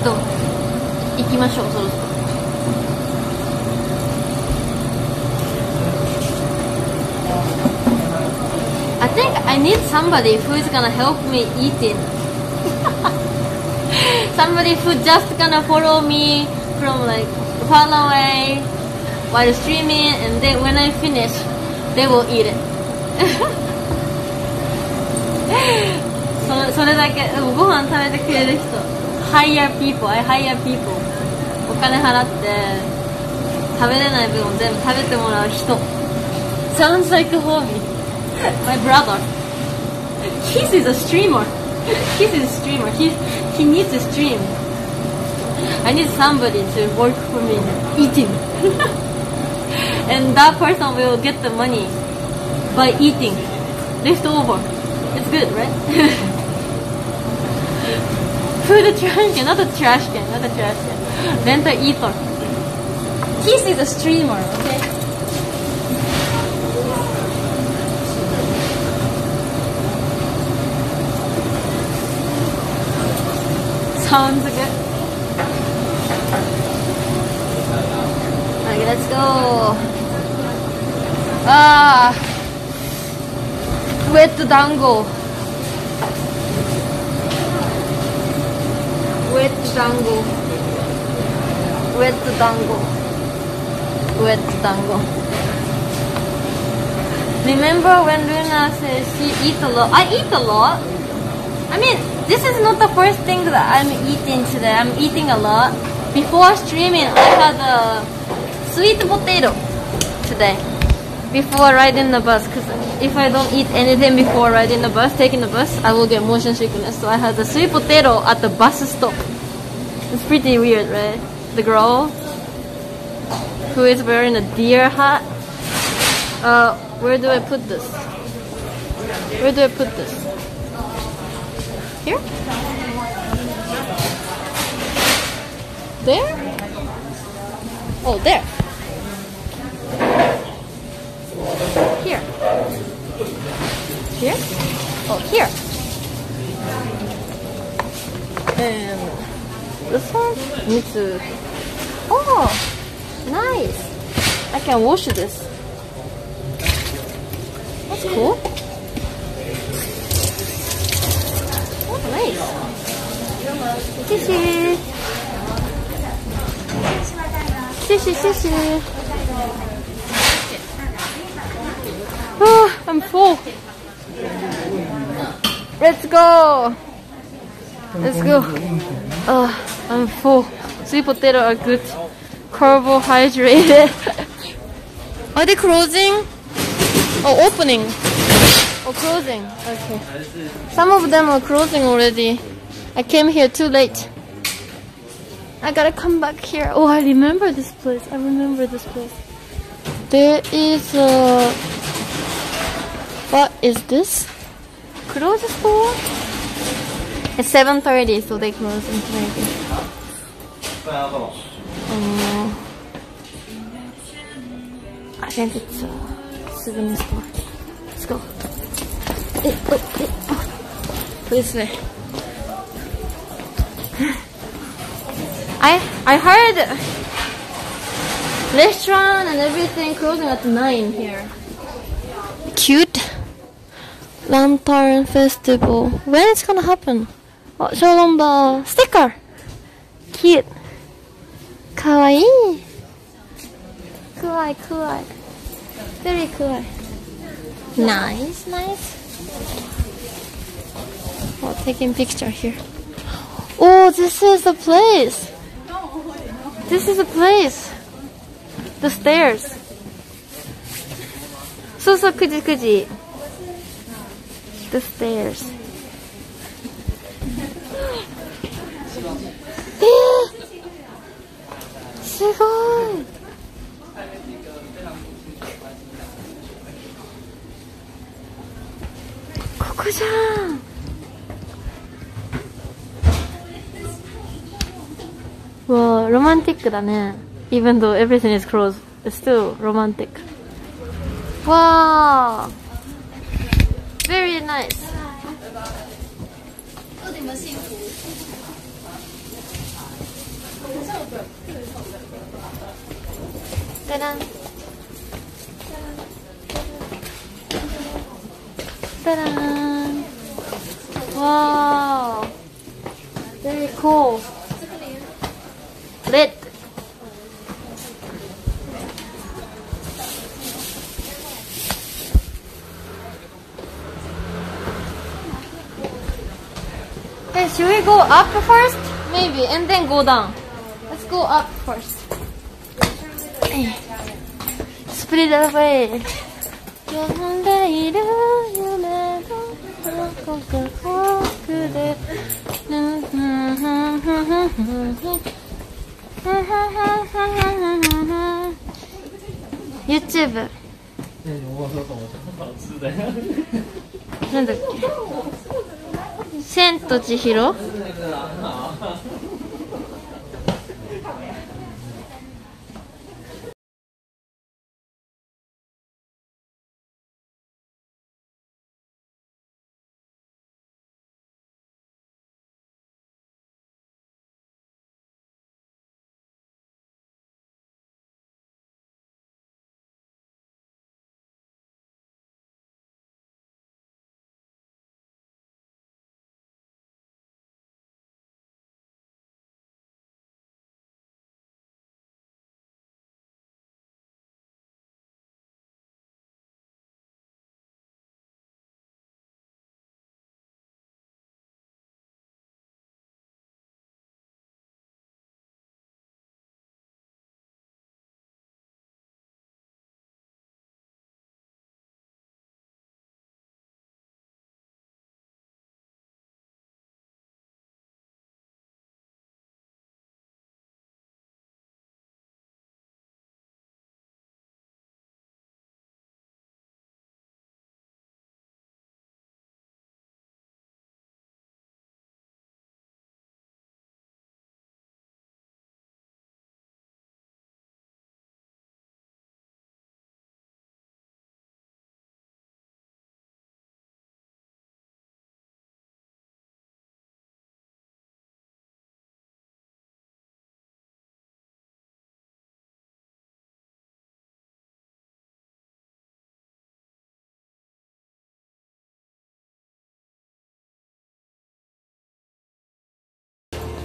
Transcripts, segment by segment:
っと行きましょうそろそろ I think I need somebody who is gonna help me eating. somebody who just gonna follow me from like far away while streaming and then when I finish they will eat it. そそれだけご飯食べてくれる人 hire people I hire people お金払って食べれない分を全部食べてもらう人 sounds like a hobby my brother Kiss is a streamer Kiss is a streamer he, he needs a stream I need somebody to work for me eating and that person will get the money by eating left over it's good right food trash can not the trash can not the trash can Then the eater Kiss is a streamer okay Sounds good. Okay, let's go. Ah, wet dango. Wet dango. Wet dango. Wet dango. Remember when Luna says she eats a lot? I eat a lot. I mean, this is not the first thing that I'm eating today. I'm eating a lot. Before streaming, I had a sweet potato today. Before riding the bus, because if I don't eat anything before riding the bus, taking the bus, I will get motion sickness. So I had a sweet potato at the bus stop. It's pretty weird, right? The girl who is wearing a deer hat. Uh, where do I put this? Where do I put this? Here? There? Oh, there. Here. Here? Oh, here. And this one to. Oh, nice. I can wash this. That's cool. Oh, nice. Tissue. Tissue, tissue. Oh, ah, I'm full. Let's go. Let's go. Oh, Um, I'm full. Sweet potato are good. Carbohydrated. are they closing? Oh, opening. Oh, closing. Okay. Some of them are closing already. I came here too late. I gotta come back here. Oh, I remember this place. I remember this place. There is a. What is this? Close store? It's 7.30, so they close in 30. Um, I think it's a souvenir store. Let's go. Eh, oh, eh, oh. This. I I heard restaurant and everything closing at nine here. Cute lantern festival. When it's gonna happen? Oh, show them the sticker. Cute. Kawaii. Kawaii, kawaii. Very cool. Nice, nice. Oh, taking picture here. Oh, this is the place. This is the place. The stairs. So so kuji kuji. The stairs. Eh! すごい。ここじゃん。わあ、ロマンティックだね。Even though everything is closed, it's still romantic. わあ。Very nice. 幸福对对对对对对 Maybe, and then go down. Let's go up first. Split away. 呼んでいる夢のどこか遠くで YouTube なんだっけ千と千尋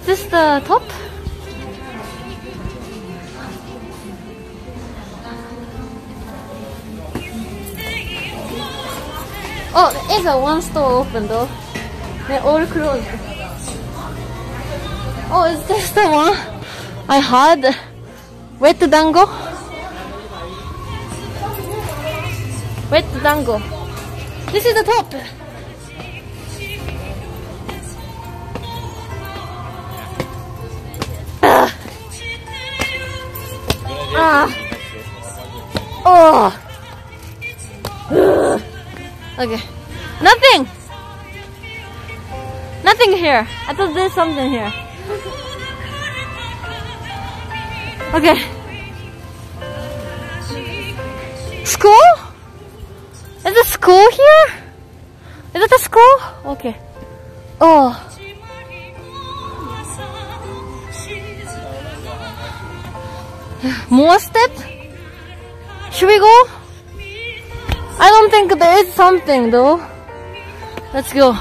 this the top? Oh, is a one store open though. They're all closed. Oh, is this the one I had? Wet dango? Wet dango. This is the top. Ah. Oh. Okay. Nothing. Nothing here. I thought there's something here. Okay. School? Is it school here? Is it a school? Okay. Oh. More step? Should we go? I don't think there is something though. Let's go.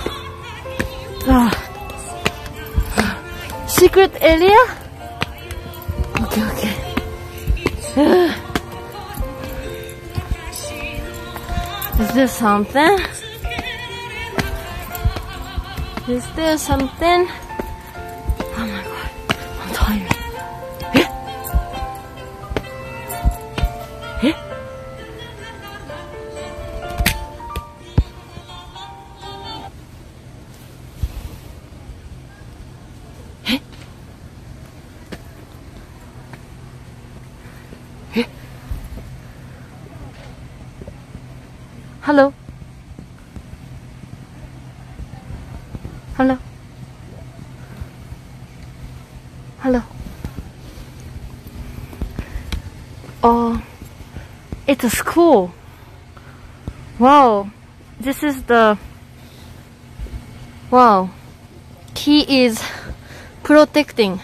Ah. Secret area? Okay, okay. Is there something? Is there something? Oh my god, it's a school. Wow, this is the wow he is protecting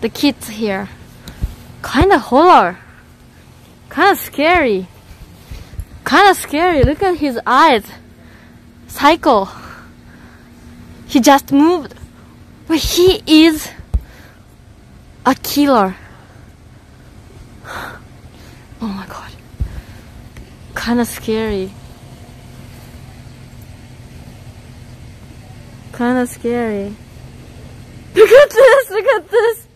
the kids here. Kinda horror. Kinda scary. Kinda scary. Look at his eyes. Psycho. He just moved. But he is a killer. Oh my god. Kinda scary. Kinda scary. Look at this, look at this.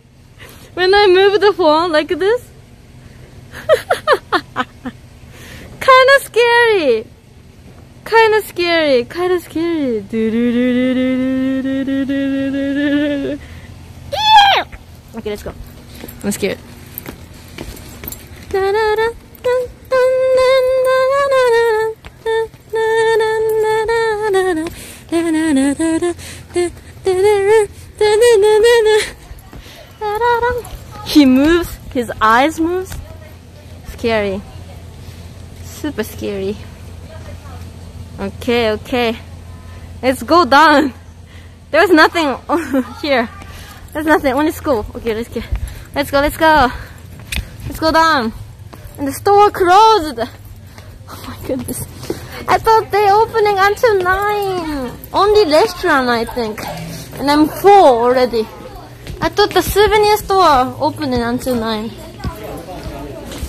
When I move the phone like this. Kinda scary. Kinda scary, kinda scary. Yeah! Okay, let's go. I'm scared. He moves, his eyes moves. Scary. Super scary. Okay, okay. Let's go down. There's nothing here. There's nothing, only school. Okay, let's get let's go, let's go. Let's go down. And the store closed. Oh my goodness. I thought they opening until nine. Only restaurant I think. And I'm full already. I thought the souvenir store opening until nine.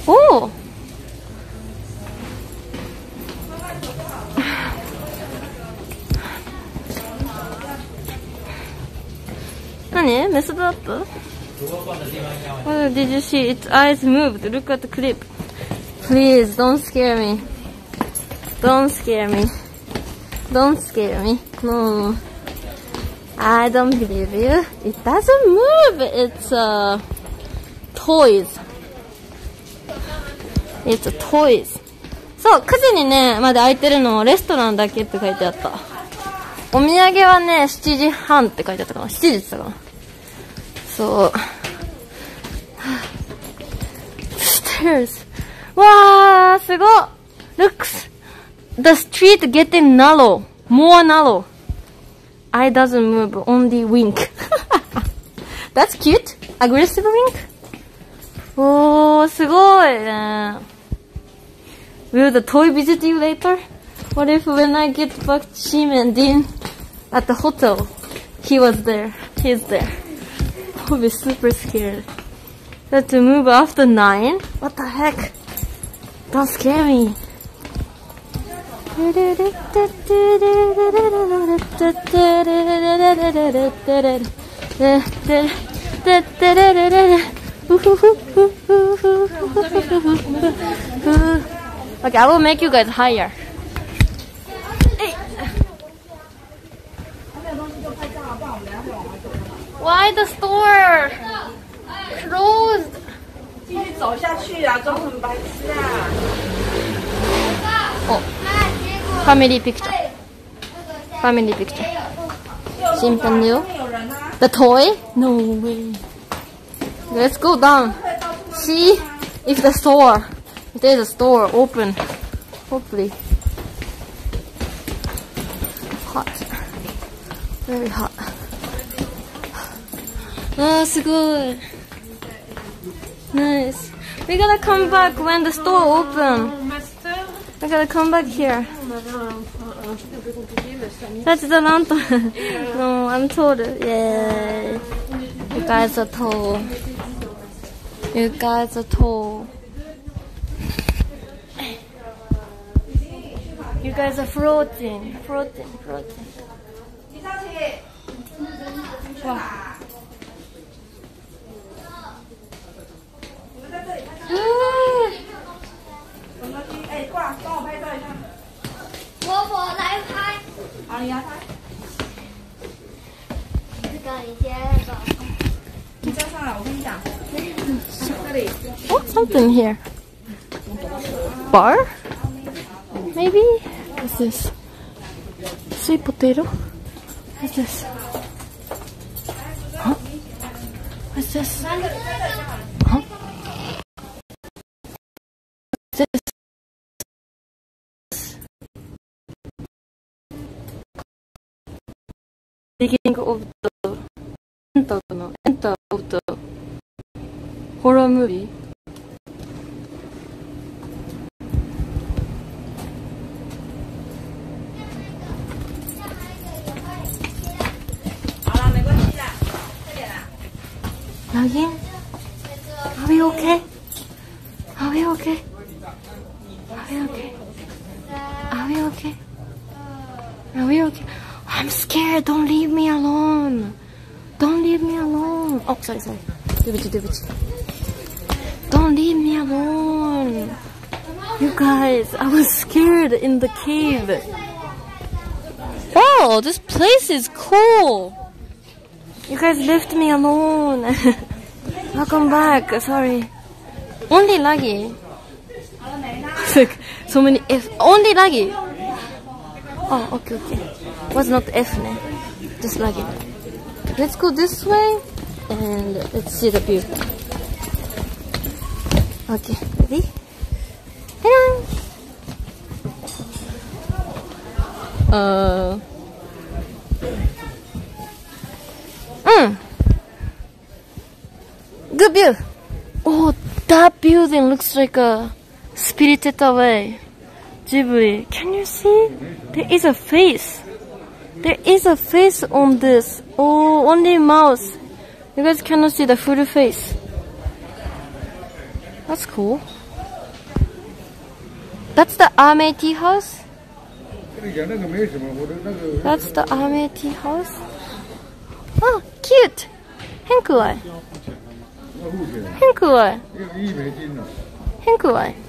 Oh. Nani? Messed up? What did you see? Its eyes moved. Look at the clip. Please, don't scare me. Don't scare me. Don't scare me. No. I don't believe you. It doesn't move. It's uh, toys. It's a toys. そう、9時にね、まで空いてるのレストランだけって書いてあった。お土産はね、7時半って書いてあったかな。7時って言ったかな。そう。Stairs. わー、すご Looks, the street getting narrow. More narrow. eye doesn't move, only wink. That's cute. Aggressive wink. Oh, おー、すごいね。Will uh, the toy visit you later? What if when I get back to Ximending at the hotel, he was there, he's there. I'll be super scared. That to move after 9? What the heck? Don't scare me. Okay, I will make you guys higher. Why the store closed? 继续走下去啊，装很白痴啊！ Oh, Family picture. Family picture. Chimpanzee. The toy? No way. Let's go down. See if the store. If there's a store open. Hopefully. Hot. Very hot. Ah, oh, it's good. Nice. We're gonna come back when the store opens. We gotta come back here. That's the lantern. no, I'm told. Yay. You guys are tall. You guys are tall. You guys are floating, floating, floating. 李小姐，哇！你们在这里拍照，啊什么东西？哎，过来帮我拍照一下。我我来拍，好，你来拍。这个你先走。你站上来，我跟你讲，这里 Oh, something here. Bar? Maybe? What's this? Sweet potato? What's this? Huh? What's this? Huh? What's this? Digging over of the enter no enter of the horror movie. Login? Are we okay? Are we okay? Are we okay? Are we okay? Are we okay? I'm scared. Don't leave me alone. Don't leave me alone. Oh, sorry, sorry. Don't leave me alone. You guys, I was scared in the cave. Wow, this place is cool. You guys left me alone. Welcome back. Sorry. Only Laggy. Like so many if only Laggy. Oh, okay, okay. Was not F, ne? Just it. Let's go this way and let's see the view. Okay, ready? Hello. Uh. Mm. Good view. Oh, that building looks like a spirited away. Ghibli. Can you see? There is a face. There is a face on this. Oh, only mouth. You guys cannot see the full face. That's cool. That's the A-Mei Tea House? That's the A-Mei Tea House? Oh, cute! 変くらい。変くらい。変くらい。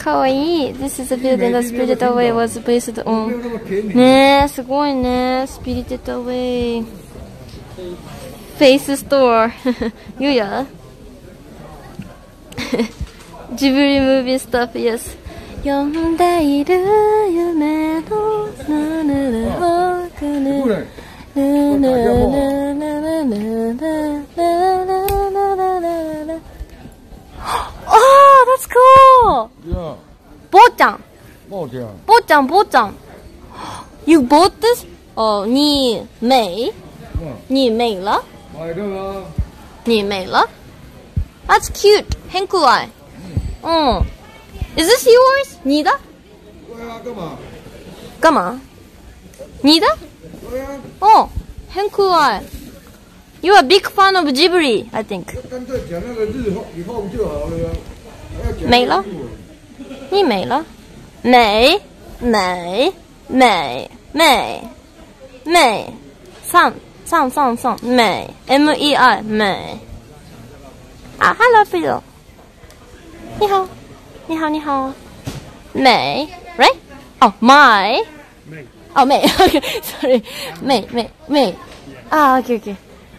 かわいい。This is a building that Spirited Away was based 没 on. 有那么便宜。ねえ、すごいね。Spirited Away. Face Store. ゆうやジブリムービースタッフ、yes. 読んでいる夢のななな僕过ね。来， Na, na, na, na, na, na, na, na, na, na, na, na. Oh, that's cool! 呀，bo ちゃん冒天， bo ちゃんbo ちゃん You bought this? Oh, 你美嗯，你美了买这个，你美了 That's cute! 很可爱嗯 Is this yours? 你的对呀，干嘛？干嘛你的对呀，哦很可爱 You are a big fan of Ghibli, I think. 干脆讲那个日后以后就好了呀。还要讲没了日文你美了，美美美美美，上上上上美，M E I 美啊，Hello Phil，你好，你好你好，美，right？哦，my，哦美，OK，sorry，美美美啊，OK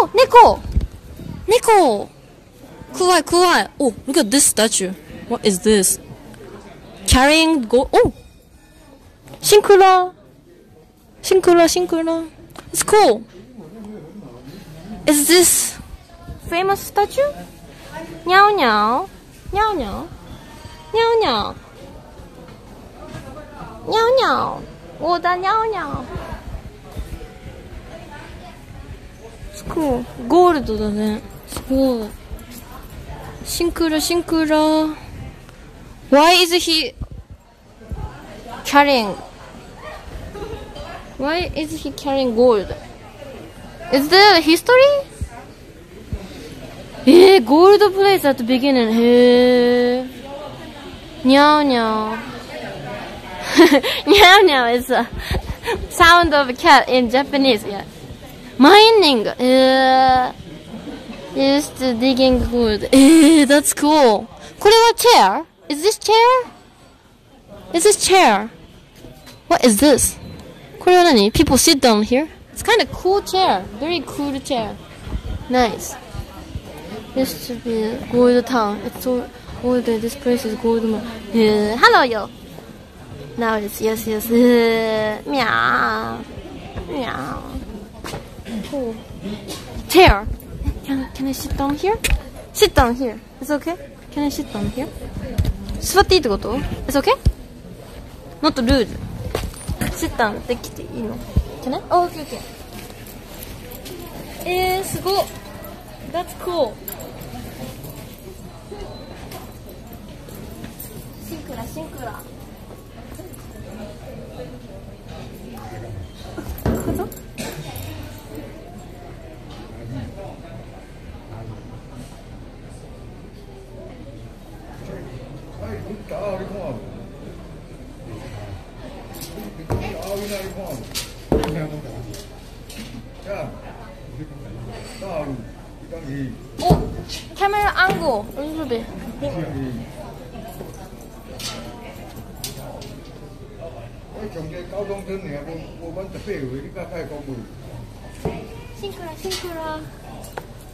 Oh, Neko! Neko! Kuwai, Oh, look at this statue. What is this? Carrying go. Oh! Shinkura! Shinkura, Shinkura. It's cool! Is this famous statue? Nyao Nyao. Nyao Nyao. Nyao Nyao. Nyao Nyao. 我的尿尿。すごい。ゴールドだね。すごい。シンクラ、シンクラ。Why is he carrying? Why is he carrying gold? Is there a history? えー、ゴールドプレイス at the beginning. へー。にゃーにゃー。にゃーにゃー is a sound of a cat in Japanese. Yeah. Mining. えー。Used to digging gold. えー、that's cool. これは chair? Is this chair? Is this chair? What is this? これは何 People sit down here? It's kind of cool chair. Very cool chair. Nice. Used to be gold town. It's so old. This place is gold. mo- Yeah. Hello, yo. Now it's yes, yes. Uh, meow. Meow. Cool. Chair. Can, can I sit down here? Sit down here. It's okay? Can I sit down here? 座っていいってこと ?It's okay? Not rude. Sit down できていいの Can I? Oh, okay, okay. えー、すごっ That's cool. シンクラ、シンクラ。bit.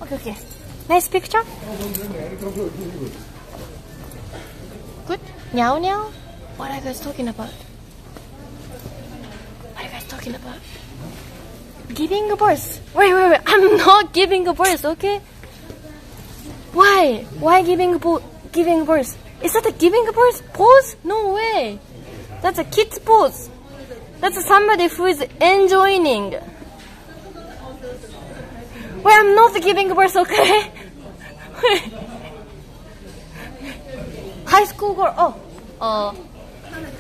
Okay, okay. Nice picture. Good. Meow, meow. What are you guys talking about? What are you guys talking about? Giving a birth. Wait, wait, wait. I'm not giving a birth, okay? Why? Why giving a bo- giving birth? Is that a giving a birth pose? No way. That's a kid's pose. That's somebody who is enjoying. Wait, I'm not giving birth, okay? High school girl. Oh, uh,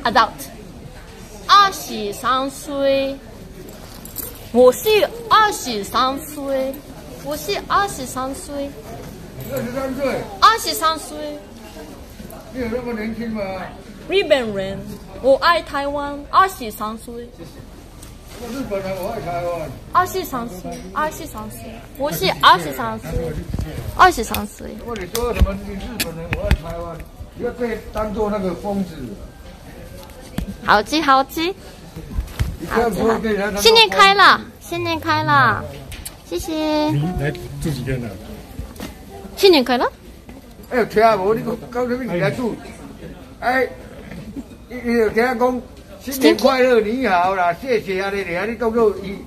adult. 二十三岁。我是二十三岁。我是二十三岁。 二十三岁，二十三岁。你有那么年轻吗？日本人，我爱台湾。二十三岁。我日本人，我爱台湾。二十三岁。二十三岁。我是二十三岁。二十三岁。我你说什么？你日本人，我爱台湾，不要被当做那个疯子。好吃好吃。你这样不会被人家当作新年开了，新年开了，谢谢。来这几天了？新年快乐。哎，有听无？你讲到什么你来住？哎，你你有听讲新年快乐，你好啦，谢谢啊，你俩你讲到伊，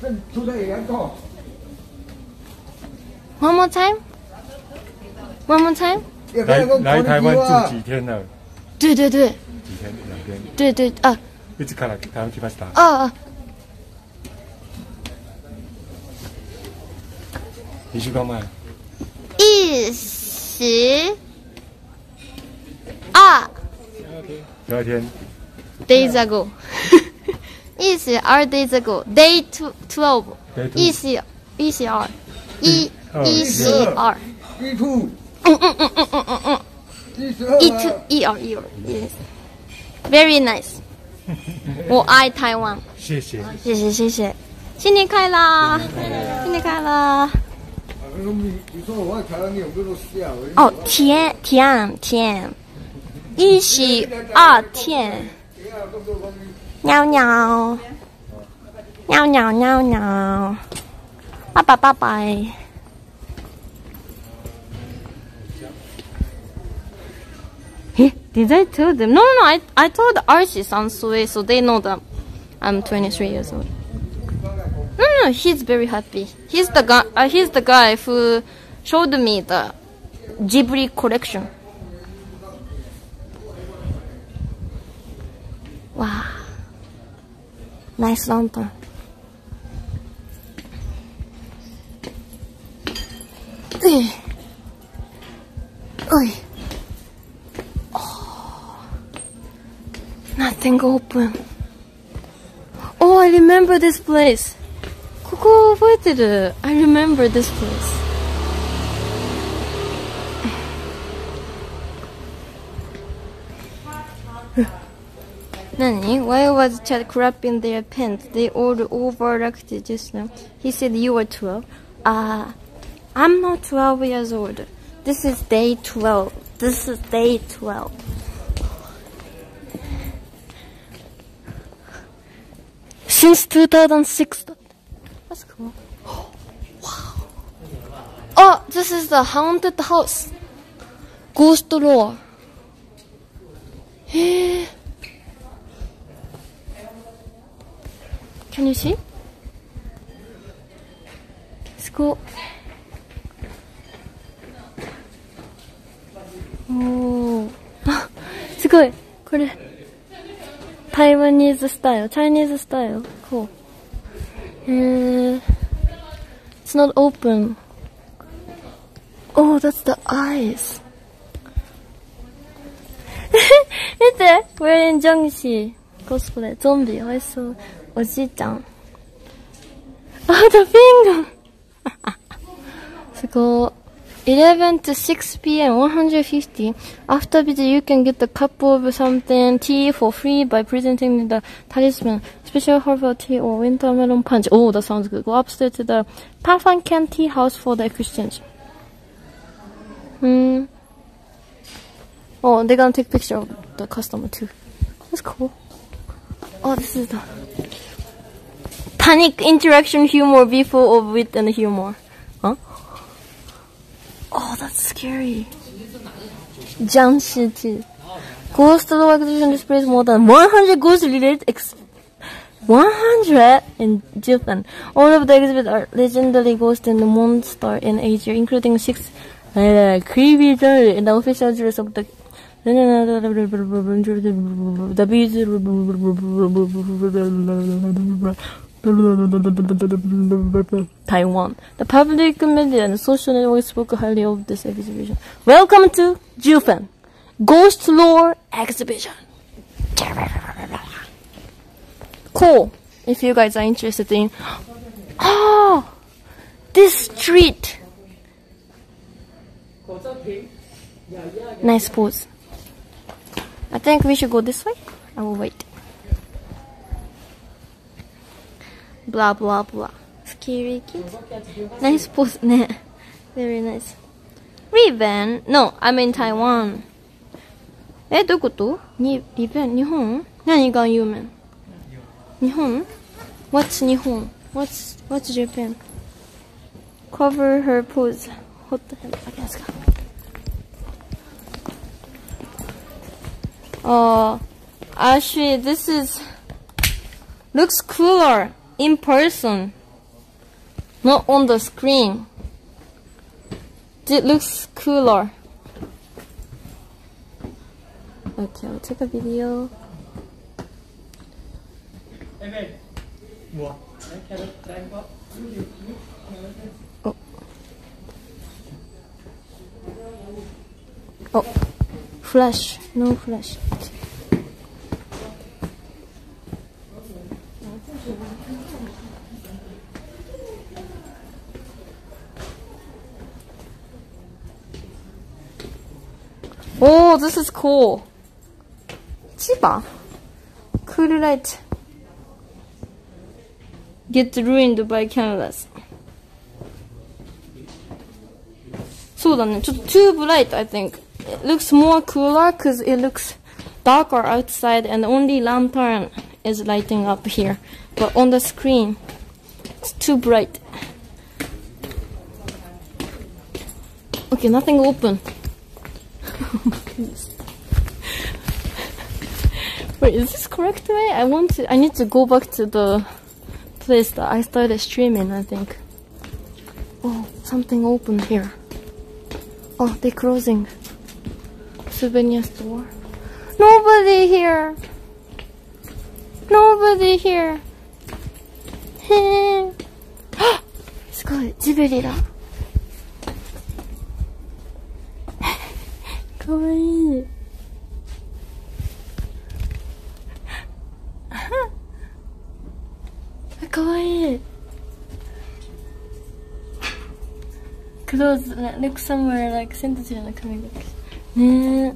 这出来也讲。 One more time. One more time. 来也跟他讲来台湾啊住几天了？对对对几天？两天。对对啊いつから台湾来ました？啊啊！一週間前。 一十二。第二天。days ago，一十二。days ago，day two twelve，一十一十二。一一十二，一 two，嗯嗯嗯嗯嗯嗯嗯，一十二。一 two 一二一二，yes，very nice。我爱台湾。谢谢。谢谢谢谢，新年快乐，新年快乐。哦，天天天，一十二天，喵喵，喵喵喵喵，拜拜拜拜。Eh, Did I tell them? No, no, no. I, I told Archie Sansui, so they know that I'm 23 years old. No, no, he's very happy. He's the guy. Uh, he's the guy who showed me the Ghibli collection. Wow, nice lantern. Ugh. Oh. Nothing open. Oh, I remember this place. ここ覚えてる。I remember this place. Nani? Why was Chad crap in their pants? They all overreacted just now. He said you were 12. Uh, I'm not 12 years old. This is day 12. This is day 12. since 2006. That's cool. Wow. Oh, this is the haunted house. Ghost lore. Can you see? It's cool. すごい。これ。台湾ニーズスタイル。チャイニーズスタイル。Cool. Uh, it's not open. Oh, that's the eyes. Look, we're in Jungshi cosplay. Zombie, also Oji-chan. Oh, the finger! すごい。11 to 6 p.m. 150. After visit, you can get a cup of something tea for free by presenting the talisman, special herbal tea or winter melon punch. Oh, that sounds good. Go upstairs to the Pafankan tea house for the exchange. Hmm. Oh, they're gonna take picture of the customer too. That's cool. Oh, this is the panic interaction humor before of wit and humor. Oh, that's scary. Jiangshi Ghost of the exhibition displays more than 100 ghost related ex 100 in Japan. All of the exhibits are legendary ghost and monster in Asia, including six uh, creepy genre in the official dress of the Taiwan. The public media and social networks spoke highly of this exhibition. Welcome to Jiufen Ghost Lore Exhibition. Cool. If you guys are interested in, oh, this street. Nice pose. I think we should go this way. I will wait. Blah blah blah. Scary kids. Nice pose. Very nice. Riven? No, I'm in Taiwan. え、どういうことに、リベン日本何が有名日本 ?What's 日本 ?What's, what's Japan? Cover her pose. What the hell? ありますか Uh, actually, this is looks cooler in person, not on the screen. It looks cooler. Okay, I'll take a video. Oh. Oh, flash, no flash. Oh, this is cool. Chiba. Cool light. Get ruined by cameras. そうだね。ちょっと too bright, I think. It looks more cooler because it looks darker outside and only lantern is lighting up here. But on the screen, it's too bright. Okay, nothing open. oh my goodness. Wait, is this correct way? I want to. I need to go back to the place that I started streaming. I think. Oh, something open here. Oh, they're closing. Souvenir store. Nobody here. Nobody here. へーすごい、ジブリだ。 かわいい。かわいい。クローズねレクサムウェイライクセントチルの髪型ね。え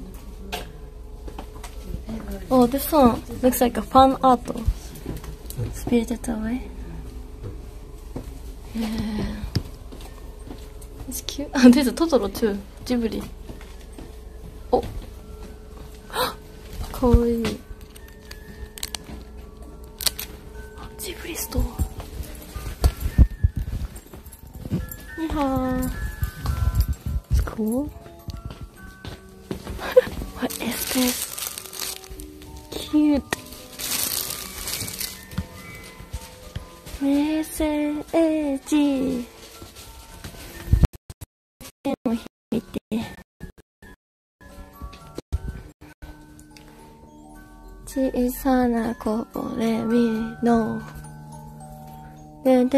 おおでそうレクサイクファンアートスピリチュアルウェイええ It's cute. あ、でトトロ2ジブリ。おかわいいジブリストには It's cool What is this? Cute メッセージさなこれみの何を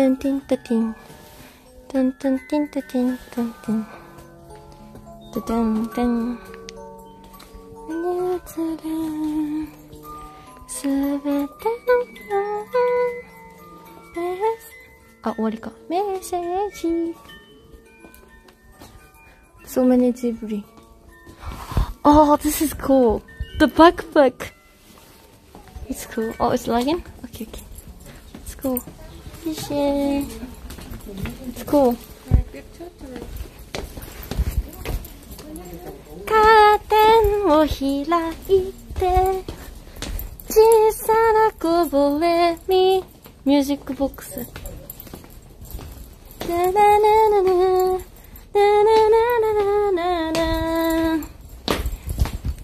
すべてのメあ終わりかメッセージ So many Ghibli. Oh, this is cool. The backpack. It's cool. Oh, it's lagging? Okay, okay. It's cool. Fishy. It's cool. カーテンを開いて小さなこぼれにミュージックボックス。ななななななななななな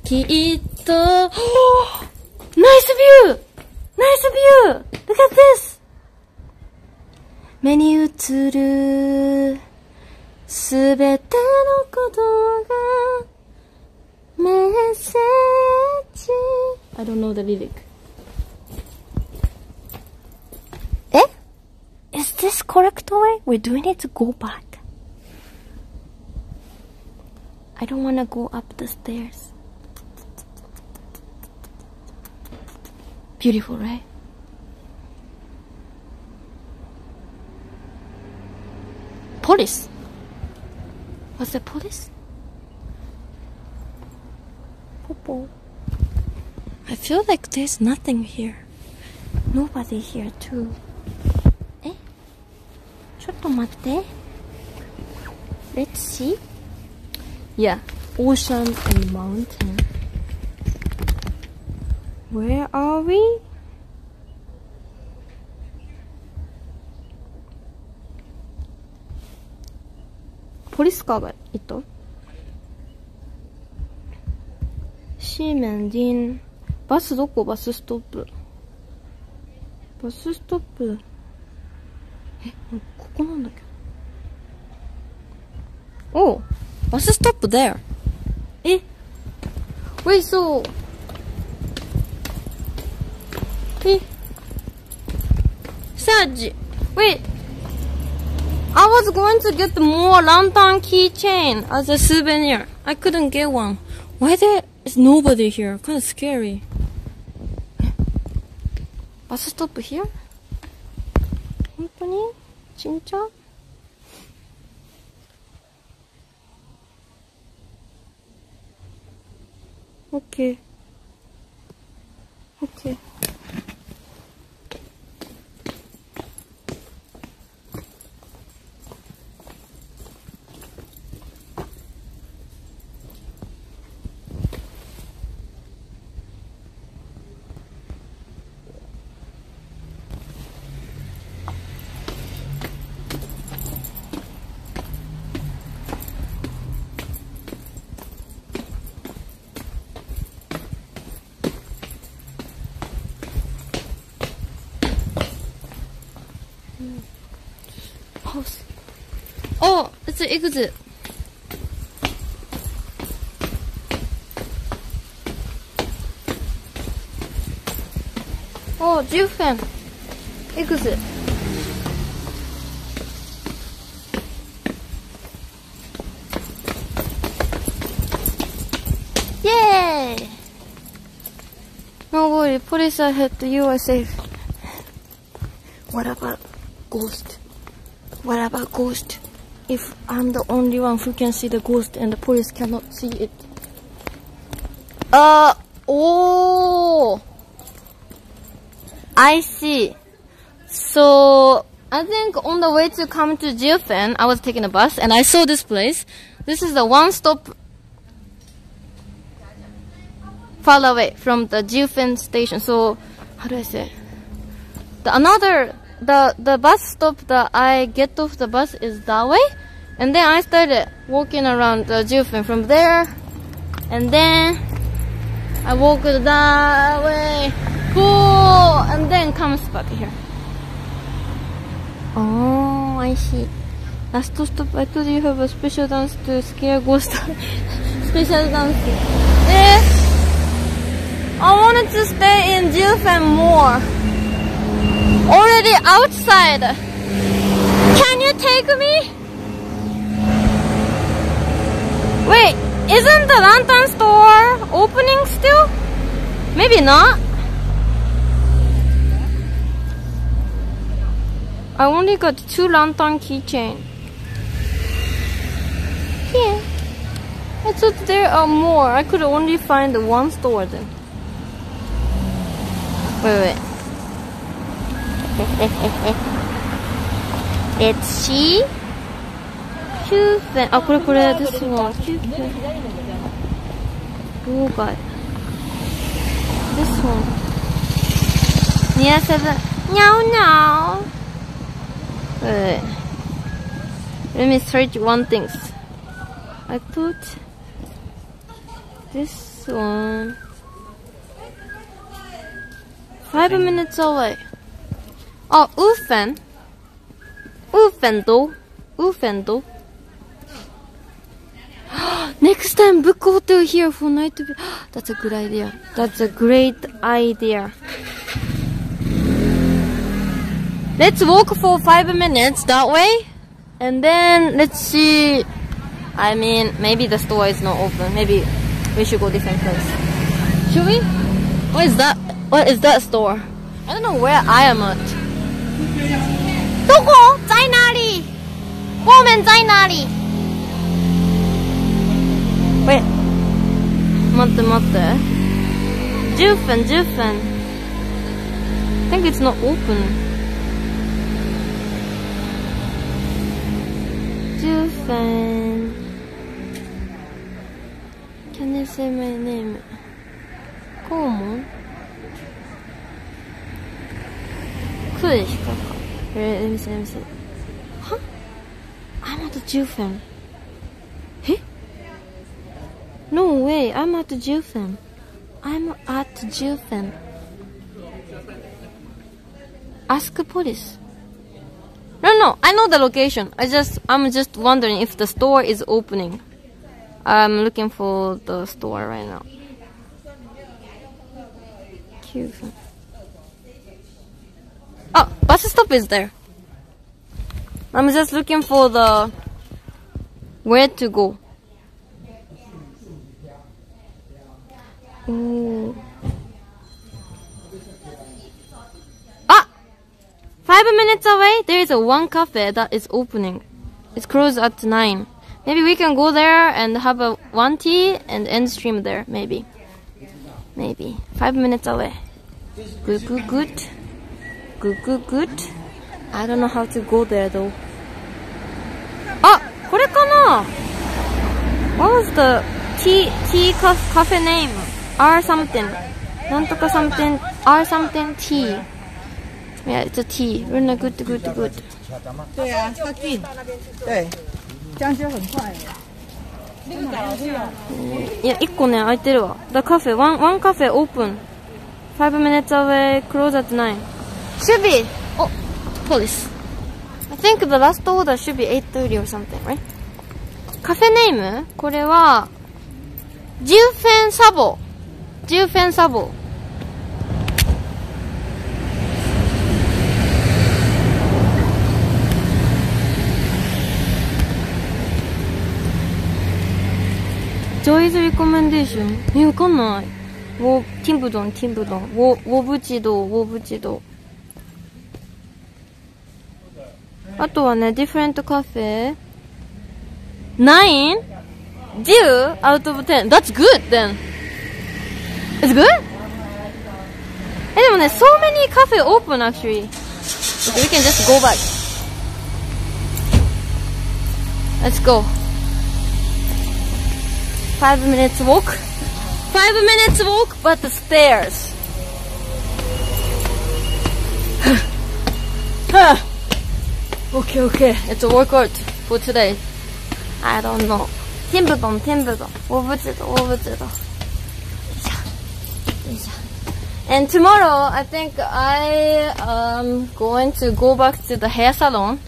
きっと、 Nice view! Nice view! Look at this! 目に映るすべてのことがメッセージ I don't know the lyric Eh? Is this correct way? We're doing it to go back I don't wanna go up the stairs Beautiful, right? Police. Was the police? Popo. I feel like there's nothing here. Nobody here too. えちょっと待って。Let's see. Yeah, ocean and mountain. Where are we? ポリスカーが car が行った ?C ディン。バスどこ？バスストップ。バスストップ？え、ここなんだっけおバスストップ there! え Wait, so puppy? Serge, wait. I was going to get more lantern keychain as a souvenir. I couldn't get one. Why there is nobody here? Kind of scary. Bus stop here? 本当にちんちゃ Okay. Okay. エグズおー10分エグズイエーイ No worry, police are hit, you are safe. What about ghost? What about ghost? If I'm the only one who can see the ghost and the police cannot see it. Uh, oh. I see. So, I think on the way to come to Jiufen, I was taking a bus and I saw this place. This is the one stop far away from the Jiufen station. So, how do I say? The another the the bus stop that I get off the bus is that way, And then I started walking around the Jiufen from there. And then I walked that way. Cool! And then comes back here. Oh, I see. Last stop, I thought you have a special dance to scare ghost. special dance. Eh? I wanted to stay in Jiufen more. Already outside. Can you take me? Wait, isn't the lantern store opening still? Maybe not. I only got two lantern keychain. Yeah. I thought there are more. I could only find one store then. Wait, wait Let's see. 9分。あ、これこれですわ。9分。妨害。This one. Near seven. No, no. Wait. Let me search one thing. I put this one. Five minutes away. Oh, Ufen. Ufen though. Ufen though. Next time book hotel here for night view. That's a good idea. That's a great idea. Let's walk for five minutes that way. And then let's see. I mean, maybe the store is not open. Maybe we should go different place. Should we? What is that? What is that store? I don't know where I am at. どこ在哪里我们在哪里 Wait. 待って待って。10分、10分。I think it's not open. 10分。Can you say my name? コウモンそうでしかえー、let me see, let me see. Huh? I'm at the Jiufen. No way, I'm at the Jiufen. I'm at the Jiufen. Ask police. No, no, I know the location. I just, I'm just wondering if the store is opening. I'm looking for the store right now. Jiufen. Oh, bus stop is there. I'm just looking for the where to go. Ooh. Ah! Five minutes away, there is a one cafe that is opening. It's closed at nine. Maybe we can go there and have a one tea and end stream there. Maybe. Maybe. Five minutes away. Good, good, good. Good, good, good. I don't know how to go there though. Ah! これかな What was the tea, tea ca- cafe name? R something. なんとか something, R something tea. Yeah, it's a tea. Really good, good, good. 对啊，它近，对，装修很快。いや、一個ね、空いてるわ。The cafe, one, one cafe open. Five minutes away, close at nine. Should be, oh, police. I think the last order should be 8.30 or something, right? カフェネームこれは、ジュフェンサボ。ジュフェンサボ。ジョイズリコメンデーションえ、わかんない。ウォー、ティンブドン、ティンブドン。ウォ、ウォブチド、ウォブチド。あとはね、different cafe。9? 10 out of 10. That's good then. It's good? え、でもね、so many cafe open actually. Okay, we can just go back. Let's go. Five minutes walk. Five minutes walk, but the stairs. okay, okay. It's a workout for today. I don't know. 听不懂，听不懂，我不知道，我不知道。等一下，等一下。And tomorrow, I think I am going to go back to the hair salon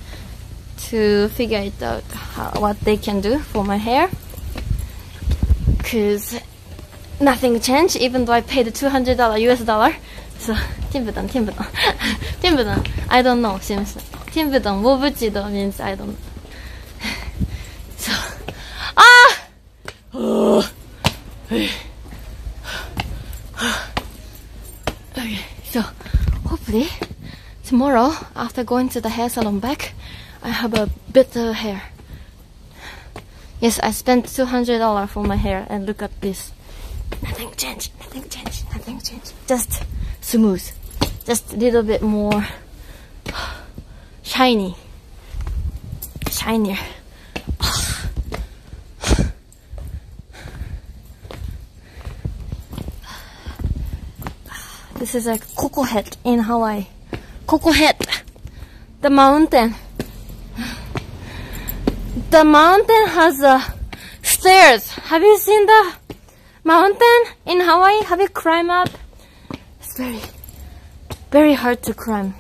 to figure it out how, what they can do for my hair. Cause nothing changed, even though I paid $200 US dollar. So, 听不懂，听不懂，听不懂。I don't know, seriously. 听不懂，我不知道 means I don't know. So, ah! Okay, so hopefully tomorrow after going to the hair salon back, I have a better hair. Yes, I spent two hundred dollar for my hair, and look at this. Nothing changed. Nothing changed. Nothing changed. Just smooth. Just a little bit more shiny. Shinier. This is a Koko Head in Hawaii. Koko Head. The mountain. The mountain has uh, stairs. Have you seen the mountain in Hawaii? Have you climbed up? It's very, very hard to climb.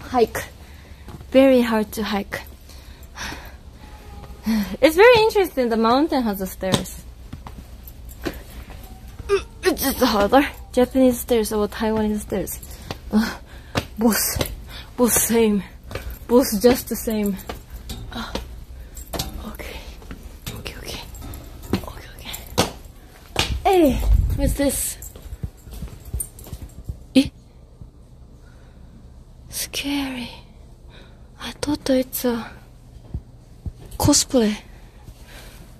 Hike. Very hard to hike. It's very interesting. The mountain has the stairs. It's just harder. Japanese stairs or Taiwanese stairs. Uh, both, both same. Both just the same. Uh, okay. Okay, okay. Okay, okay. Hey, what's this? Eh? Scary. I thought it's a cosplay.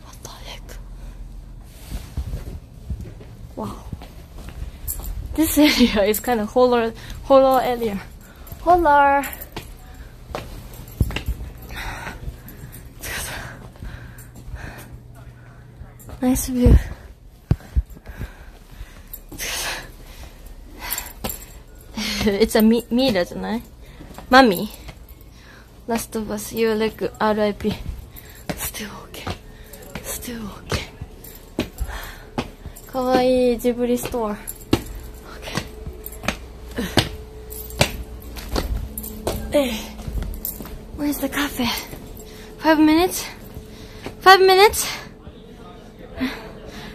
What the heck? Wow. This area is kind of horror, horror area. Horror. Nice view. it's a me, me じゃないマミ Last of us, you like RIP. Still okay. Still okay. かわいいジブリストア。Hey, where's the cafe? Five minutes? Five minutes?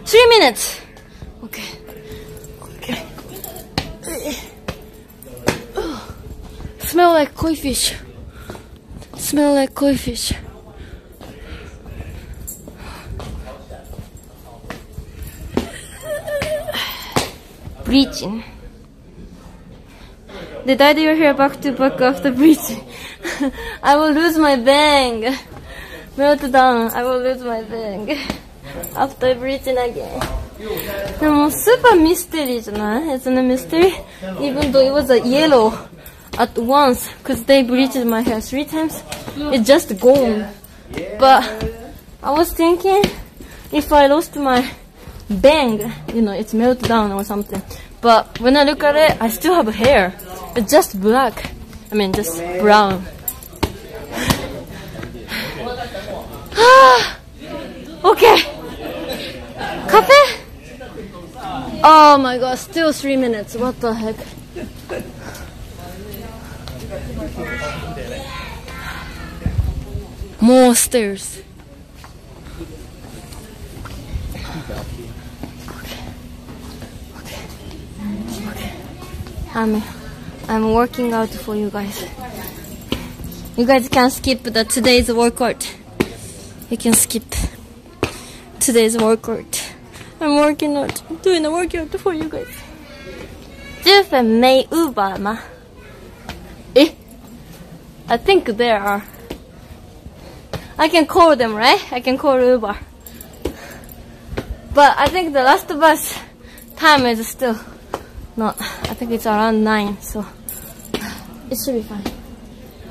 Three minutes! Okay. Okay. Oh, smell like koi fish. Smell like koi fish. Bleaching. Did I do your hair back to back after bleaching? I will lose my bang. Melt down. I will lose my bang. After bleaching again. でもスーパーミステリーじゃない It's a mystery. Even though it was a yellow at once, because they bleached my hair three times, it's just gone. But I was thinking if I lost my bang, you know, it's melted down or something. But when I look at it, I still have hair. It's just black. I mean, just brown. okay. Cafe? Oh my god, still three minutes. What the heck? More stairs. I'm, I'm working out for you guys. You guys can skip the today's workout. You can skip today's workout. I'm working out, doing a workout for you guys. 10分 may Uber 吗？Eh? I think there are. I can call them, right? I can call Uber. But I think the last bus time is still not. I think it's around 9, so it should be fine.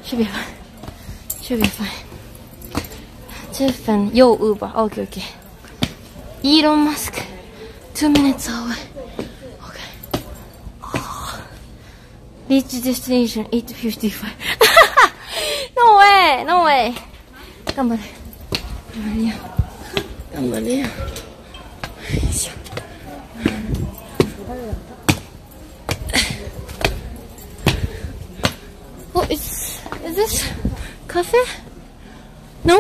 Should be fine. Should be fine. 10分 Yo Uber. Okay, okay. Elon Musk. Two minutes away. Okay. Oh. Reach destination 8.55. no way! No way! 頑張れ。 頑張れよ。よいしょ。Oh, is is this cafe? No?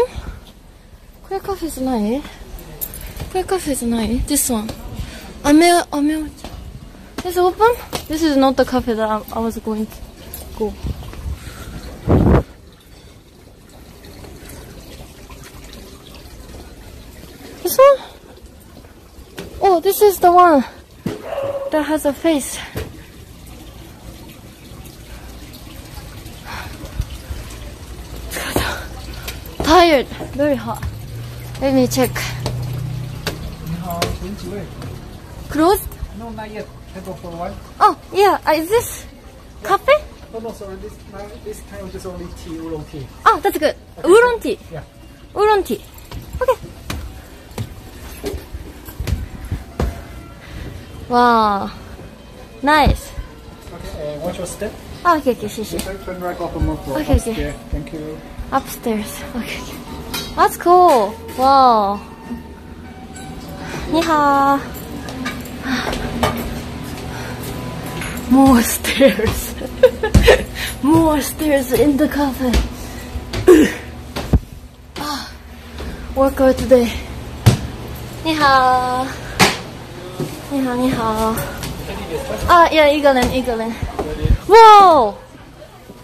これカフェじゃないこれカフェじゃない ?This one. 雨、雨お茶。Is it open? This is not the cafe that I, I was going to go. This is the one that has a face. Tired, very hot. Let me check. Closed? No, not yet. Can go for a while? Oh, yeah. Uh, is this cafe? Oh no, sorry. This this time just only tea, oolong tea. Oh, that's good. Oolong tea. Yeah. Oolong tea. Okay. Wow. Nice. Okay, uh, watch your step. Oh, okay, okay, 谢谢。 Turn, turn right off and move for Okay, okay. upstairs. Thank you. Upstairs. Okay, okay. That's cool. Wow. 你好。More stairs. More stairs in the cafe. Ah, Workout today. 你好。 你好，你好。啊，yeah，一个人，一个人。Wow.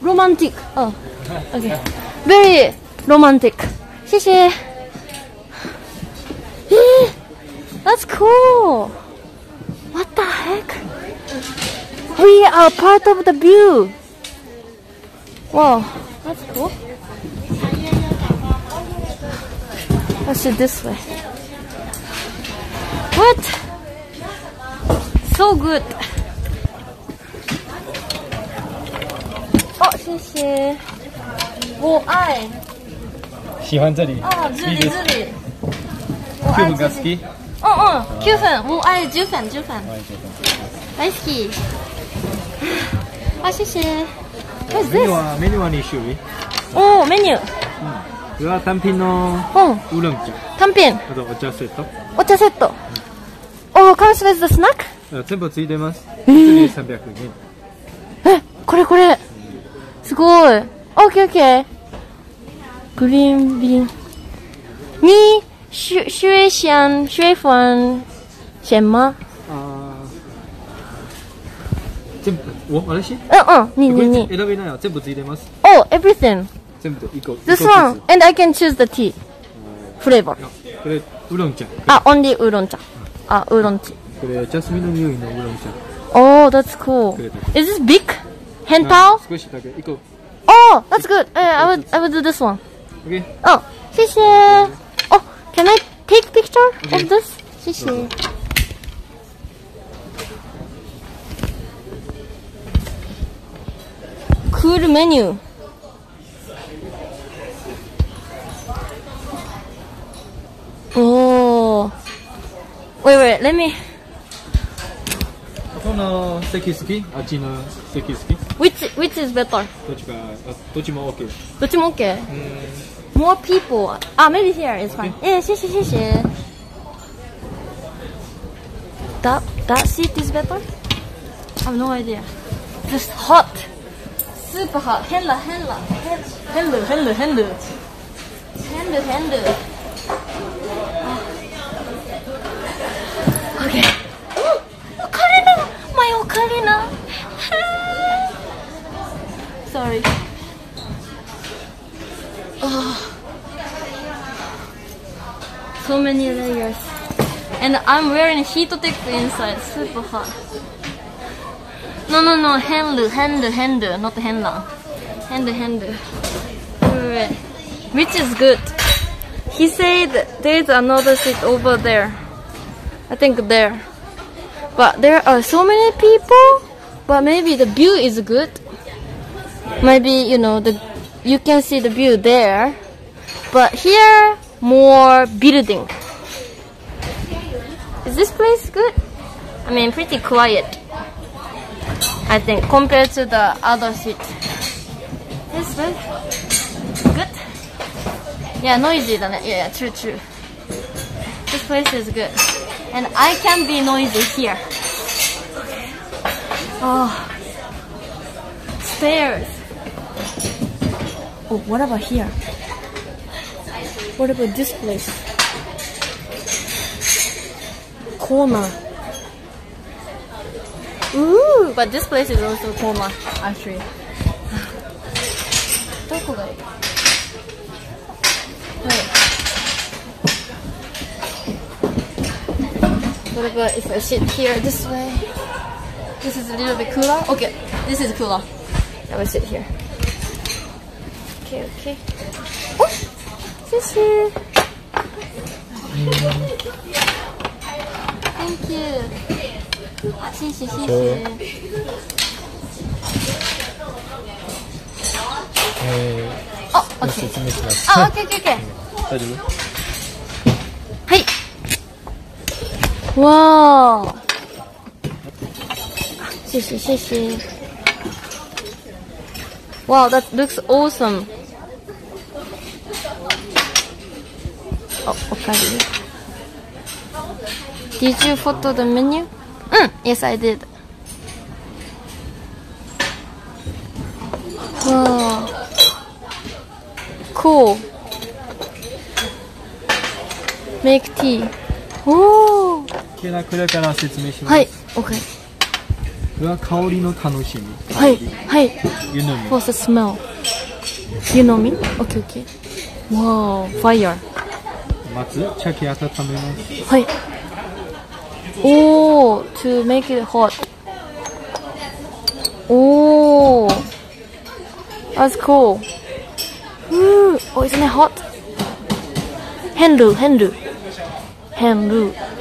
Romantic. Oh. Okay. Very romantic. 谢谢。咦 That's cool. What the heck? We are part of the view. Wow, that's cool. Let's do this way. What? So good. Oh, 谢谢。我爱。喜欢这里。哦，这里这里。我爱が这里。好き？嗯嗯，Q 粉，我愛10粉10粉，大好き。あ、謝謝。What is メニュー this? はメニューは2種類。おー、メニュー。これは単品のうん、ウーロン茶、単品、あとお茶セット。お茶セット。おー、comes with the snack? あ全部ついてます。一人300円。え、これこれ。すごい。オッケーオッケー。グリーンビン。に、シュ、シュエシャン、シュエファン、シェンマ。あー全部、お、私うんうん、ににに。選べないよ。全部ついてます。Oh, everything. 全部一個。This one. And I can choose the tea. Flavor. あこれ、ウーロン茶。あ、only ウーロン茶。あ、ウーロン茶。これ、ジャスミンの匂いのウーロン茶。 Oh, that's cool. Is this big? Hen tao? 少しだけ。一個。 Oh, that's good. Uh, I would, I would do this one. OK。 Oh, 谢谢. Oh, can I take picture of this? 谢谢. Cool menu. Oh. Wait, wait, let me. ここの席好きあっちの席好き Which, which is better? どっちか、あどっちも OK。どっちも OK? More people. Ah, maybe here is fine. Yeah, 谢谢谢谢. That that seat is better? I have no idea. Just hot. Super hot. Hella hella. Hella hella hella. Hella hella. Okay. My ocarina! Sorry. Oh. Ah. So many layers. And I'm wearing heat tech inside. Super hot. No, no, no. Hand, hand, hand. Not henla. Hand, hand. Wait, wait, wait. Which is good. He said there's another seat over there. I think there. But there are so many people. But maybe the view is good. Maybe, you know, the you can see the view there. But here, more building. Is this place good? I mean, pretty quiet. I think compared to the other seat. This way, good. Yeah, noisy yeah, true, true. This place is good. And I can be noisy here. Oh. Stairs. Oh, what about here? What about this place? Corner. Ooh, but this place is also corner, actually. どこがいい Wait. What about if I sit here this way? This is a little bit cooler. Okay, this is cooler. I will sit here. Okay, okay. Oh, this here. Thank you. 谢谢谢谢。えあ、ー、 OK。説明します。あ、OK OK OK。大丈夫 哇哦！谢谢谢谢。Wow, that looks awesome. あ、おかえり。Did you photo the menu? うん、Yes, I did. Wow. Cool. Make tea. おー。 ケラクラから説明します。はい。OK。は香りの楽しみ。はい。はい。湯飲み。What's the smell? You know me? Okay, okay. Wow, fire. まず、茶器温めます。はい。おー、to make it hot. おー。That's cool. Ooh, oh, isn't it hot? ヘンルー、ヘンルー。ヘンルー。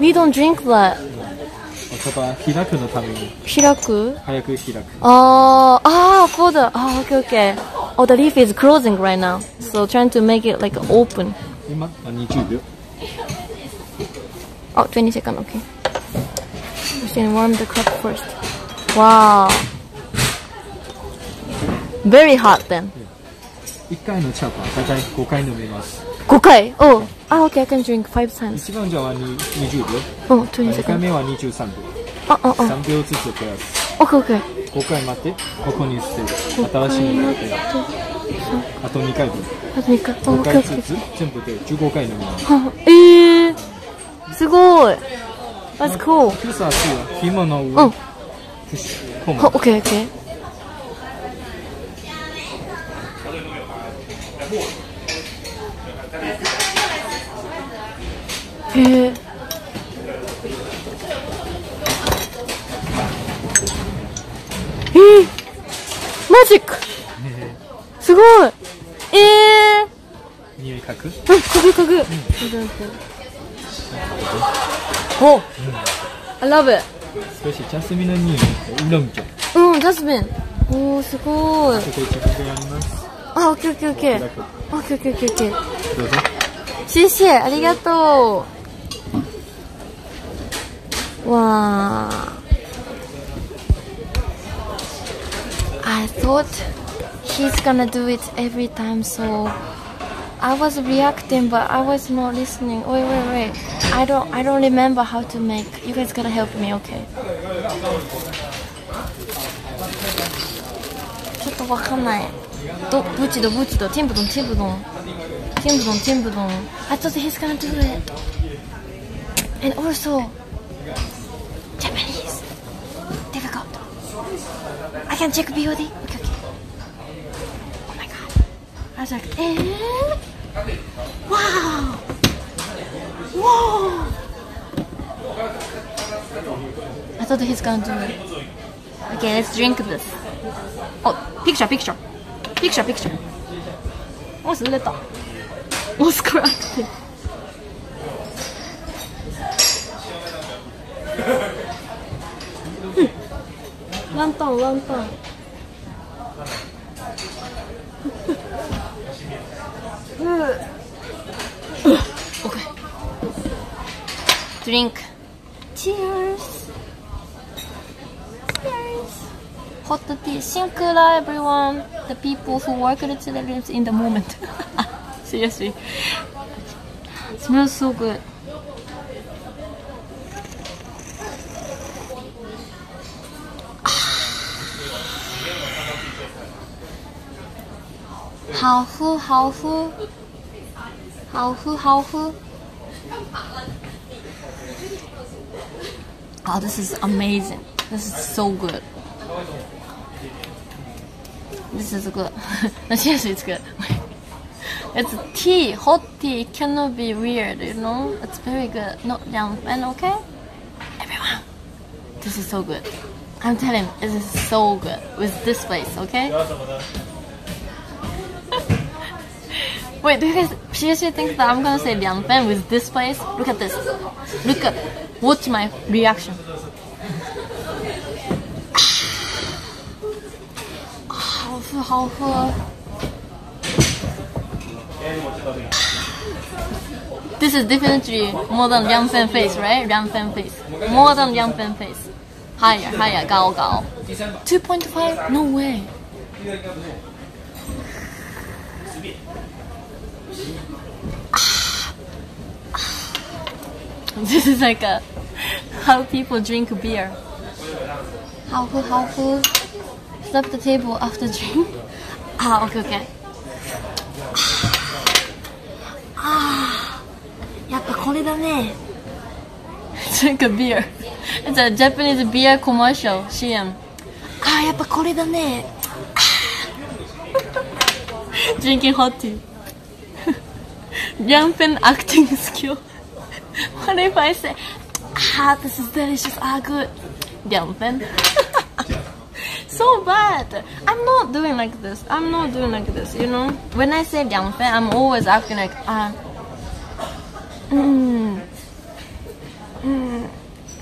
we don't drink that. 茶葉開くのために、開く早く開く。 Ah, ah, for the. Oh, okay, okay. Oh, the leaf is closing right now. So trying to make it like open. 今、あ20秒。 Oh, 20 second, okay. Just gonna warm the cup first. Wow. Very hot then. 1回の茶葉、大体5回飲めます。 5回 Oh, ah, okay, I can drink 5 times. 一番茶はに20秒。Oh, 20 2回 seconds. 目は23秒。Oh, oh, oh. 3秒ずつプラス。Okay, okay. 5回待って、ここに捨てる。新しいの入れて、あと2回分。あと3日。5 Oh, 回ず.つ、全部で15回飲みます。は えー、すごい That's cool 今朝は紐の上、うんはマ。OK OK へええー、マジックすごいえー、匂い嗅ぐ？うん、嗅ぐ嗅ぐ。お I love it. 少しジャスミンの匂い。うん、ジャスミン。おー、すごい。ここ一番やります。あ、オッケーオッケーオッケー。オッケーオッケーオッケー。どうぞ。シェシェ、ありがとう。わー。I thought he's gonna do it every time, so I was reacting, but I was not listening. Wait, wait, wait. I don't, I don't remember how to make. You guys gotta help me, okay? ちょっとわかんない。ど、ブチド、ブチド、ティンブドン、ティンブドン。ティンブドン、ティンブドン。I thought he's gonna do it. And also, Japanese. Difficult. I can check VOD. Okay, okay. Oh my god. I was like, eh? Wow. Whoa. I thought he's going to. Okay, let's drink this. Oh, picture, picture. Picture, picture. Oh, What's little? What's correct? wanton, wanton. okay. Drink. Cheers. Cheers. Hot tea. Sinkura, everyone. The people who work at the lives in the moment. Seriously. Smells so good. How fu, how fu. How fu, how fu. Oh, this is amazing. This is so good. This is good. seriously, it's good. it's tea, hot tea. It cannot be weird, you know? It's very good. Not down and okay? Everyone, this is so good. I'm telling you, this is so good with this place, okay? Wait, do you guys seriously think that I'm gonna say Liang Fan with this place? Look at this. Look at, watch my reaction. This is definitely more than Liang Fan face, right? Liang Fan face. More than Liang Fan face. Higher, higher, gao gao. 2.5? No way. This is like a how people drink beer. How fu, how fu. Stop the table after drink. Ah, okay, okay. Ah, やっぱこれだね。Drink a beer. It's a Japanese beer commercial CM. あー、やっぱこれだね。Drinking hot tea. Young pen acting skill. What if I say, ah, this is delicious, ah, good. Pen. so bad. I'm not doing like this. I'm not doing like this, you know? When I say pen, I'm always acting like, ah, mm, mm,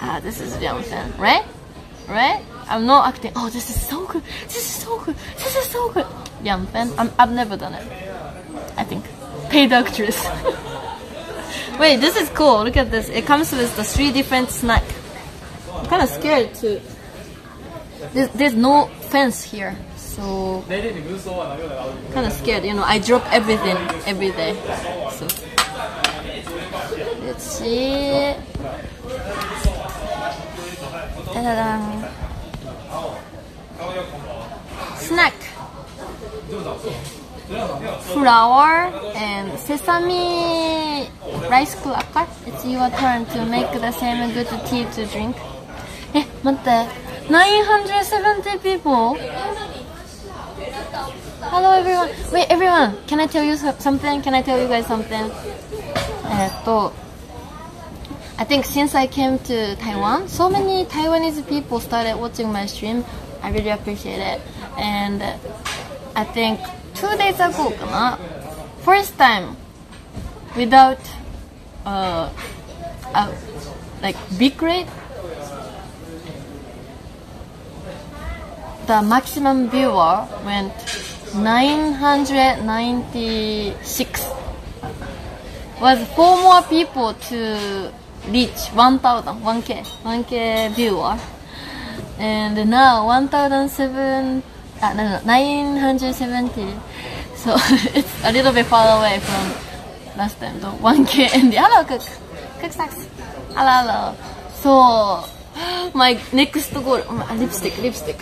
ah, this is pen, right? Right? I'm not acting, oh, this is so good, this is so good, this is so good. Pen, I'm, I've never done it. I think. Paid actress. Wait, this is cool. Look at this. It comes with the three different snack. I'm kind of scared too. There's, there's no fence here, so kind of scared. You know, I drop everything every day. So let's see. Snack flour and sesame rice cracker. It's your turn to make the same good tea to drink. え、待って。970 people? Hello everyone. Wait, everyone. Can I tell you so- something? Can I tell you guys something? えっと、I think since I came to Taiwan, so many Taiwanese people started watching my stream. I really appreciate it. And I think two days ago first time without uh, like big rate. The maximum viewer went 996 was four more people to reach 1000 1k 1k viewer. And now 1007 uh, no, no, 970 so it's a little bit far away from last time the 1k and the hello cook. Cook sucks. Hello hello so my next goal uh, lipstick lipstick.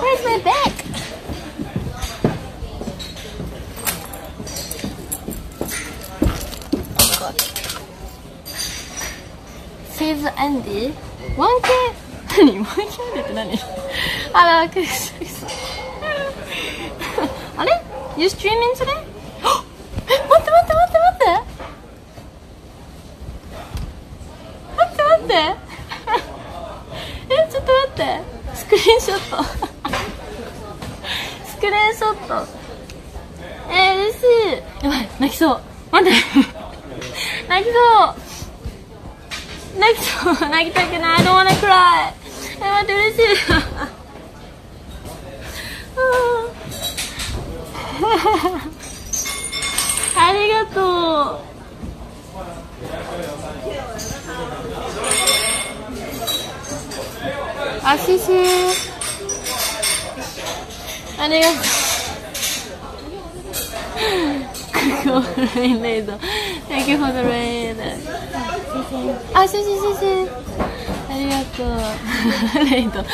Where's my bag? Oh my god. Says Andy. 1k 何？1k って何？あら、くすくす。あれ ?You streaming today? え、待って待って待って待って待って待って え、ちょっと待ってスクリーンショット スクリーンショットえー、嬉しいやばい、泣きそう待って。泣きそう。泣きそう。泣きたくない。I don't wanna cry. え、待って、嬉しい。ありがとう。あ、シシありがとう。rain later. Thank you for the rain. あ、シシシシ。ありがとう。レイト。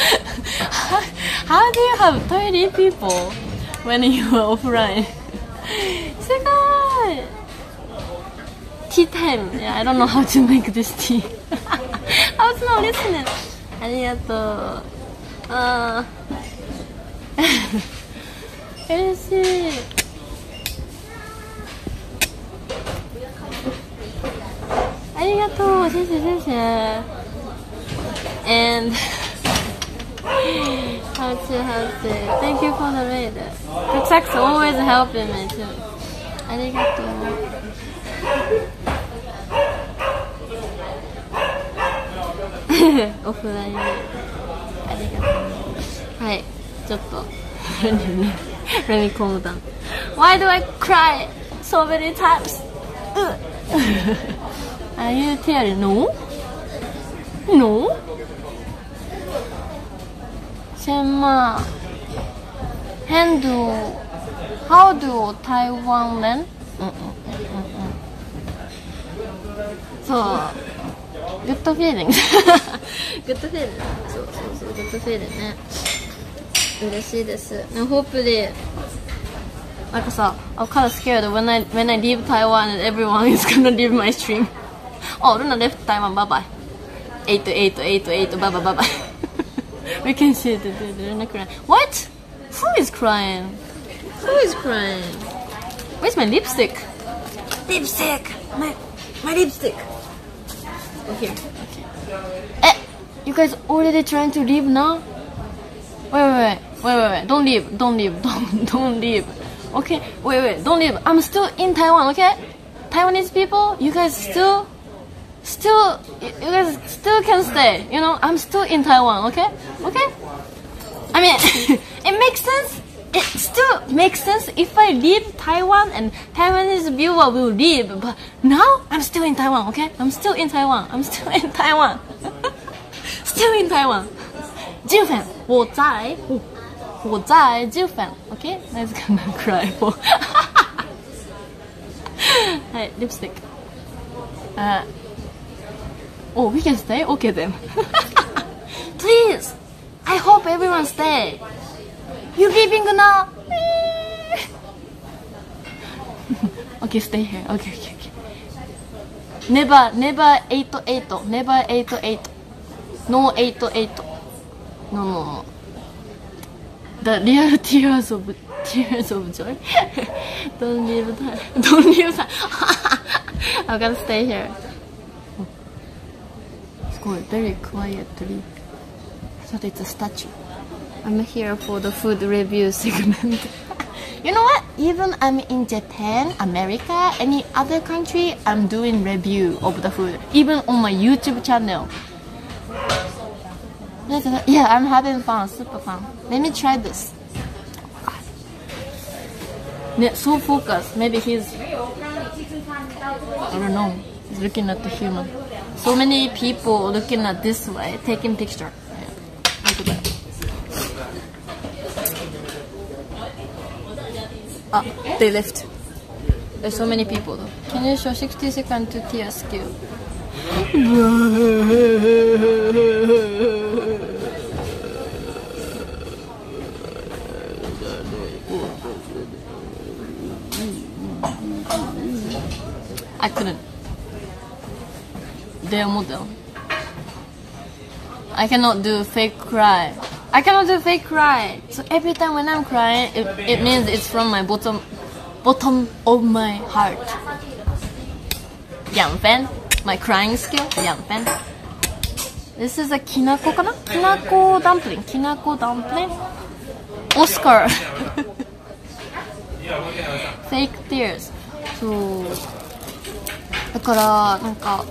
How do you have 30 people when you are offline? すごい Tea time. Yeah, I don't know how to make this tea. I was not listening. ありがとう。あー嬉しい。ありがとう。谢谢谢谢。And 好吃好吃。Thank you for the raid. Good sex always helping me too. ありがとう。オフラインありがとうはいちょっと Let me calm down Why do I cry so many times? Are you tearing? No? No? 千万 Handle How do Taiwan learn? うんうんうんうんそうグッドフィーリンググッドフィーリングそうそうそうグッドフィーリングね嬉しいですね hopefully なんかさ I'm kind of scared when I when I leave Taiwan and everyone is gonna leave my stream oh Luna left Taiwan bye bye 8888 bye bye bye bye we can see the, the, the Luna crying what who is crying who is crying where's my lipstick lipstick my my lipstick Okay. Okay. Eh, you guys already trying to leave now? Wait, wait, wait, wait, wait, wait. Don't leave, don't leave, don't, don't leave. Okay, wait, wait, don't leave. I'm still in Taiwan. Okay, Taiwanese people, you guys still, still you guys still can stay. You know i'm still in taiwan okay? Okay? I mean it makes sense. It still makes sense. If i leave taiwan and taiwanese viewer will leave but now i'm still in taiwan okay? I'm still in taiwan. I'm still in taiwan. Still in taiwan. Jiufen wo zai wo zai jiufen okay? That's gonna cry for hey, lipstick. Uh, oh, we can stay? Okay then. Please, I hope everyone stay. You leaving now? okay, stay here. Okay, okay, okay. Never, never eight eight. Never eight eight. No eight eight. No, no, no. The real tears of tears of joy. don't leave that. Don't leave that. I'm gonna stay here. school very quietly. So it's a statue. I'm here for the food review segment. you know what? Even I'm in Japan, America, any other country, I'm doing review of the food. Even on my YouTube channel. Yeah, I'm having fun, super fun. Let me try this. So focused. Maybe he's. I don't know. He's looking at the human. So many people looking at this way, taking picture. Yeah. Look at that. Ah, they left. There's so many people though. Can you show 60 second to skill? I couldn't Their model. I cannot do fake cry. I cannot do fake cry. So every time when I'm crying, it, it means it's from my bottom, bottom of my heart. Yang fan, my crying skill. Yang fan. This is a kinako kana? Kinako dumpling. Kinako dumpling. Oscar. fake tears. So からなんか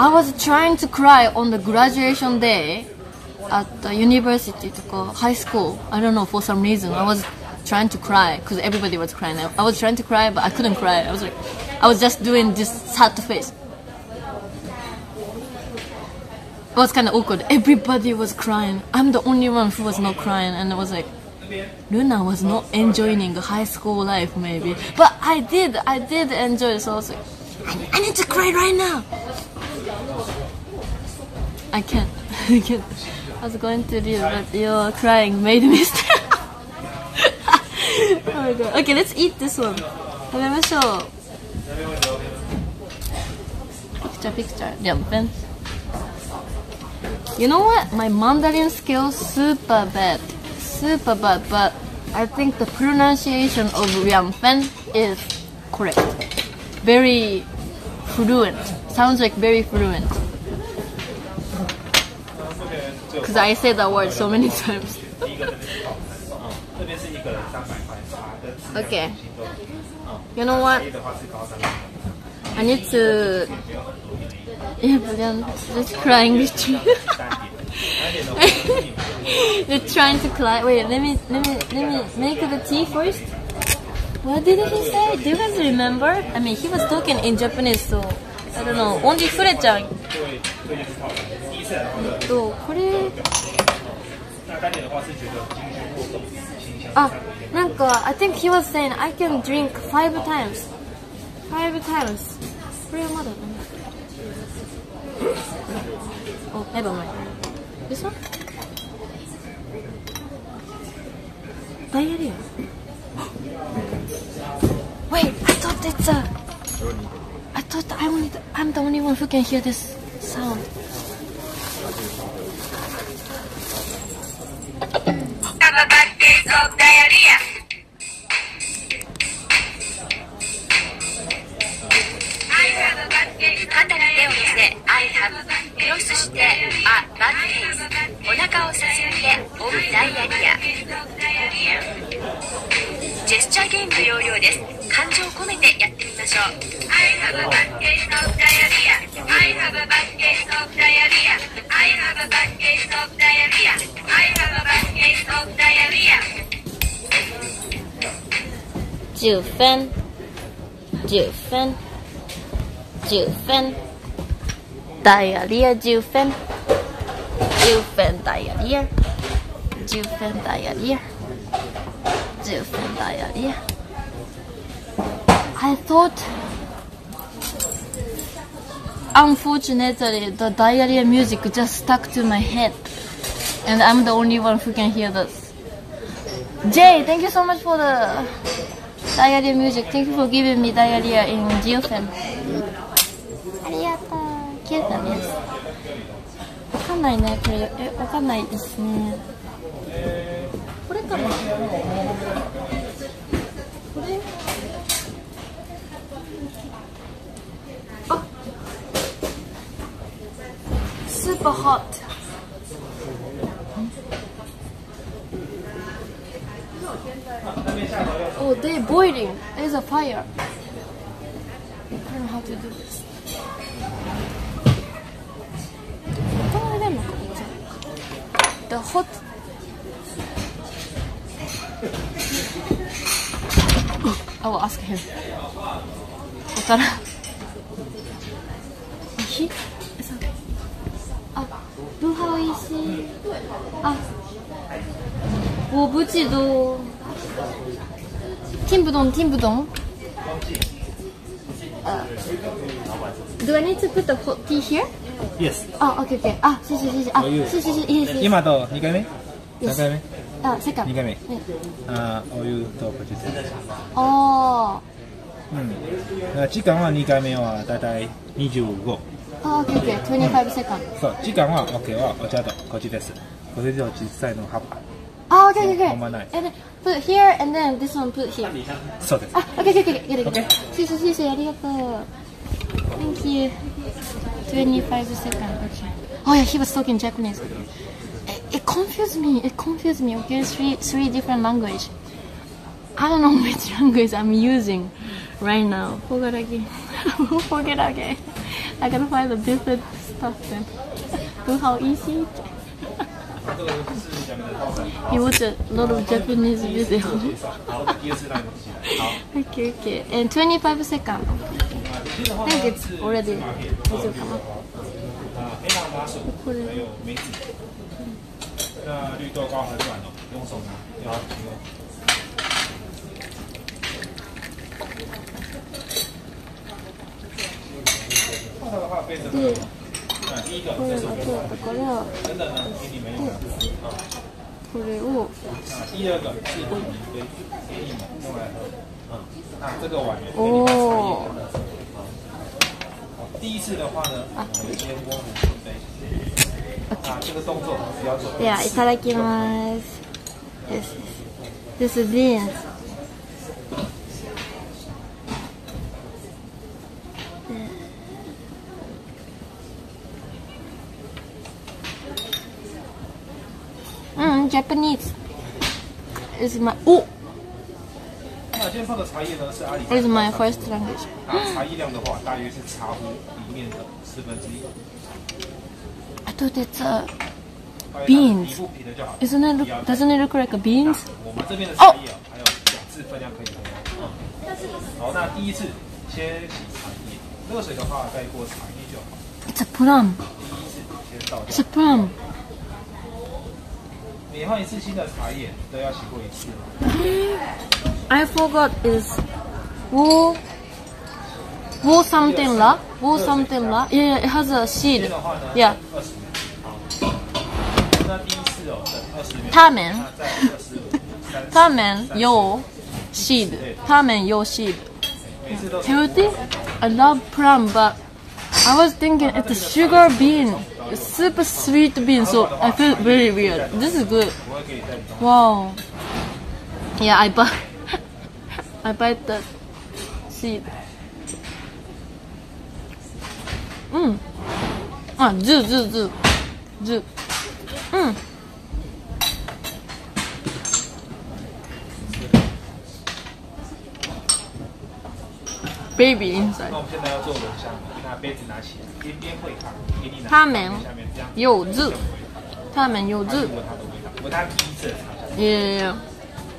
I was trying to cry on the graduation day at the university とか high school. I don't know for some reason. I was trying to cry because everybody was crying. I was trying to cry but I couldn't cry. I was like I was just doing this sad face. It was kind of awkward. Everybody was crying. I'm the only one who was not crying and I was like Luna was not enjoying high school life maybe. But I did I did enjoy so I was like I, I need to cry right now I can't I can't I was going to leave but your crying made me stay oh my god okay let's eat this one 食べましょう Picture picture 两边 You know what? My Mandarin skills super bad. Super bad, but I think the pronunciation of Liangfen is correct. Very fluent. Sounds like very fluent. Because I say that word so many times. okay. You know what? I need to then just crying literally. They're trying to cry. Wait, let me let me let me make the tea first. What did he say? Do you guys remember? I mean, he was talking in Japanese, so I don't know. Only 触れちゃう。えっとこれあなんか I think he was saying I can drink five times. Five times. これはまだだね。Oh, never mind. This one? Diarrhea. Wait, I thought it's a. I thought I only I'm the only one who can hear this sound. I 肩に手を乗せ I have クロスしてあバッテイお腹をさすいてオブダイアリアジェスチャーゲームの要領です感情を込めてやってみましょう I have a bad case of diarrhea I have a bad case of diarrhea I have a bad case of diarrhea I have a bad case of diarrhea 九分，九分，Jufen. Diarrhea, Jufen. Jufen, diarrhea. Jufen, diarrhea. Jufen, diarrhea. I thought, unfortunately, the diarrhea music just stuck to my head. And I'm the only one who can hear this. Jay, thank you so much for the diarrhea music. Thank you for giving me diarrhea in Jiufen. ありがとう。キュートです。わかんないね、これ。え、わかんないですね。これかなこれあ Super hot. Oh, they're boiling. There's a fire. I don't know how to do it. this. どうやるのかな The hot. I will ask him. わからん。火あ、不好意思。啊，我不记得。听不懂，听不懂。呃、Do I need to put the hot tea here? Yes. あ、オッケーオッケー。あ、しししし、あ、ししし、イエス。今と二回目 ?3 回目？あ、セカン。2回目。あ、お湯とこちです。ああ。うん。時間は二回目はだいたい25。あ、オッケーオッケー。25セカン。そう、時間はオッケーはお茶とこっちです。これで実際の葉っぱ。あ、オッケーオッケー。飲まない。put here and then this one put here. そうです。あ、オッケーオッケーオッケー。オッケー。しししし、ありがとう。Thank you. 25 seconds. Okay. Oh yeah, he was talking Japanese. It, it confused me. It confused me. Okay, three three different language. I don't know which language I'm using right now. Forget again. Forget again. I gotta find the different stuff then. Do how easy. He watched a lot of Japanese videos. okay, okay. And 25 seconds. I think it's already 大丈夫かな啊，黑糖麻薯还有梅子。那绿豆糕很软哦，用手拿，要提供。泡它的话变成で、那第一个これ这是我们がそうだったから、等等呢，给你们用的啊。これを、那第二个是你们给给你们用来喝。嗯，那这个碗也给你お。跟着喝。好第一次的话呢，我们先温壶准备。啊，这个动作只要做。では、いただきます。Yes. This is beans. うん、Japanese is my oh 那今天泡的茶叶呢是阿里 is 山 my 茶 first language. 那茶叶量的话，大约是茶壶里面的四分之一。I thought it's uh, 大约 Beans isn't it look, doesn't it look like a beans? 我们这边的茶叶哦，还有两次分量可以喝。嗯。好，那第一次先洗茶叶，热水的话盖过茶叶就好。It's a plum. 第一次先倒 It's 掉 a。plum. 每换一次新的茶叶都要洗过一次。I forgot is wo wo something la wo something la yeah it has a 今 seed 天的话呢， yeah 二十秒。好。那第一次哦，等二十秒。他们那再二十五、三十。他们有 seed 他们有 seed 每次都是 healthy I love plum but I was thinking it's a sugar bean it's super sweet bean so I feel very weird this is good 不会给你再弄。 wow yeah I buy i buy the seed. 嗯。啊日日日日嗯。Baby 那我们现在要做的是什杯子拿起边边会烫给你拿他们有字他们有。字耶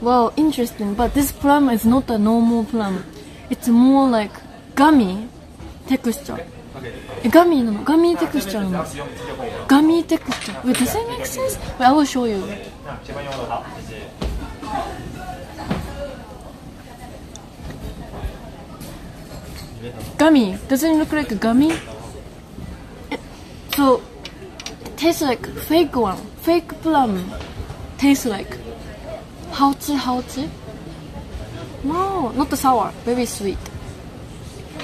Well, interesting, but this plum is not a normal plum. It's more like gummy texture. Gummy, no, gummy texture. No. Gummy texture. Wait, does that make sense? Wait, I will show you. Gummy. Doesn't it look like a gummy? It, so, it tastes like fake one. Fake plum. Tastes like. Haochi, haochi? No, not sour. Very sweet.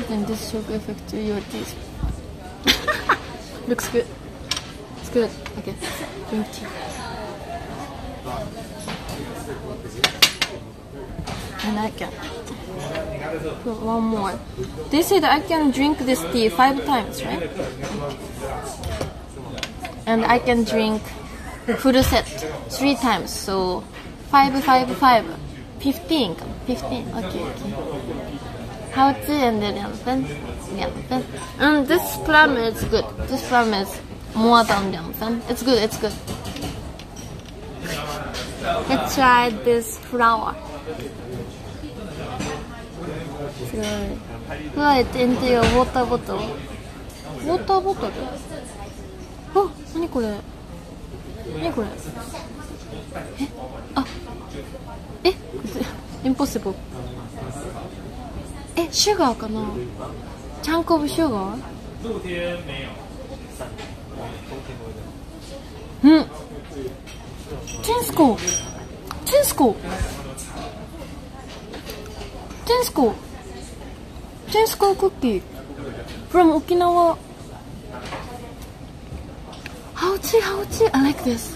Then this sugar affect your teeth. Looks good. It's good. Okay. Drink tea. And I can one more. They said I can drink this tea five times, right? And I can drink full set three times. So five, five, five. Fifteen. Fifteen. Okay, okay. 好吃 and 两分，两分。嗯，this plum is good. This plum is more than 两分。It's good. It's good. Let's try this flower. すごい。うわ、it into your water bottle. ウォーターボトルあ、なにこれなにこれえ、あ、え、インポッシブル。え、シュガーかな？チャンクオブシュガー，うん。チンスコチンスコチンスコチンスコクッキー。from 沖縄 How ち how ち I like this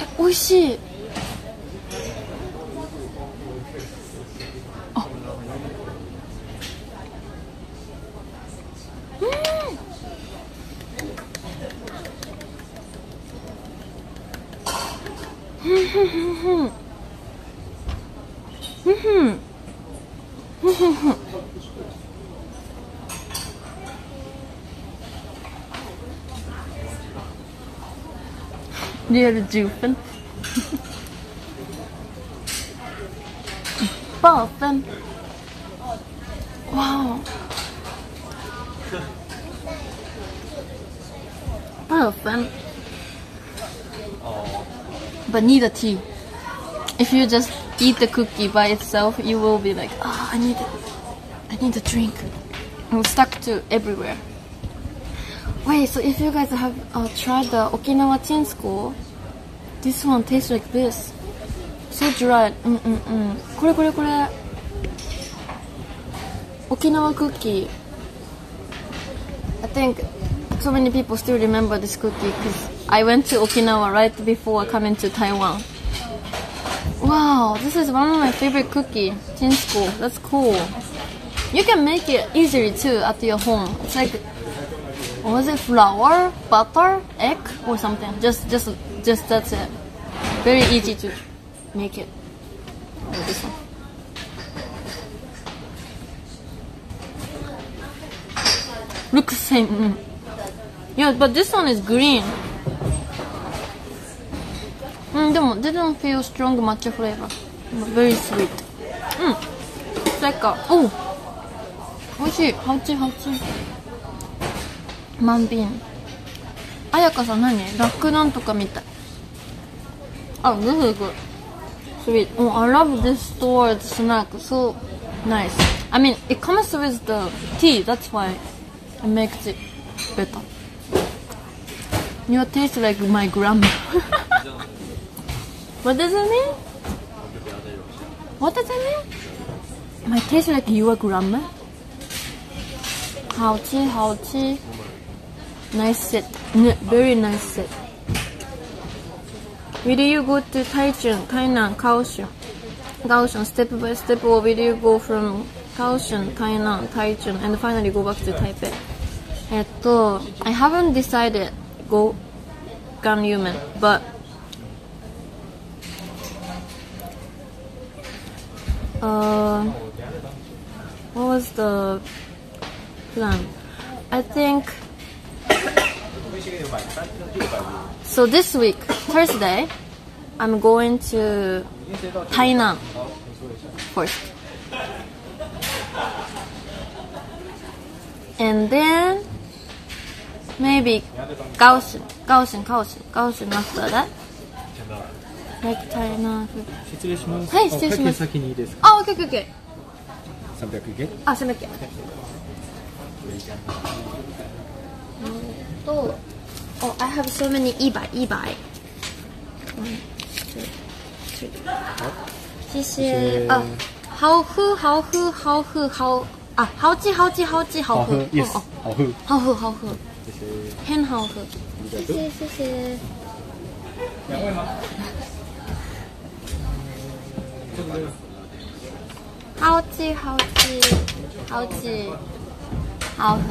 え、美味しい。You're juicing. Buffing. of fun, Oh. But need a tea. If you just eat the cookie by itself, you will be like, oh, I need, I need a drink. I'm stuck to everywhere. Wait, so if you guys have uh, tried the Okinawa chinsuko, this one tastes like this. So dry. Mm mm mm. これこれこれ。Okinawa cookie. I think so many people still remember this cookie because I went to Okinawa right before coming to Taiwan. Wow, this is one of my favorite cookie. School. That's cool. You can make it easily too at your home. It's like was it flour, butter, egg, or something? Just, just, just that's it. Very easy to make it. Like this one. Looks same. Yeah, but this one is green. Mm, でも didn't feel strong matcha flavor. Very sweet. Mm. It's like a, oh! 美味しい。ハチハチ。満瓶あやかさん何ラックなんとかみたいあ、this is good sweet oh I love this stored snack so nice I mean it comes with the tea that's why it makes it better you taste like my grandma what does it mean? what does it mean? my taste like your grandma 好吃好吃 Nice set. N- very nice set. Will you go to Taichung, Tainan, Kaohsiung? Kaohsiung step by step or will you go from Kaohsiung, Tainan, Taichung and finally go back to Taipei? えっと、I haven't decided go Ganyumen, but uh, what was the plan? I think So this week, Thursday, I'm going to Tainan first. And then maybe Kaohsiung, Kaohsiung, Kaohsiung, Kaohsiung after that. Like Tainan. 失礼します。はい失礼しますお会計先にいいですか。あ、オッケーオッケーオッケ三百元。ー。あ、すみません。と、Oh, I have so many e-buy, e-buy. One, two, three. 谢谢。啊，好喝，好喝，好喝，好啊，好吃，好吃，好吃，好喝。 yes 哦，好喝。好喝，好喝，谢谢。 很好喝。谢谢，谢谢。两位吗？好吃，好吃，好吃，好喝。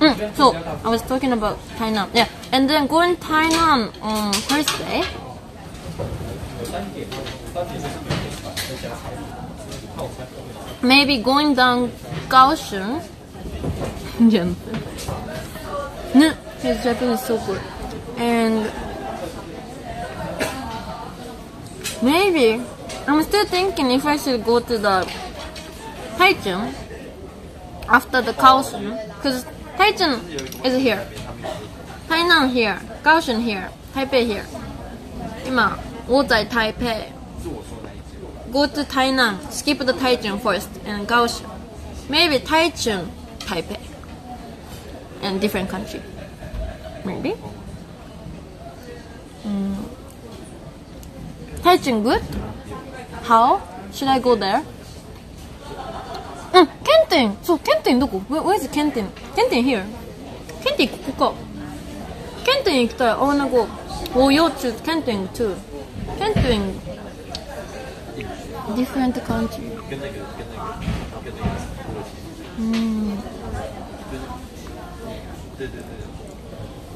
Mm, so I was talking about Tainan, yeah, and then going Tainan on Thursday. Maybe going down Kaohsiung. No, his Japanese is so good. And maybe I'm still thinking if I should go to the Taichung after the Kaohsiung because Taichung is here, Tainan here, Kaohsiung here, Taipei here. 今我在 Taipei. Go to Tainan, skip the Taichung first, and Kaohsiung. Maybe Taichung, Taipei, and different country. Maybe. Mm. Taichung good? How? Should I go there? うん、ケンテンそう、ケンテンどこ Where, Where's ケンテンケンテン here? ケンテンここか。ケンテン行きたい。I wanna go. Oh, you choose ケンテン too. ケンテン different country. うん。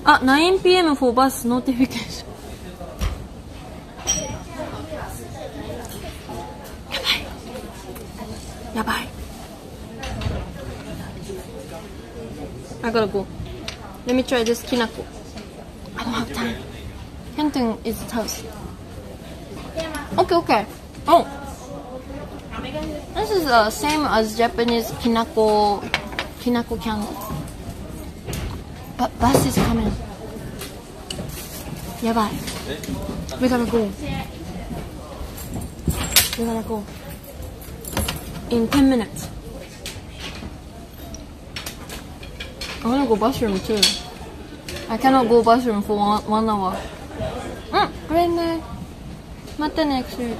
あ、9pm for bus notification. gotta go. Let me try this kinako. I don't have time. Kenton is toast. Okay, okay. Oh. This is the uh, same as Japanese kinako, kinako candy. But bus is coming. Yeah, bye. We gotta go. We gotta go. In 10 minutes. I wanna go bathroom too. I cannot go bathroom for one, one hour. Mm, great night. またね、薬で。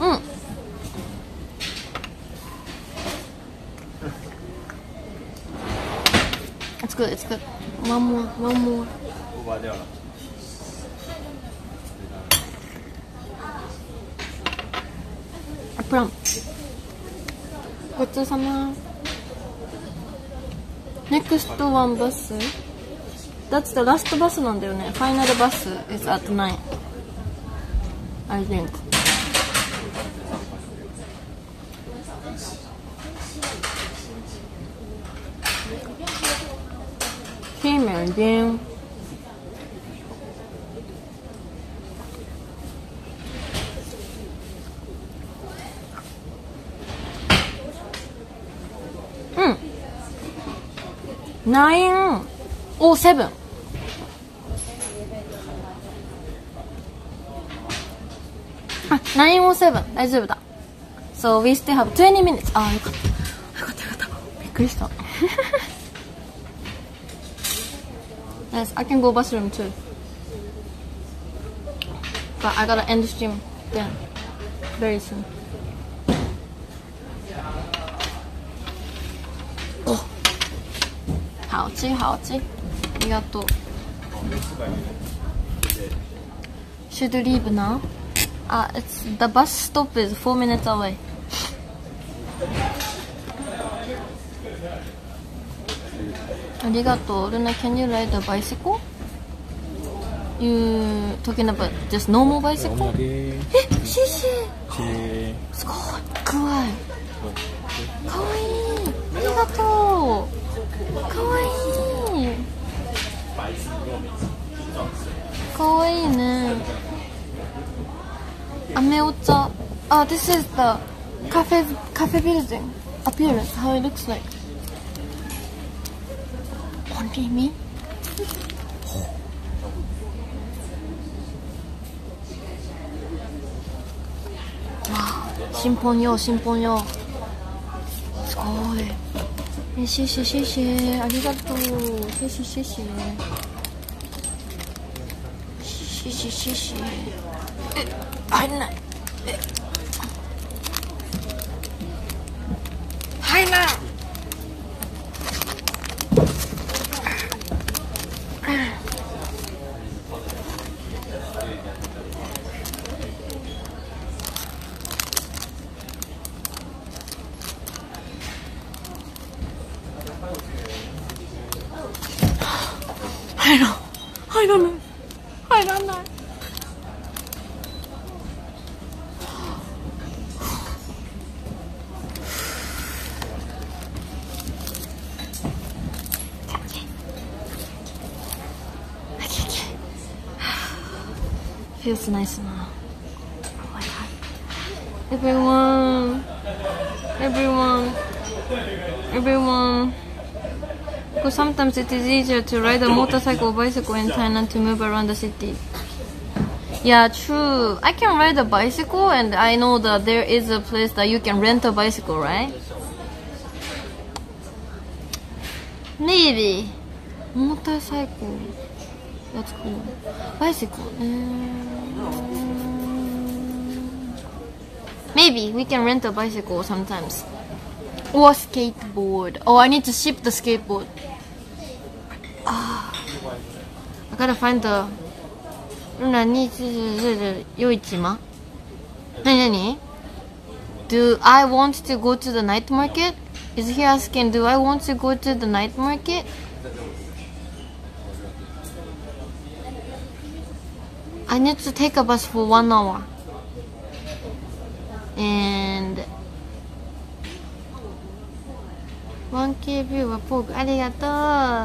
うん。It's good, it's good. One more, one more. 挖掉了。 A prom. ごちそうさま。 Next one bus. That's the last bus なんだよね。Final bus is at 9. I think. 閉门 again. 907 907大丈夫だ So we still have 20 minutes ああよかったよかったよかったびっくりした Yes, I can go bathroom too But I gotta end stream then Very soon 好吃好吃。ありがとう。Should leave now? Ah, it's the bus stop is four minutes away. Arigato. Luna, can you ride a bicycle? You talking about just normal bicycle? え、シェシェすごい。かわいい。かわいい。ありがとう。Oh, this is the cafe cafe building appearance. How it looks like. Only me. Wow, 新本用新本用。すごい。え、谢谢谢谢、ありがとう。谢谢谢谢。谢谢谢谢。え、入れない。A nice smile. Oh my god. Everyone. Everyone. Everyone. Because sometimes it is easier to ride a motorcycle or bicycle in Thailand to move around the city. Yeah, true. I can ride a bicycle and I know that there is a place that you can rent a bicycle, right? Maybe. Motorcycle. That's cool. Bicycle. Uh... Maybe we can rent a bicycle sometimes. Or skateboard. Oh, I need to ship the skateboard. Ah, I gotta find the. Yoichima? Do I want to go to the night market? Is he asking, do I want to go to the night market? I need to take a bus for one hour. And 1K ビューはポークありがと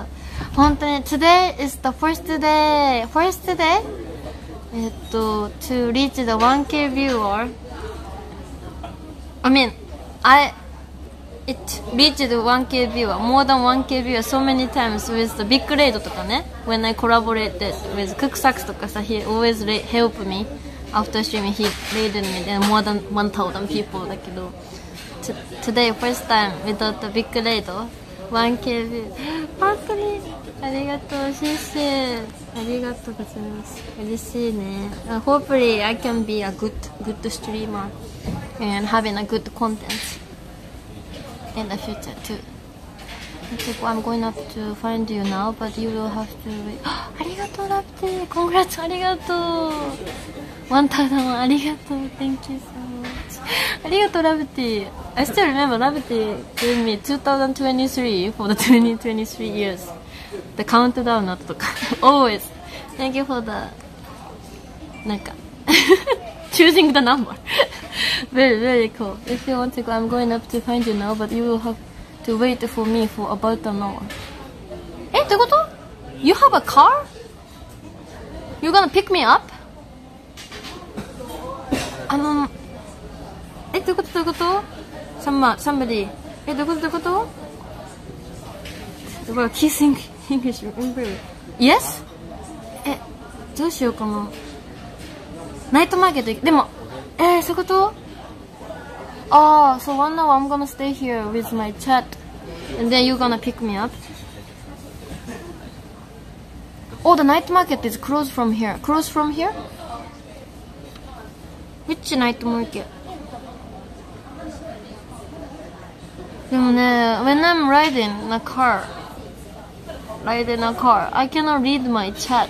う本当に Today is the first day first day えっと to reach the 1K viewer I mean I it reached 1K viewer more than 1K viewer so many times with the big raid とかね when I collaborated with Cooksax とかさ he always ra- help me after streaming he raided me then more than 1000 people だけど to- today first time without the big raid 1K view 本当にありがとう先生ありがとうございます嬉しいね Uh, hopefully I can be a good good streamer and having a good content in the future too. It's like, I'm going up to find you now, but you will have to wait. ありがとう、ラプティ Congrats, ありがとう !1000 ありがとう Thank you so much. ありがとう、ラプティ I still remember ラプティ gave me 2023 for the 2023 years. The countdown の後とか。Always. Thank you for the なんか choosing the number very very cool if you want to go I'm going up to find you now but you will have to wait for me for about an hour えどういうこと You have a car? You're gonna pick me up? あのえどういうことどういうこと Some, somebody えどういうことどういうこと Well, kissing English remember Yes? えどうしようかなナイトマーケット行くでもえー、そういうこと ああ、so one hour I'm gonna stay here with my chat and then you're gonna pick me up Oh, the night market is closed from here. Closed from here? Which night market? でもね、when I'm riding in a car, riding a car, I cannot read my chat.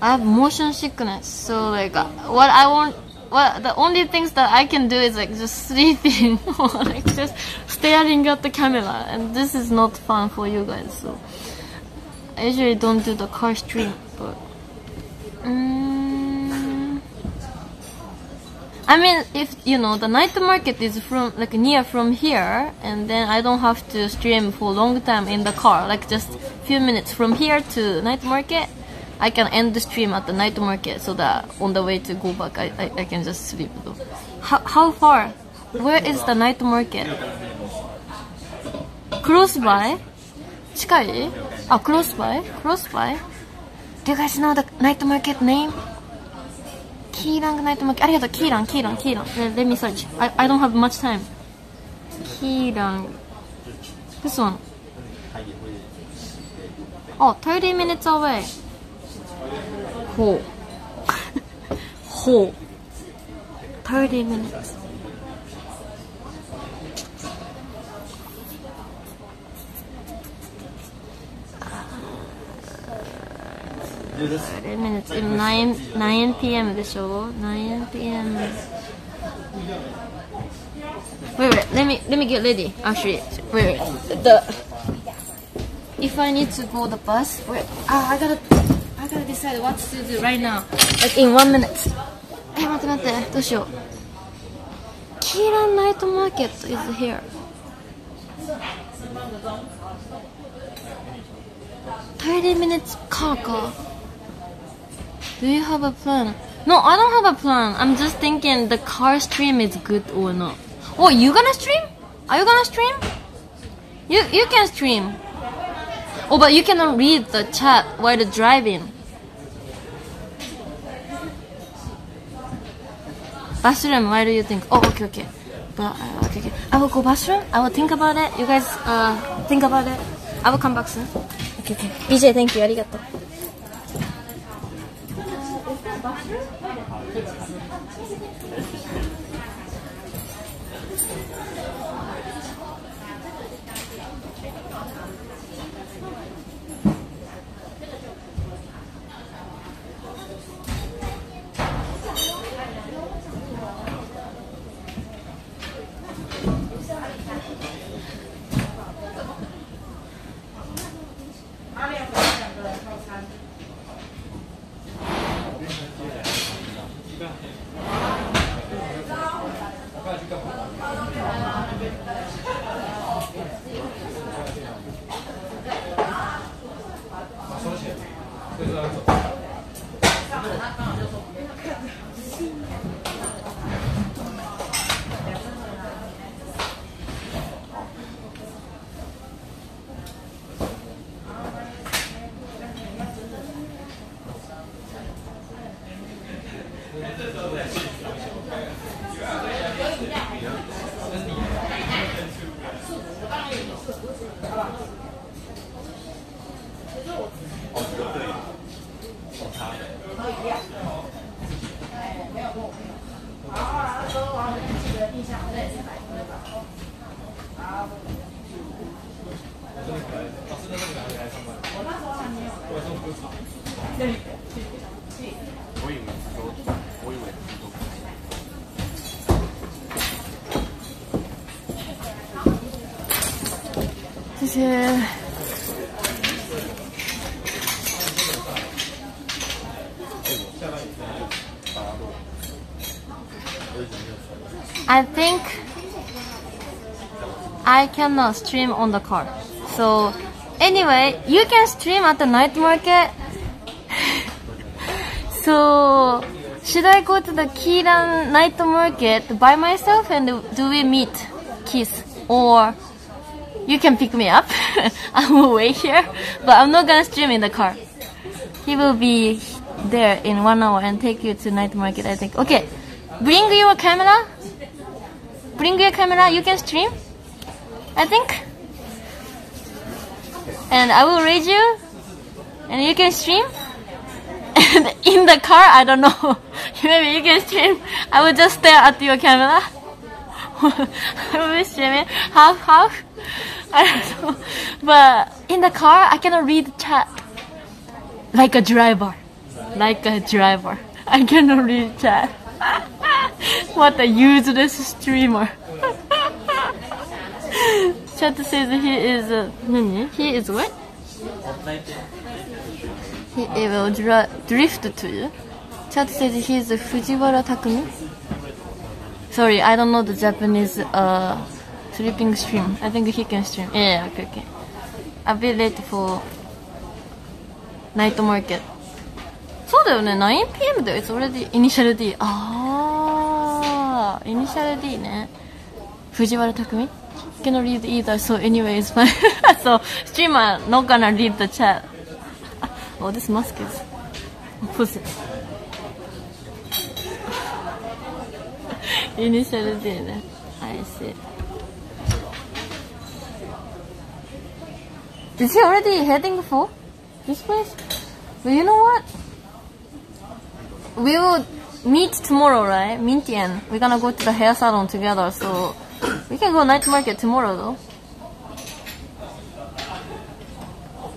I have motion sickness, so like uh, what I want, what the only things that I can do is like just sleeping or like just staring at the camera, and this is not fun for you guys. So I usually don't do the car stream, but mm, I mean, if you know the night market is from like near from here, and then I don't have to stream for a long time in the car, like just a few minutes from here to night market. I can end the stream at the night market so that on the way to go back I, I, I can just sleep though. How, how far? Where is the night market? Close by? 近い Ah, close by? Close by? Do you guys know the night market name? Keelung night market. ありがとう、Keelung, Keelung, Keelung. Let, let me search. I, I don't have much time. Keelung. This one. Oh, 30 minutes away. ほう。ほう。30 minutes. Thirty minutes. 今9 9 p.m. でしょ ?9 p.m. Wait, wait. Let me let me get ready. Actually, wait, wait. The if I need to go the bus, wait. Ah, I gotta I gotta decide what to do right now. Like in one minute. え、待って待って。どうしよう。キーランナイトマーケット is here. 30 minutes car car. Do you have a plan? No, I don't have a plan. I'm just thinking the car stream is good or not. Oh, you gonna stream? Are you gonna stream? You you can stream. Oh, but you cannot read the chat while driving. Bathroom, why do you think? Oh, okay, okay. But, uh, okay, okay. I will go bathroom. I will think about it. You guys, uh, think about it. I will come back soon. Okay, okay. BJ, thank you. あ I think I cannot stream on the car. So anyway, you can stream at the night market. so should I go to the Keelung night market by myself and do we meet kiss or you can pick me up. I will wait here, but I'm not gonna stream in the car. He will be there in one hour and take you to night market. I think. Okay, bring your camera. Bring your camera. You can stream. I think. And I will raise you, and you can stream. And in the car, I don't know. Maybe you can stream. I will just stare at your camera. I will be streaming half half. I don't know. But in the car, I cannot read chat like a driver. Like a driver. I cannot read chat. what a useless streamer. chat says he is uh, he is what? He will dri- drift to you. Chat says he is Fujiwara Takumi. Sorry, I don't know the Japanese uh, sleeping stream. I think he can stream. Yeah, okay, okay. I'll be late for night market. そうだよね、9pm だよ。It's already initial D. あー、initial D ね。藤原匠 Cannot read either, so anyway, it's fine. so, streamer not gonna read the chat. Oh, this mask is pussy. initial D ね。I see. Is he already heading for this place? Well, you know what? We will meet tomorrow, right? Mintian. We're gonna go to the hair salon together, so we can go night market tomorrow, though.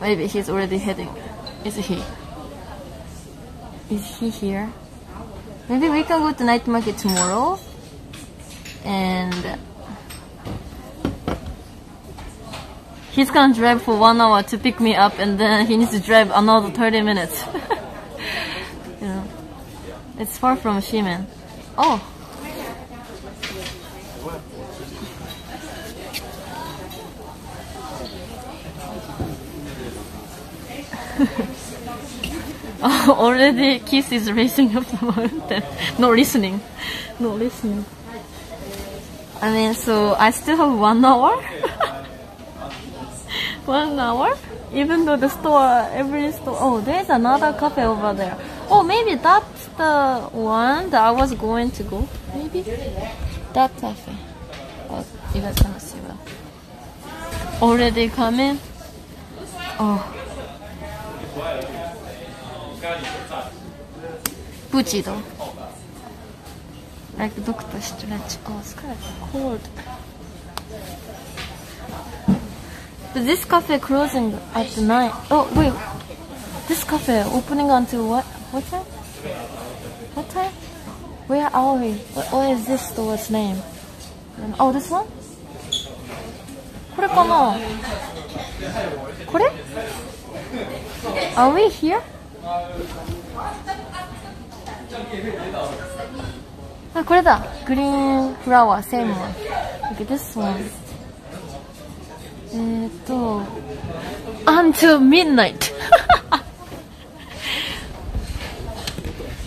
Maybe he's already heading. Is he? Is he here? Maybe we can go to night market tomorrow. And he's gonna drive for one hour to pick me up, and then he needs to drive another 30 minutes. you know, it's far from Shimen. Oh. Already Kiss is racing up the mountain. no listening. No listening. I mean, so I still have one hour? one hour? Even though the store, every store, oh, there's another cafe over there. Oh, maybe that's the one that I was going to go. Maybe? That cafe. Oh, you guys cannot see well. Already coming? Oh. Buchido. Like Doctor Stretch. Oh, it's kind of cold. But this cafe closing at night. Oh wait, this cafe opening until what? What time? What time? Where are we? What, what is this store's name? Oh, this one? これかなこれ Are we here? Ah, これだ Green flower, same one Look at this one Until midnight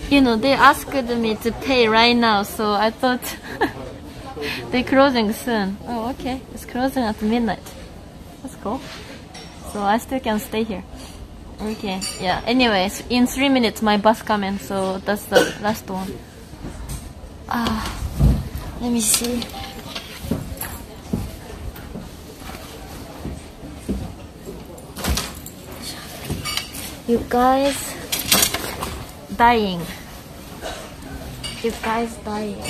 you know, they asked me to pay right now, so I thought they're closing soon. Oh, okay. It's closing at midnight. That's cool. So I still can stay here. Okay, yeah. Anyways, in three minutes my bus coming, so that's the last one. Ah, let me see. You guys dying. You guys dying.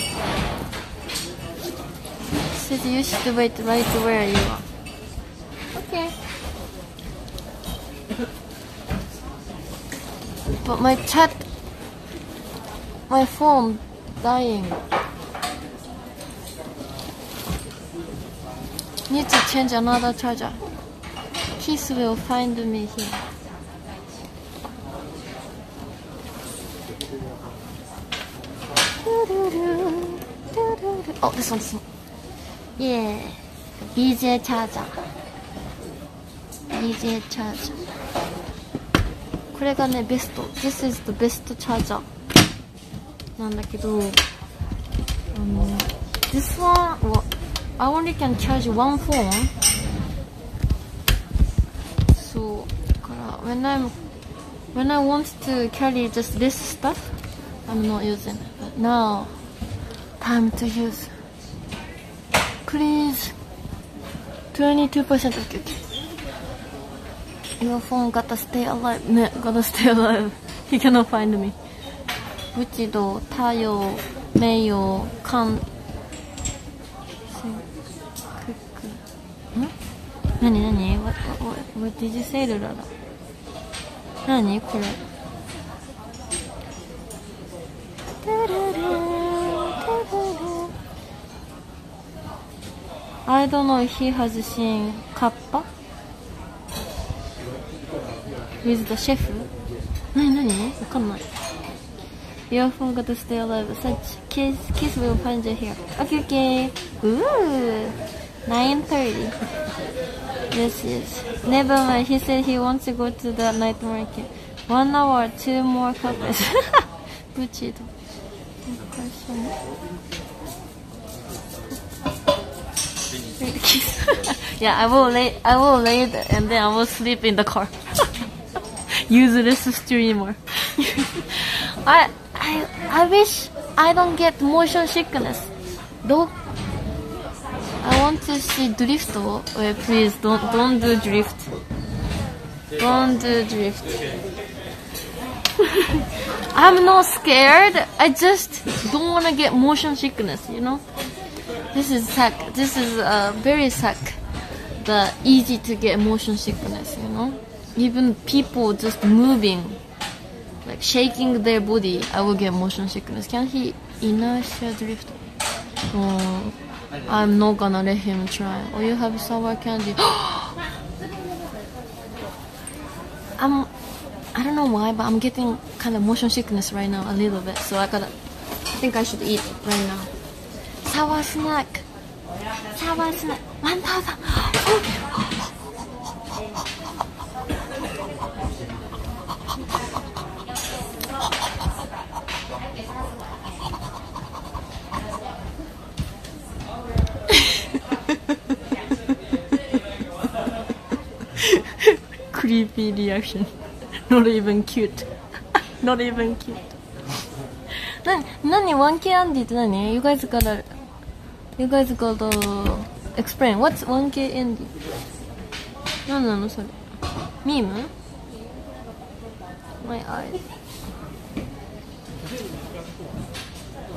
Says you should wait right where you are. Okay. But my chat, my phone dying. Need to change another charger. Keith will find me here. Oh, this one, this one. Yeah. BJ charger. BJ charger. これがね、ベスト。This is the best charger. なんだけど、あの、this one は、I only can charge one phone. So, だから when I'm when I want to carry just this stuff, I'm not using it. But now, time to use. Please. 22% okay, okay. Your phone gotta stay alive. ね、gotta stay alive. He cannot find me. ブチド、太陽、名誉、関、クック。ん何何 what, what, what did you say, ルララ何これ。I don't know if he has seen Kappa with the chef. 何何わかんない。Your phone got to stay alive. Such kiss, kiss will find you here. Okay, okay. Ooh, 9:30. Yes, yes. Never mind. He said he wants to go to the night market. One hour, two more couples. Buchido. Question. Kiss. yeah, I will lay. I will lay it, and then I will sleep in the car. Use this streamer. I I I wish I don't get motion sickness. Though I want to see drift. Oh, please don't don't do drift. Don't do drift. I'm not scared. I just don't want to get motion sickness. You know. This is suck. This is uh, very suck. The easy to get motion sickness. You know. Even people just moving like shaking their body, I will get motion sickness. Can he inertia drift? Oh, I'm not gonna let him try. Oh, you have sour candy. I'm, I don't know why, but I'm getting kind of motion sickness right now, a little bit. So I gotta, I think I should eat right now. Sour snack. Sour snack. 1000. creepy reaction. Not even cute. Not even cute. な、何 ?1K Andy って何 ?You guys gotta, you guys gotta explain. What's 1K Andy? 何なのそれ。ミーム ?My eyes.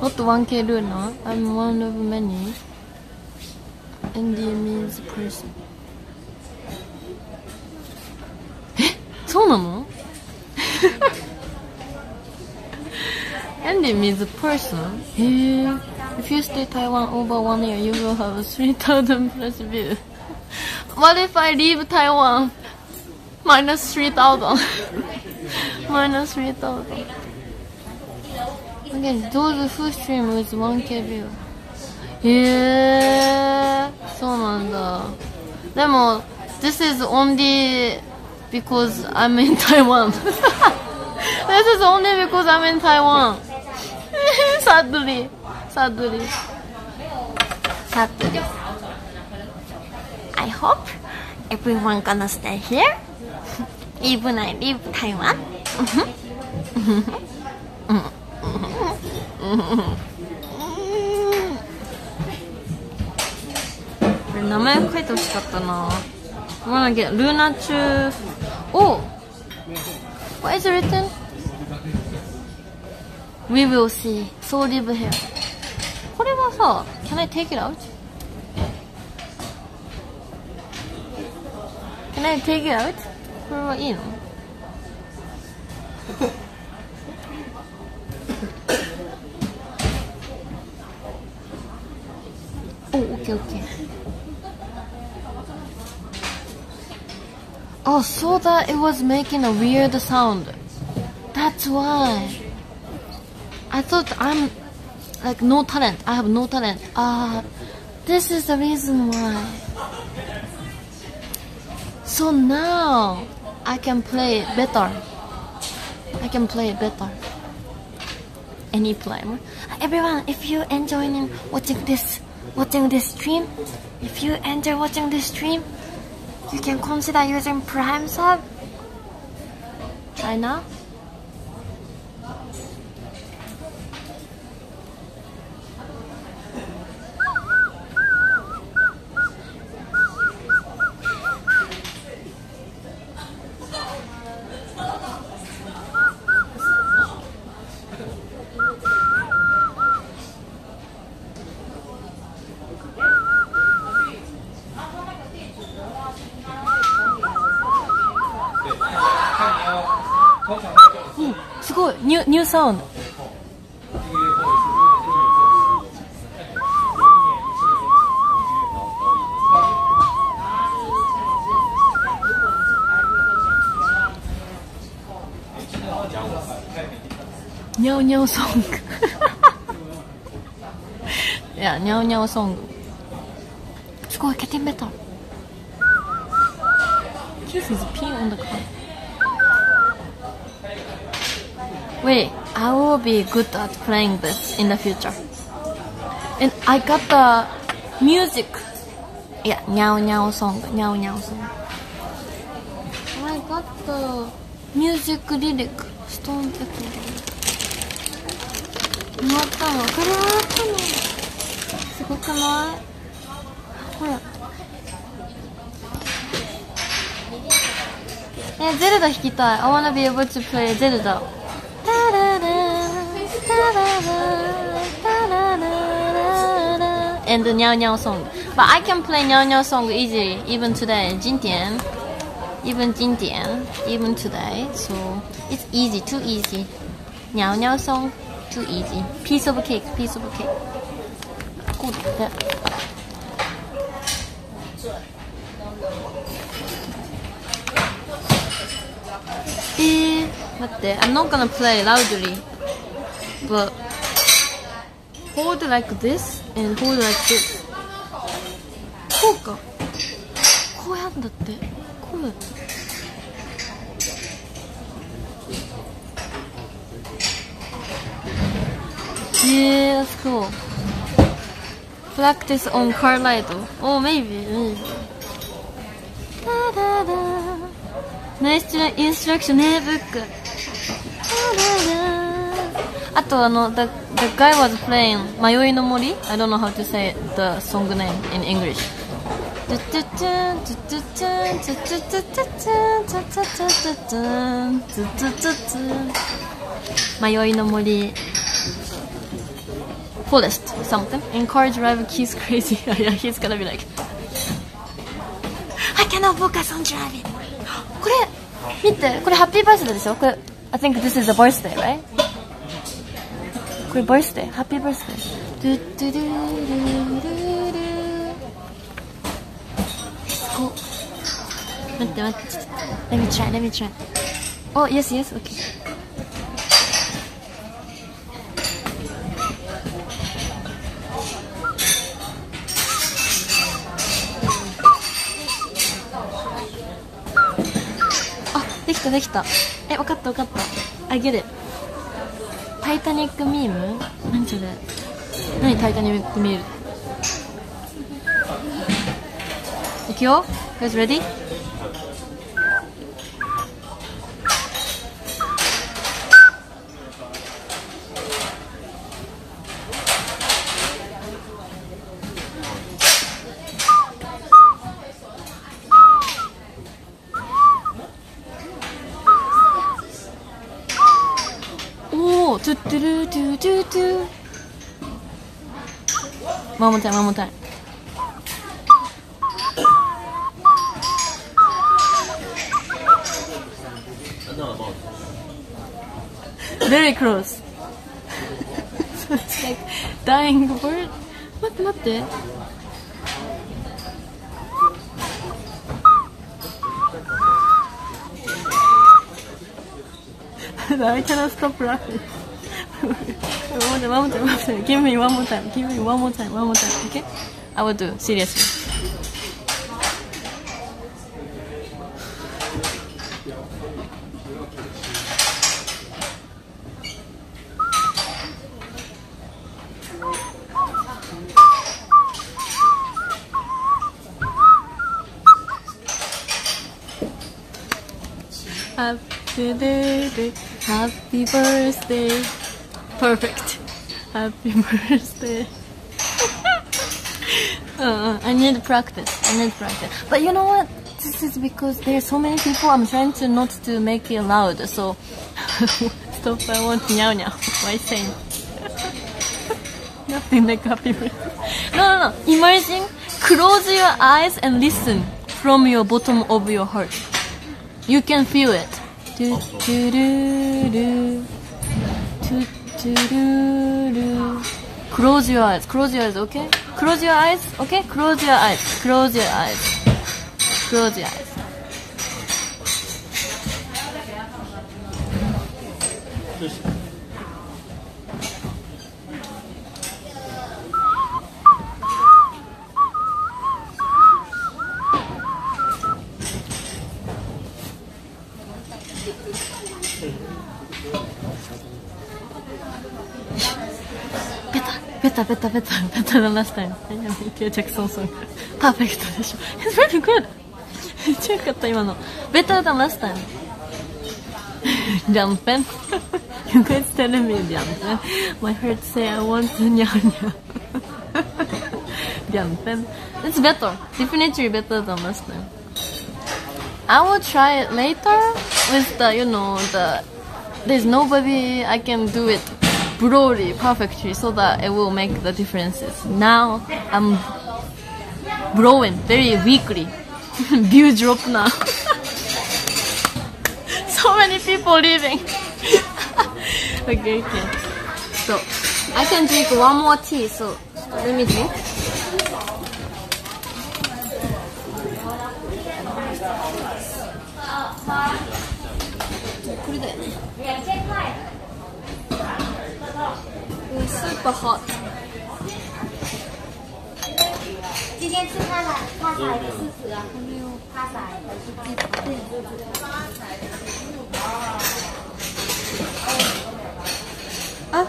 What 1K ルーナ ?I'm one of many. Andy means person. そうなの Andy means person? へえ。If you stay Taiwan over one year, you will have 3,000 plus views. What if I leave Taiwan? Minus 3,000. Minus 3,000. Again, those who stream with 1k view. へえ。そうなんだ。でも、this is only because I'm in Taiwan. this is only because I'm in Taiwan. sadly, sadly, sadly. I hope everyone gonna stay here, even I leave Taiwan. これ名前書いてほしかったな。 I wanna get Luna too. Oh! What is it written? We will see. So live here. これはさ、can I take it out? Can I take it out? これはいいの Oh, okay, okay. Oh, so that it was making a weird sound. That's why. I thought I'm like no talent. I have no talent. Ah, this is the reason why. So now I can play better. I can play better. Any play. Everyone, if you enjoying watching this, watching this stream, if you enjoy watching this stream, you can consider using Prime Sub. Right ニュニューサウンドニャオニ Will be good at playing this in the future. And I got the music. Yeah, Nyao Nyao song, Nyao Nyao song. I got the music lyric. Stone Echo. もらったのこれはあったのすごくないほらえ、ゼルダ弾きたい I wanna be able to play ゼルダ and the Niao Niao song. But I can play Niao Niao song easily, even today. Jintian, even Jintian, even today. So it's easy, too easy. Niao Niao song, too easy. Piece of cake, piece of cake. こうだって。えー、待って、I'm not gonna play loudly, but hold like this and hold like this. こうか。こうやんだって。こうやって。Yeah, that's cool. Practice on Carlisle. Oh, maybe, maybe. Da-da-da. Nice instruction ね、ブック。 あとあの、the, the guy was playing 迷いの森 I don't know how to say the song name in English. 迷いの森 Forest something. Encourage drive keys crazy. yeah, he's gonna be like I cannot focus on driving. これ見てこれハッピーバースデーでしょこれ I think this is a birthday right? これ birthday. ハッピーバースデードゥドゥドゥドゥドゥドゥこう待って待って Let me try let me try. Oh yes yes okay. あできたできた。えわかったわかった。あげるタイタニックミーム何それ？何タイタニックミームいくよ。Guys ready? one more time, one more time. Very close. so it's like dying bird. What not that? I cannot stop laughing one more time, one more time. Give me one more time. Give me one more time, one more time. Okay? I will do seriously. Happy birthday, happy birthday. Perfect. Happy birthday. uh, I need practice. I need practice. But you know what? This is because there's so many people. I'm trying to not to make it loud. So stop. I want meow meow. Why saying? Nothing like happy birthday. No, no, no. Imagine. Close your eyes and listen from your bottom of your heart. You can feel it. Do, do, do, do. Do, Close your eyes. Close your eyes, okay? Close your eyes, okay? Close your eyes. Close your eyes. Close your eyes. Better, better, better, better than last time. I am Michael Jackson song. パーフェクトでしょ。It's very good! めっちゃよかった、今の。Better than last time. ジャンペン You guys telling me ジャンペン My heart say I want to ニャーニャジャンペン It's better. Definitely better than last time. I will try it later with the, you know, the there's nobody I can do it broadly, perfectly, so that it will make the differences. Now I'm growing very weakly. View drop now. so many people leaving. okay, okay. So I can drink one more tea. So let me drink. 不好。今天吃他了，他啥也不吃，啊啥不。啊，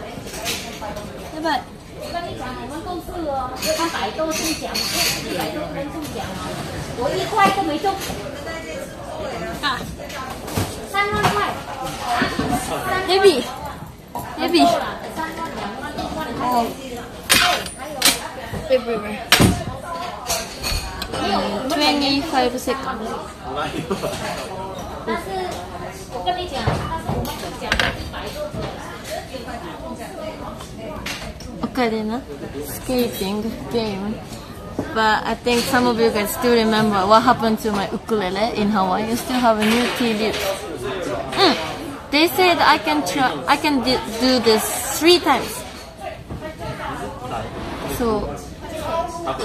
我跟你讲，我们都是哦，一百多中奖，一百多中奖啊，我一块都没中。啊，三万块，啊，三万，三，三万，两万，一万两万。 Everywhere. 25 seconds. 但是我跟你讲，但是我们中奖的一百多个。 Ocarina skating game. But I think some of you guys still remember what happened to my ukulele in Hawaii. You still have a new tea leaf. Mm. They said I can try, I can di- do this three times. so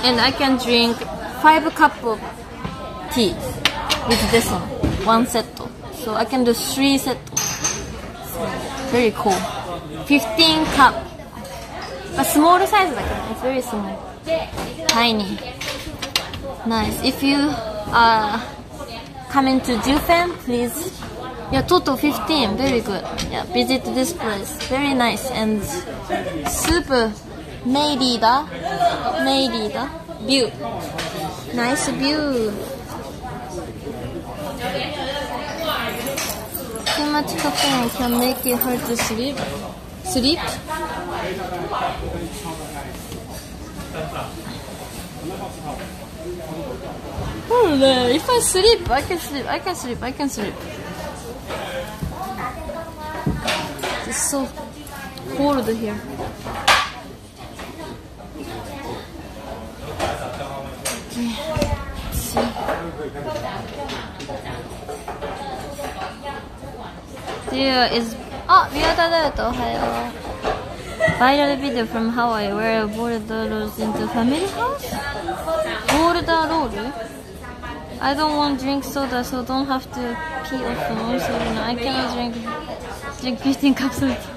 and I can drink five cup of tea with this one, one set. So I can do three set. Very cool. 15 cup. But small size, like it's very small, tiny, nice. If you are coming to Jiufen, please. Yeah, total 15, very good. Yeah, visit this place, very nice and super Maybe the, maybe the view. Nice view. Too much caffeine can make it hard to sleep. Sleep? Oh, if I sleep, I can sleep, I can sleep, I can sleep. It's so cold here. Dear is oh we are 미안하다 하요. Viral video from Hawaii where border rolls into family house. Border roll. I don't want drink soda, so don't have to pee off the more soda. No, I cannot drink drink 15 cups of tea.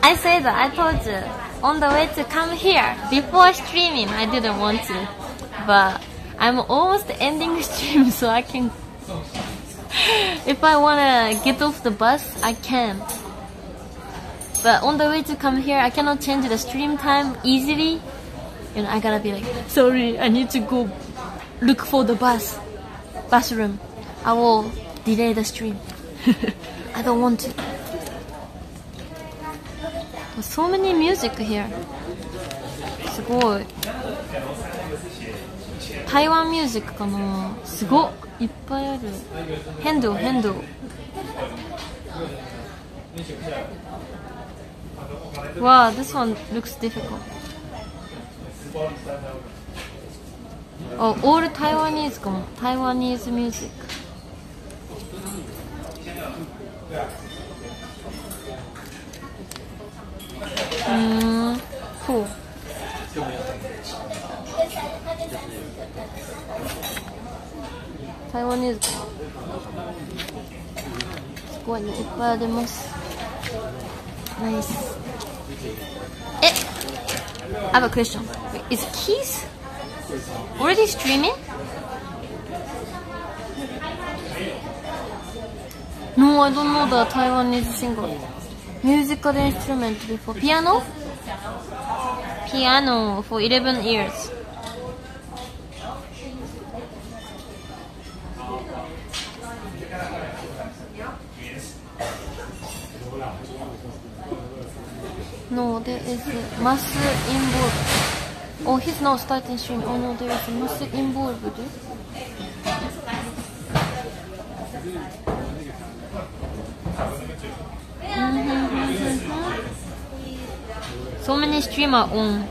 I say that I told you on the way to come here before streaming. I didn't want to, but. I'm almost ending the stream so I can. if I wanna get off the bus, I can. But on the way to come here, I cannot change the stream time easily. You know, I gotta be like, sorry, I need to go look for the bus, bathroom. I will delay the stream. I don't want to. So many music here. すごい。 台湾ミュージックかな。すごっ。いっぱいある。ヘンドヘンドわあ this one looks あオール台湾ニーズかも。台湾ニーズミュージック。うん。そう。台湾ニュースかなすごいね、いっぱいあります。ナイス。え I have a question. Wait, Is Keith already streaming? No, I don't know the Taiwanese singer. Musical instrument before. Piano? Piano for 11 years. No, there is mass involved. Oh, he's not starting stream. Oh no, there is mass involved. So many streamer on.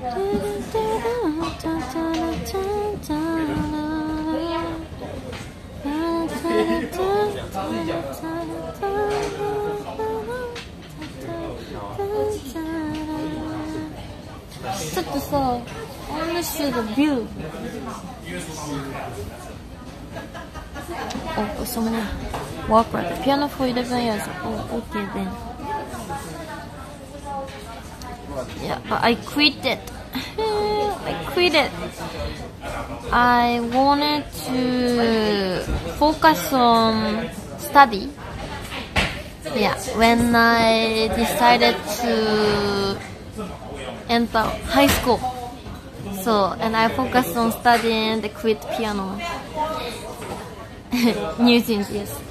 Check this out. I want to see the view. Oh, so many work right. Piano for 11 years. Oh, okay then. Yeah, but I quit it. I quit it. I wanted to focus on study. Yeah, when I decided to enter high school. So, and I focused on studying and quit piano. New things, yes.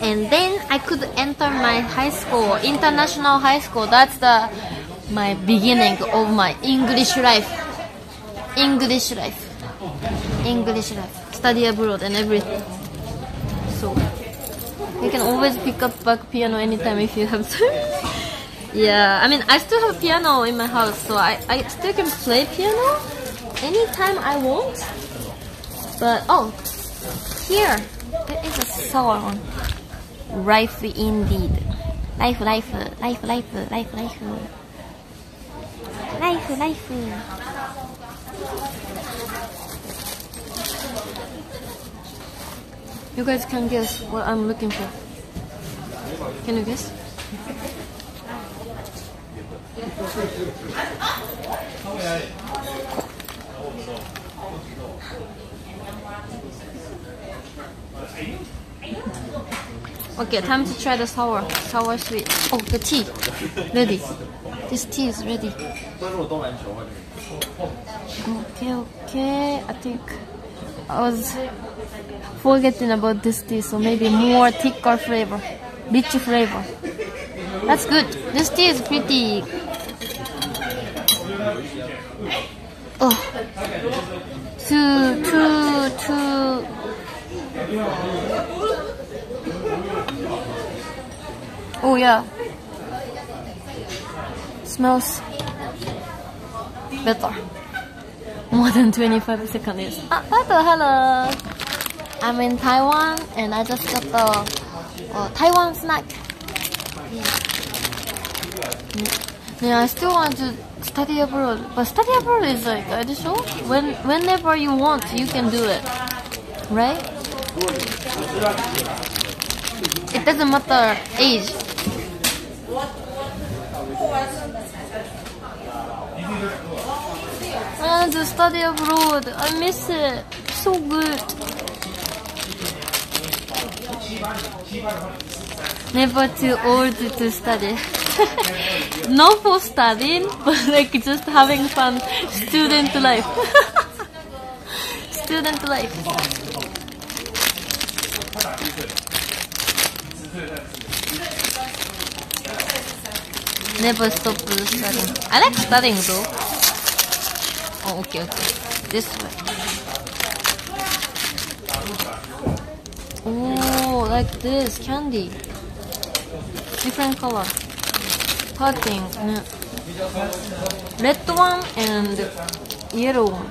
And then I could enter my high school, international high school. That's the my beginning of my English life. English life. English life. Study abroad and everything. So you can always pick up back piano anytime if you have to. yeah, I mean I still have piano in my house, so I, I still can play piano anytime I want. But oh, here there is a song. Life indeed. Life, life, life, life, life, life. Life, life. You guys can guess what I'm looking for. Can you guess? Okay, time to try the sour, sour sweet. Oh, the tea, ready. This tea is ready. Okay, okay. I think I was forgetting about this tea, so maybe more thicker flavor, rich flavor. That's good. This tea is pretty. Oh, too, too. Oh yeah. Smells better. More than 25 seconds. Ah, hello, hello. I'm in Taiwan and I just got the uh, Taiwan snack. Yeah. Yeah, I still want to study abroad, but study abroad is like I just when whenever you want, you can do it, right? It doesn't matter age. Want to study abroad. I miss it. So good. Never too old to study. Not for studying, but like just having fun. Student life. Student life. Never stop studying. I like studying though. Oh, okay, okay. This way. Oh, like this candy. Different color. Cutting. Red one and yellow one.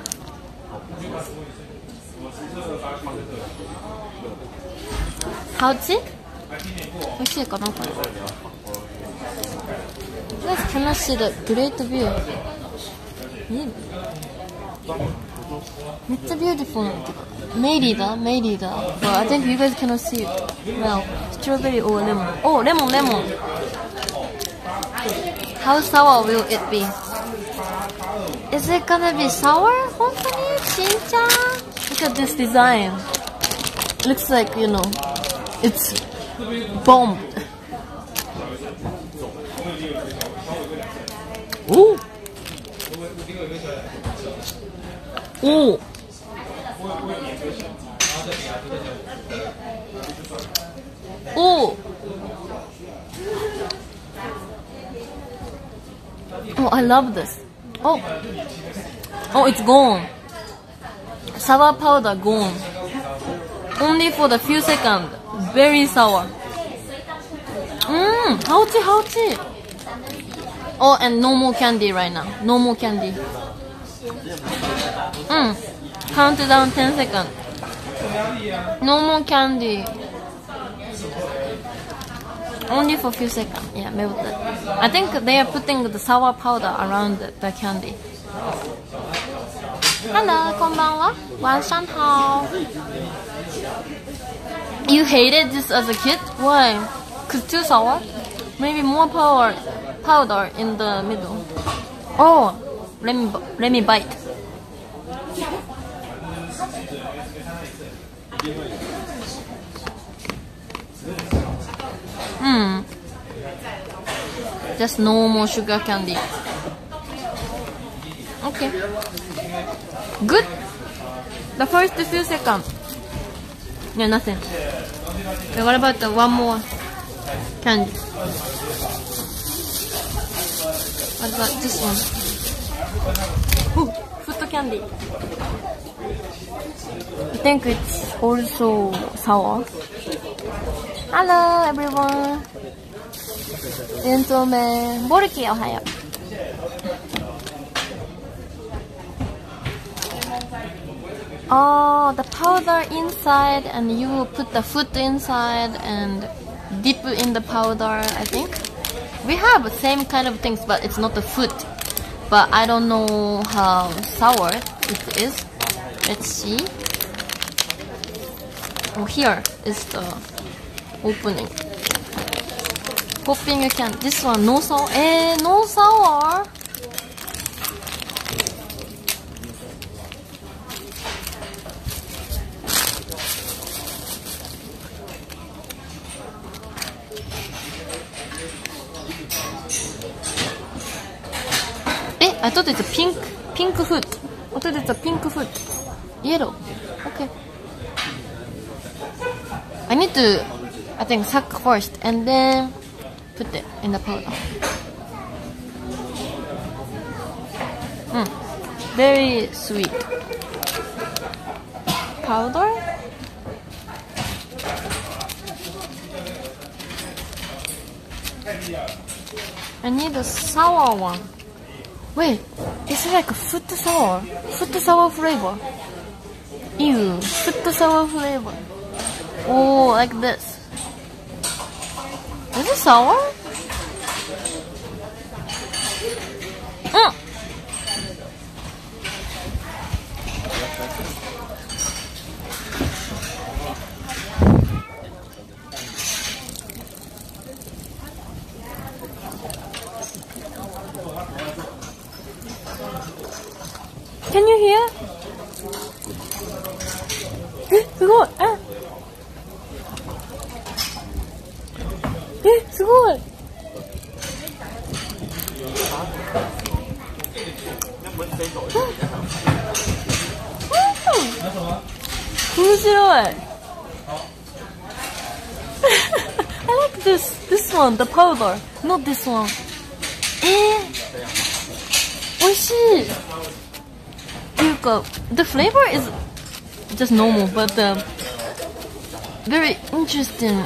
How is it? 美味しいかなこれ You guys cannot see the great view 見えるめっちゃ beautiful なんだけどメイリーだメイリーだ But I think you guys cannot see it Well, strawberry or lemon Oh, lemon, lemon How sour will it be? Is it gonna be sour? 本当にしんちゃん Look at this design Looks like, you know It's bombed Ooh. Ooh. Ooh. Oh, I love this. Oh. Oh, it's gone. Sour powder gone. Only for the few seconds. Very sour. Mmm, howchi, howchi. Oh, and no more candy right now. No more candy. Mm. Countdown 10 seconds. No more candy. Only for a few seconds. Yeah, maybe that. I think they are putting the sour powder around the candy. Hello, konbanwa. Wan You hated this as a kid? Why? Cause too sour? Maybe more power powder in the middle. Oh, let me let me bite. Hmm. Just no more sugar candy. Okay. Good. The first few seconds. Yeah, nothing. Okay, what about the one more candy? What about this one? Ooh, foot candy. I think it's also sour. Hello, everyone. Gentlemen. 모르기 어하요. Oh, the powder inside, and you put the foot inside and dip in the powder. I think we have the same kind of things, but it's not the foot. But I don't know how sour it is. Let's see. Oh, here is the opening. Popping you can. This one no sour. Eh, no sour. Eh, I thought it's a pink, pink foot. I thought it's a pink foot. Yellow. Okay. I need to, I think, suck first and then put it in the powder. Mm. Very sweet. Powder? I need a sour one. Wait, it's like a foot sour. Foot sour flavor. Ew, foot sour flavor. Oh, like this. Is it sour? Mm. powder, not this one. えー、美味しい。っていうか、the flavor is just normal, but the very interesting.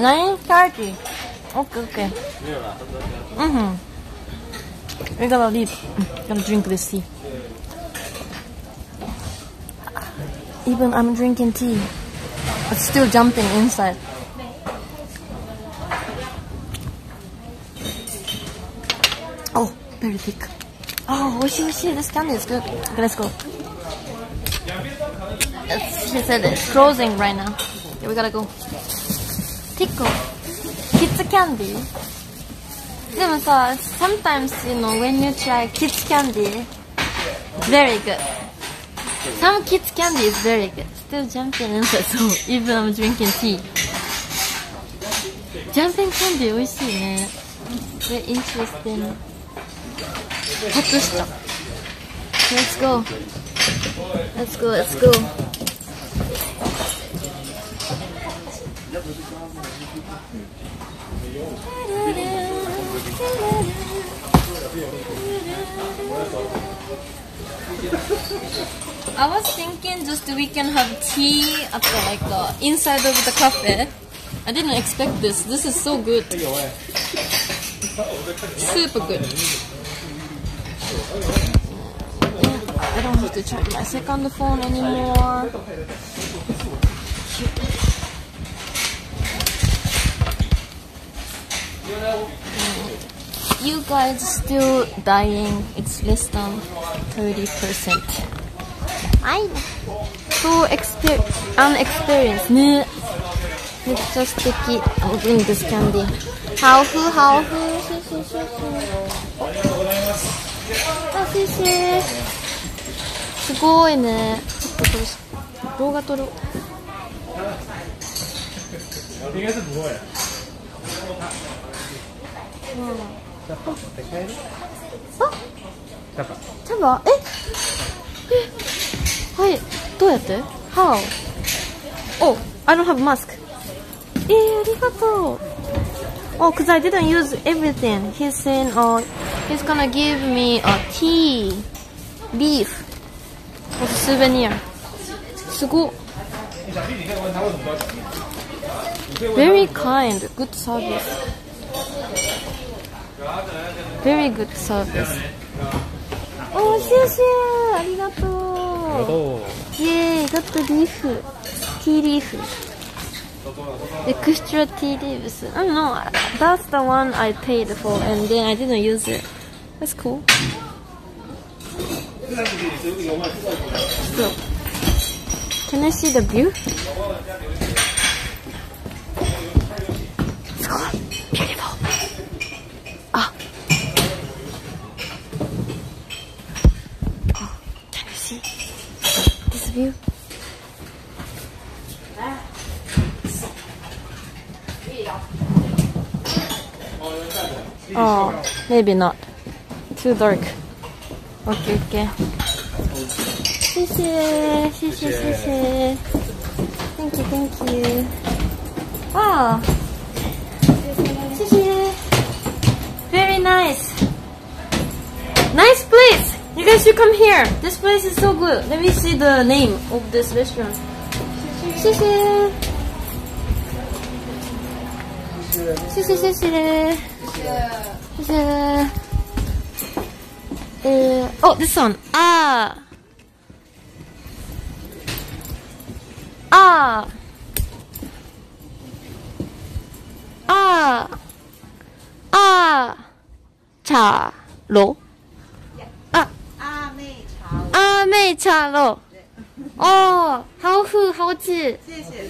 Oh, 9.30. Okay, okay. Mm-hmm. We gotta leave. Mm, Gotta drink this tea. Even I'm drinking tea, but still jumping inside. Oh, very thick. Oh, wishy wishy, this candy is good. Okay, let's go. It's, she said it's closing right now. Yeah, we gotta go Tickle. Kids candy. でもさ、sometimes, you know, when you try kids candy, very good. Some kids candy is very good. Still jumping inside, so even I'm drinking tea. Jumping candy 美味しいね。Very interesting. ホッとした。Let's go. Let's go, let's go. I was thinking just we can have tea at the like the inside of the cafe. I didn't expect this. This is so good. Super good. I don't have to charge my second phone anymore. You guys still dying. less い。あ、すごいね。っ、動画撮ろう。あ、茶葉。茶葉ええはいどうやって How? Oh, I don't have mask えー、ありがとう Oh, cause I didn't use everything He's saying, oh, he's gonna give me a tea leaf as a souvenir すごっ Very kind, good service Very good service おー、シェシェありがとうイェーイ、got the leaf tea leaf extra tea leaves I don't know, that's the one I paid for and then I didn't use it That's cool So, can I see the view? maybe not. Too dark. Okay, okay. 谢谢，谢谢，谢谢。Thank you, thank you. Wow. 谢谢。Very nice. Nice place. You guys should come here. This place is so good. Let me see the name of this restaurant. 谢谢。谢谢谢谢谢谢。 Uh, oh, this one. Ah. Ah. Ah. Ah. 茶楼。啊。阿妹茶，阿妹茶楼。哦，好喝，好吃。谢谢。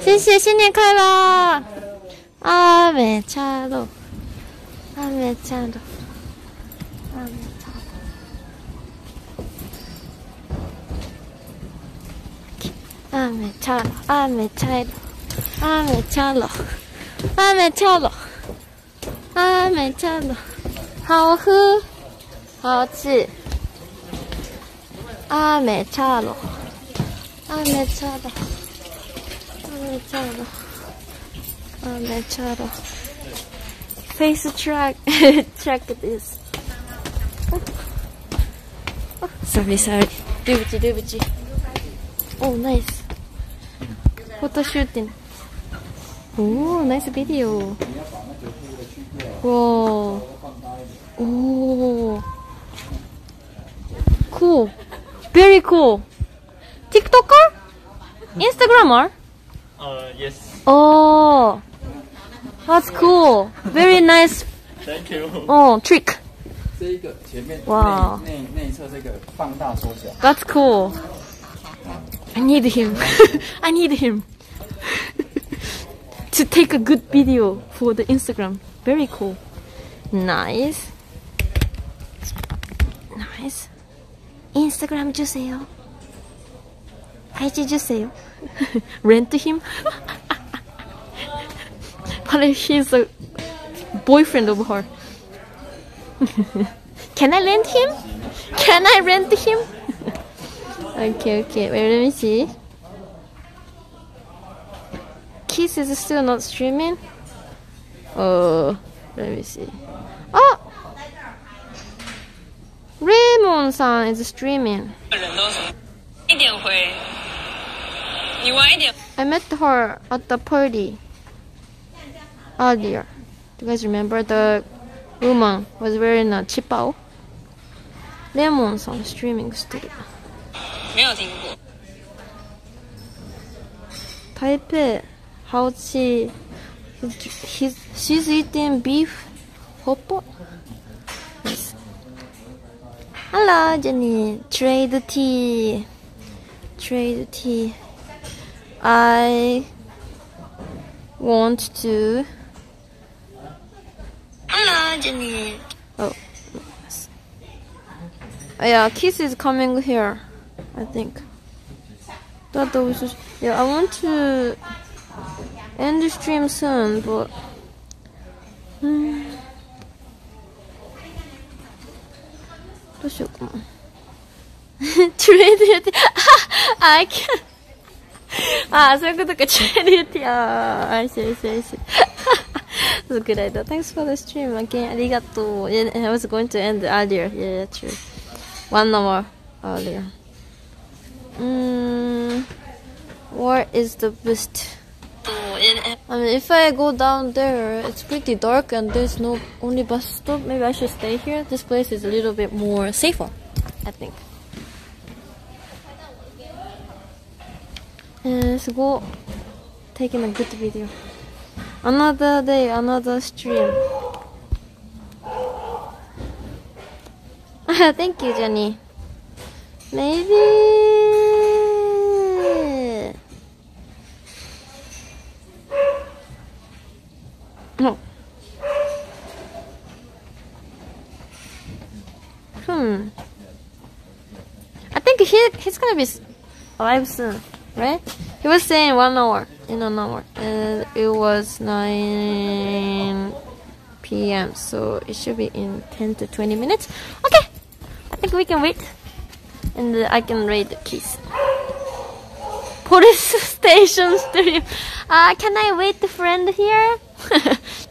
谢谢，新年快乐！阿美茶楼，ラーメンちゃんラ阿美ンちゃ美雨ちゃ美雨ちゃ美雨ちゃ美雨ちゃろ雨ちゃ好喝好吃雨ちゃろ雨ちゃろ雨ちゃろ雨ちゃろ Face track. track this. Oh. Oh, sorry, sorry. 对不起，对不起。Oh, nice. Photo shooting. Oh, nice video. Whoa. Oh. Cool. Very cool. TikToker? Instagrammer? Uh, yes. Oh, that's cool. Very nice. Thank you. Oh, trick. 这一个前面哇内内内侧这个放大缩小， That's cool. I need him. I need him to take a good video for the Instagram. Very cool. Nice. Nice. 인스타그램 주세요. IG 주세요. Rent him. But he's a boyfriend of her. Can I rent him? Can I rent him? okay, okay. Wait, let me see. Kiss is still not streaming. Oh, let me see. Oh, Raymond san is streaming. I met her at the party earlier. Do you guys remember the woman was wearing a uh, qipao? Lemons on streaming studio. 没有听过。台北好吃。He's, she's eating beef hotpot. Yes. Hello, Jenny. Trade tea. Trade tea. I want to Hello, Jenny。 Oh, yes. yeah, Kiss is coming here, I think. That was just, yeah, I want to end the stream soon, but. Hmm. どうしようかな。トレードやって、あ、I can't. あ、そういうことか、トレードやって、あ、I see, I see, I see. it's a good idea. Thanks for the stream again. Arigato. Yeah, I was going to end earlier. Yeah, yeah, true. One more earlier. Mm, What is the best? I mean, if I go down there, it's pretty dark and there's no only bus stop. Maybe I should stay here. This place is a little bit more safer, I think. Uh, and let's go taking a good video. Another day, another stream. Thank you, Jenny. Maybe. No. Hmm. I think he he's gonna be alive soon, right? He was saying one hour in an hour, and it was nine p.m. So it should be in ten to twenty minutes. Okay, I think we can wait, and I can rate the keys. Police station stream. Uh, can I wait the friend here?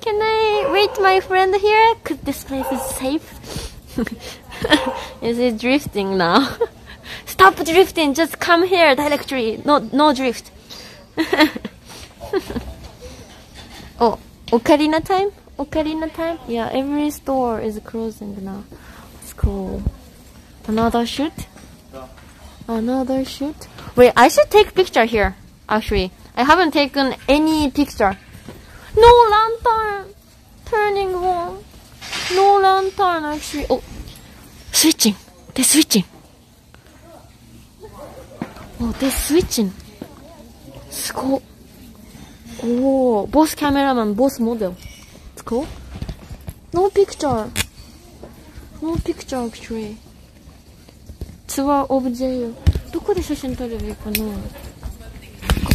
can I wait my friend here? Cause this place is safe. is it drifting now? Stop drifting. Just come here directly. No, no drift. oh, ocarina time? Ocarina time? Yeah, every store is closing now. It's cool. Another shoot? Another shoot? Wait, I should take picture here, actually. I haven't taken any picture. No lantern! Turning on. No lantern, actually. Oh, switching. They're switching. Oh, they're switching. すごっ。Oh, both cameraman, both model. It's cool. No picture. No picture actually. ツアーオブジェイどこで写真撮ればいいかなこ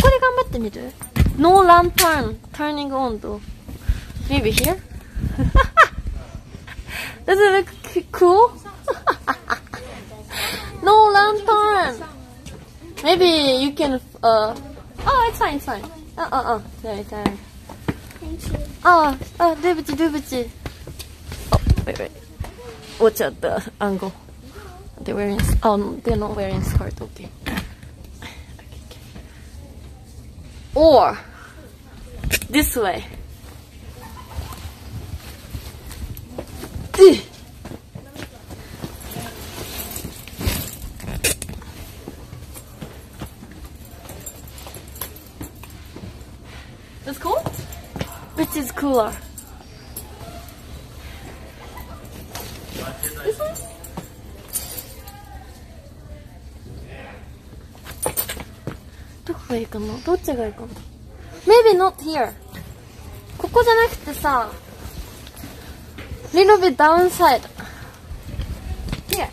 こで頑張ってみる ?No lantern turning on と Maybe here? Does it look cool? no lantern! Maybe you can, uh, oh, it's fine, it's fine. Uh, uh, uh, there, there. Oh, oh, 对不起，对不起。Oh, wait, wait. Watch out the angle. They're wearing, oh, no, they're not wearing skirt, okay. Or, this way. That's cool? Which is cooler? This one? Maybe not here. ここじゃなくてさ little bit downside. Here.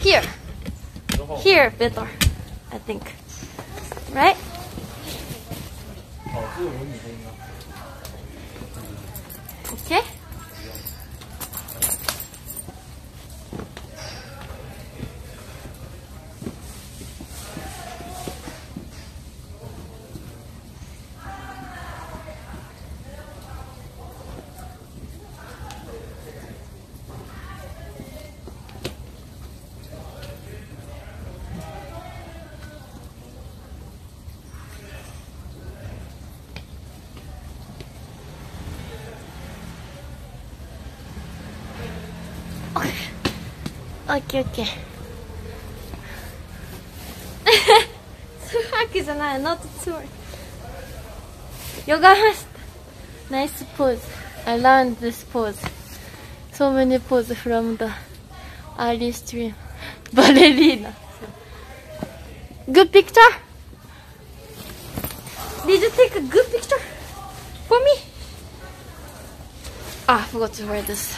Here. Here better, I think. Right? Oh, Okay. Okay, okay. つわわけじゃない、not つわヨガマスター Nice pose. I learned this pose. So many poses from the early stream. Ballerina. Good picture? Did you take a good picture for me? Ah, I forgot to wear this.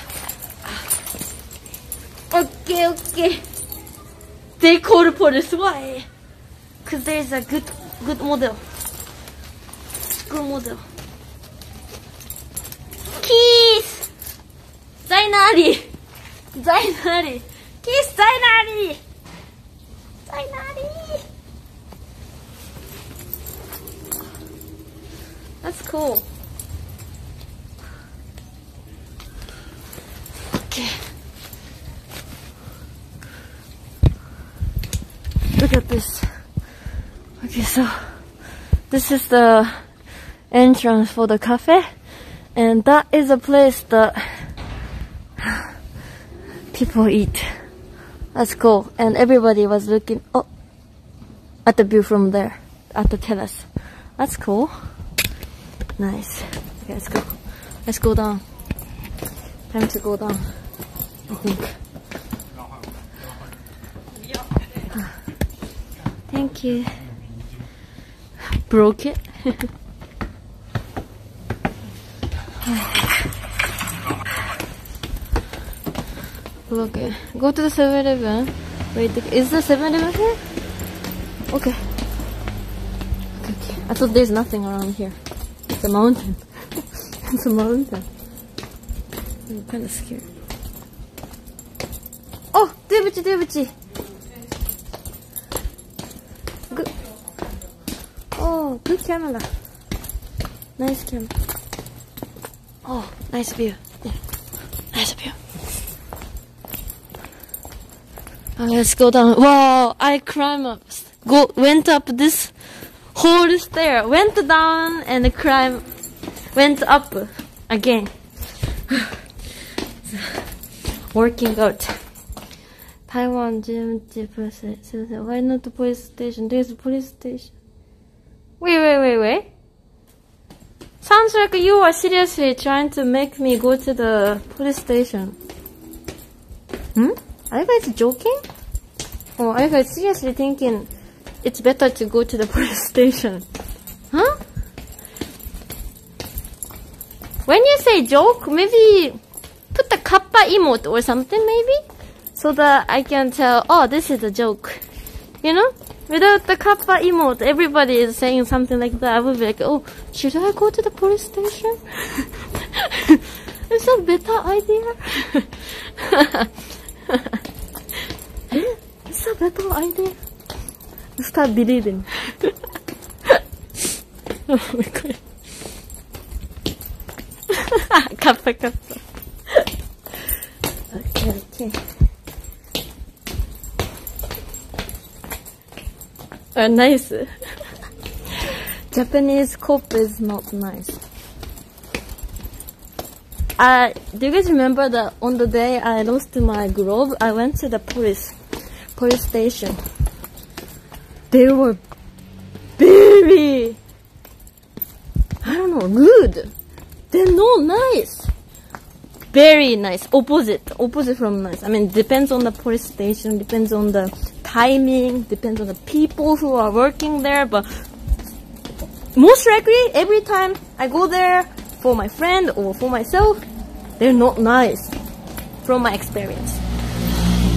Okay, okay. They call for this why? Cause there's a good, good model. Good model. Kiss! Zainari! Zainari! Kiss Zainari! Zainari! That's cool. At this. Okay, so this is the entrance for the cafe, and that is a place that people eat. That's cool. And everybody was looking oh, at the view from there, at the terrace. That's cool. Nice. Okay, let's go. Let's go down. Time to go down. I think. Thank you. Broke it. okay. Go to the 7 Eleven. Wait, is the 7 Eleven here? Okay. Okay, okay. I thought there's nothing around here. It's a mountain. it's a mountain. I'm kind of scared. Oh, 对不起,对不起. Camera. Nice camera. Oh, nice view. Yeah. Nice view. Let's go down. Wow, I climb up. Go, went up this whole stair. Went down and climb. Went up again. working out. Taiwan gym, police. Why not the police station? There's a police station. Wait, wait, wait, wait. Sounds like you are seriously trying to make me go to the police station. Hmm? Are you guys joking? Or are you guys seriously thinking it's better to go to the police station? Huh? When you say joke, maybe put the kappa emote or something maybe? So that I can tell, oh, this is a joke. You know? Without the kappa emote, everybody is saying something like that. I would be like, oh, should I go to the police station? It's a better idea. it's a better idea. Start believing. oh my god. kappa kappa. Okay, okay. Uh, nice. Japanese cop is not nice. Uh, do you guys remember that on the day I lost my glove, I went to the police, police station. They were very, I don't know, rude. They're not nice. Very nice. Opposite. Opposite from nice. I mean, depends on the police station, depends on the timing, depends on the people who are working there, but most likely every time I go there for my friend or for myself, they're not nice from my experience.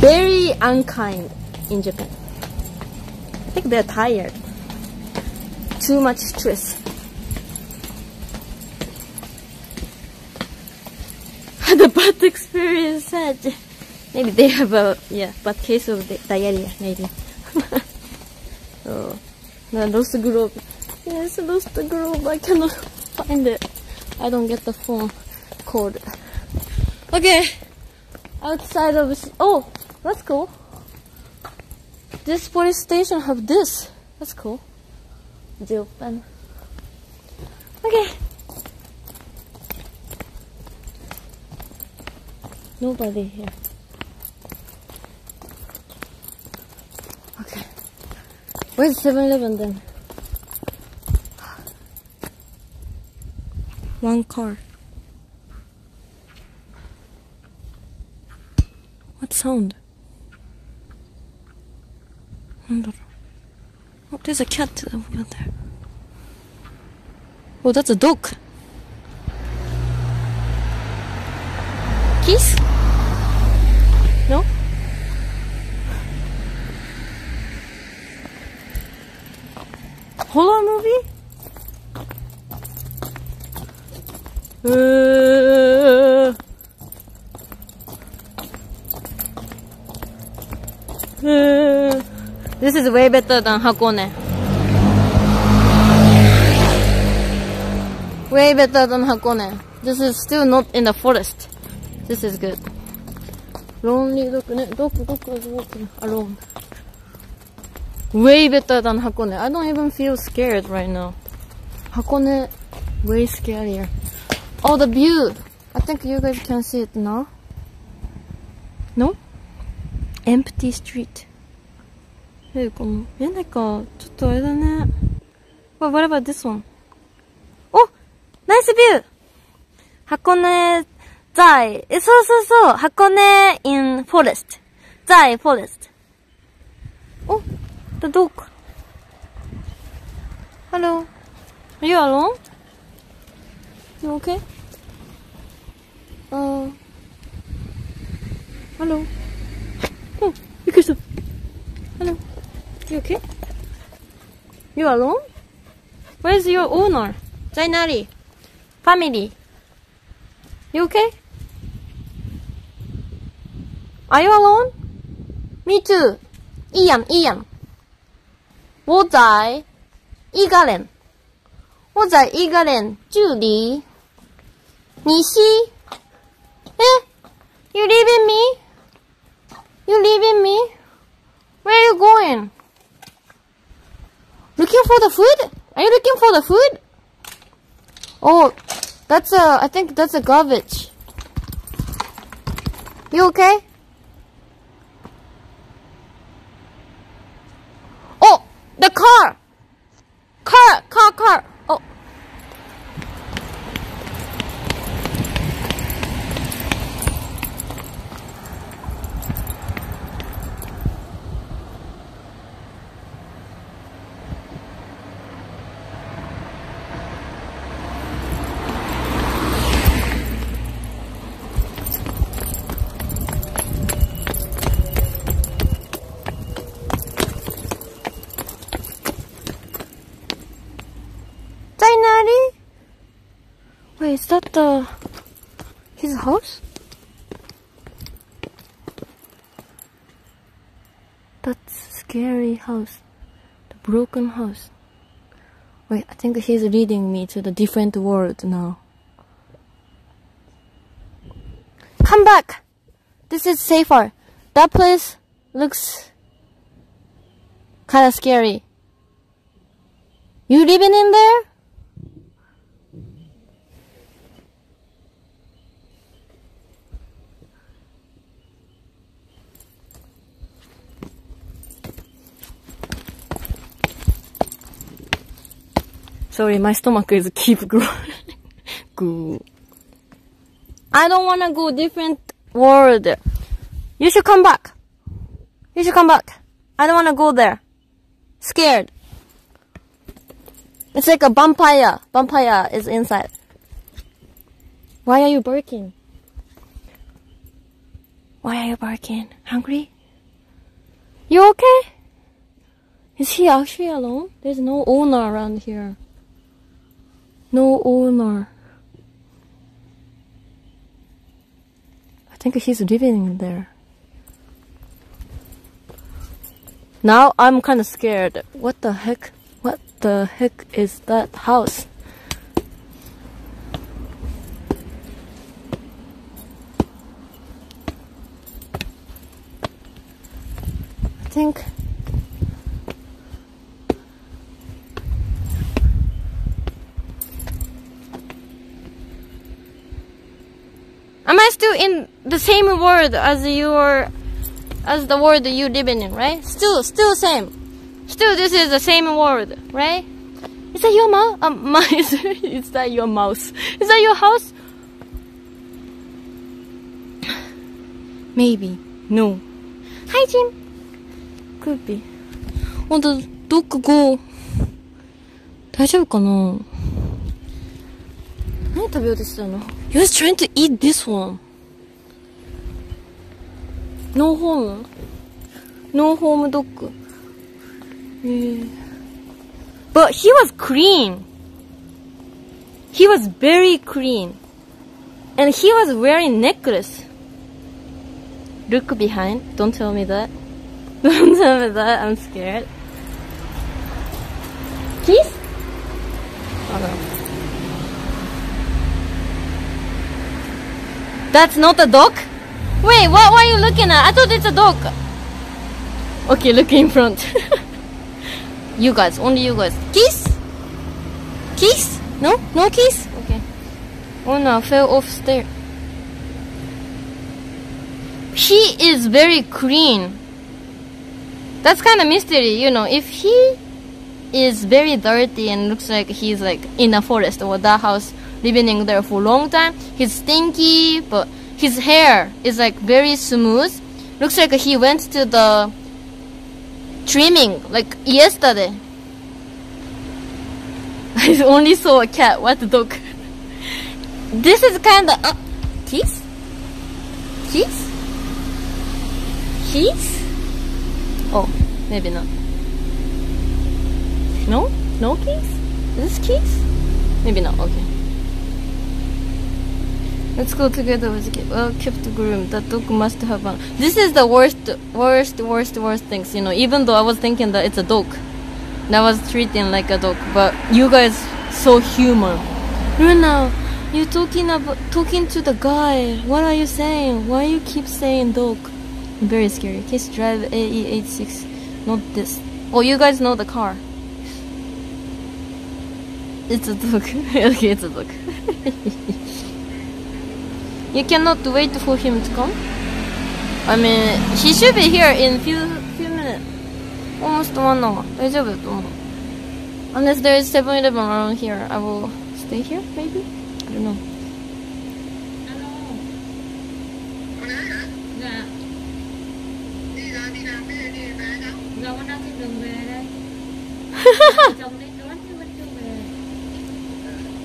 Very unkind in Japan. I think they're tired. Too much stress. the bad experience said maybe they have a yeah but case of diarrhea maybe. Oh no lost the glove yes lost the glove I cannot find it. I don't get the phone cord okay outside of oh that's cool. This police station have this that's cool. It's open okay. Nobody here. Okay. Where's 7 Eleven then? One car. What sound? Oh, there's a cat over there. Oh, that's a dog. Kiss? No? Horror movie? Uh, uh, this is way better than Hakone. Way better than Hakone. This is still not in the forest. This is good. Lonely dog, dog, dog was walking alone Way better than Hakone. I don't even feel scared right now. Hakone, way scarier. Oh, the view. I think you guys can see it now. No? Empty street. え、この、屋根か。ちょっとあれだね。What, what about this one? Oh! Nice view! 箱根在、え、そうそうそう、箱根 in forest. 在 forest. Oh, the dog. Hello. Are you alone? You okay? Uh. Hello. Oh, you kissed him. Hello. You okay? You alone? Where's your owner? Zainari. Family. You okay? Are you alone? Me too. I am. 我在一个人。我在一个人这里。你是？哎，You leaving me? You leaving me? Where are you going? Looking for the food? Are you looking for the food? Oh, that's a, I think that's a garbage. You okay? The car! Car, car, car. Oh. Dainari? Wait, is that the his house? That's scary house. The broken house. Wait, I think he's leading me to the different world now. Come back! This is safer. That place looks kinda scary. You living in there? Sorry, my stomach is keep growing. Goo. I don't wanna go different world. You should come back. You should come back. I don't wanna go there. Scared. It's like a vampire. Vampire is inside. Why are you barking? Why are you barking? Hungry? You okay? Is he actually alone? There's no owner around here. No owner. I think he's living there. Now I'm kind of scared. What the heck? What the heck is that house? I think Am I still in the same world as your as the world you live in, right? Still still same. Still this is the same world, right? Is that your mouse? Um, my, is that your mouse? Is that your house? Maybe. No. Hi, Jim. Could be. Oh, the dog go. 大丈夫かな 何食べようとしてたの He was trying to eat this one. No home. No home dog. Yeah. But he was clean. He was very clean. And he was wearing necklace. Look behind. Don't tell me that. Don't tell me that. I'm scared. Kiss? Oh no. That's not a dog? Wait, what, are you looking at? I thought it's a dog. Okay, look in front. you guys, only you guys. Kiss? Kiss? No? No kiss? Okay. Oh no, I fell off stair. He is very clean. That's kind of mystery, you know. If he is very dirty and looks like he's like in a forest or that house living in there for a long time, he's stinky, but his hair is like very smooth. Looks like he went to the trimming like yesterday. I only saw a cat. What the dog? this is kind of uh, kiss, kiss, kiss. Oh, maybe not. No, no kiss. Is this kiss? Maybe not. Okay. Let's go together with a well kept groom. That dog must have one. This is the worst, worst, worst, worst things. You know, even though I was thinking that it's a dog, that was treating like a dog. But you guys so human. Luna, you talking about talking to the guy. What are you saying? Why you keep saying dog? Very scary. Case drive AE86. Not this. Oh, you guys know the car. It's a dog. okay, it's a dog. You cannot wait for him to come? I mean, he should be here in few few minutes. Almost one hour. 大丈夫だと思う Unless there is 7-Eleven around here, I will stay here, maybe? I don't know. Dạ. Dạ con đang trên đường về đây. Chồng đi đón nhưng vẫn chưa về.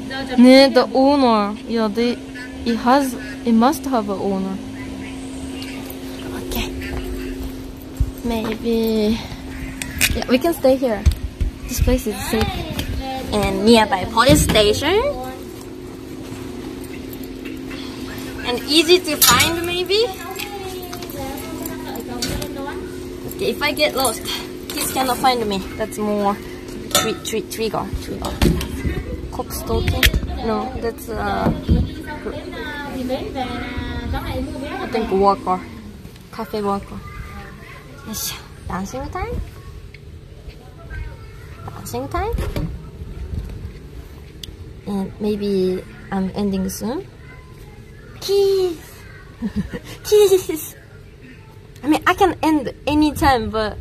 Giờ chồng Yeah, đi the làm- owner. Yeah, they. It has. it must have an owner. Okay. Maybe. Yeah, we can stay here. This place is safe and nearby police station. And easy to find, maybe. Okay, if I get lost, kids cannot find me. That's more tri- tri- trigger. Trigger. Cop stalking? No, that's uh, Thì bến về là có mua vé I think worker. Cafe worker. Yes. Dancing time? Dancing time? And maybe I'm ending soon. Kiss! Kiss! I mean, I can end anytime, but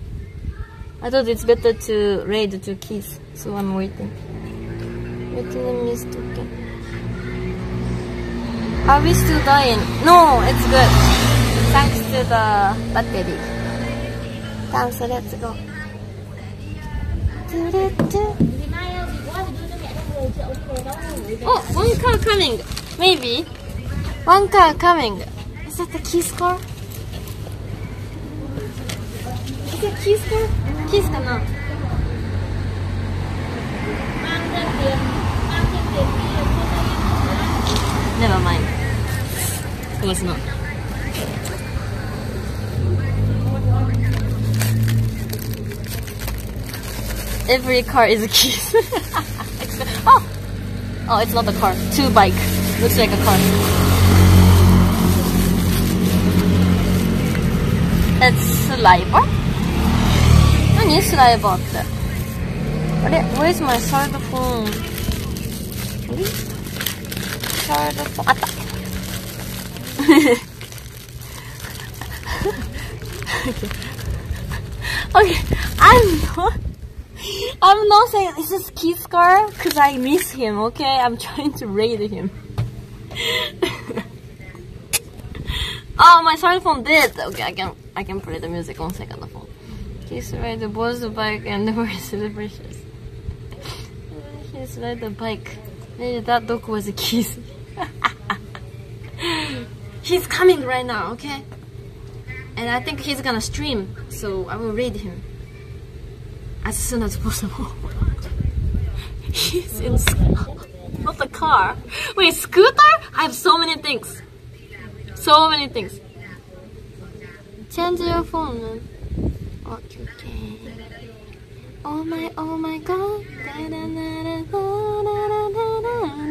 I thought it's better to raid to kiss, so I'm waiting. Waiting and mistaken. Are we still dying? No, it's good. Thanks to the battery. Dance, let's go. Do-do-do. Thì mai gì quá thì đưa cho mẹ trong 10 triệu đi về đó gửi về. Oh, one car coming. Maybe. One car coming. Is that the kiss car? Is it kiss car? Kiss かな Mang thêm tiền, mang Never mind. It was not. Every car is a kiss. oh! Oh, it's not a car. Two bike. Looks like a car. It's saliva? 何スライバーって。あれ Where's my cell phone? あれ cell phone あった。okay, I'm not. I'm not saying this is Keith's car because I miss him. Okay, I'm trying to raid him. oh, my cell phone dead. Okay, I can I can play the music on second phone. He's ride the boys bike and the horse celebrations. He's ride the bike. Maybe that dog was a kiss. he's coming right now. Okay. And I think he's gonna stream, so I will read him as soon as possible. he's in not the car. Wait, scooter? I have so many things. So many things. Change your phone, man. Okay, okay. Oh my, oh my god. Scooter な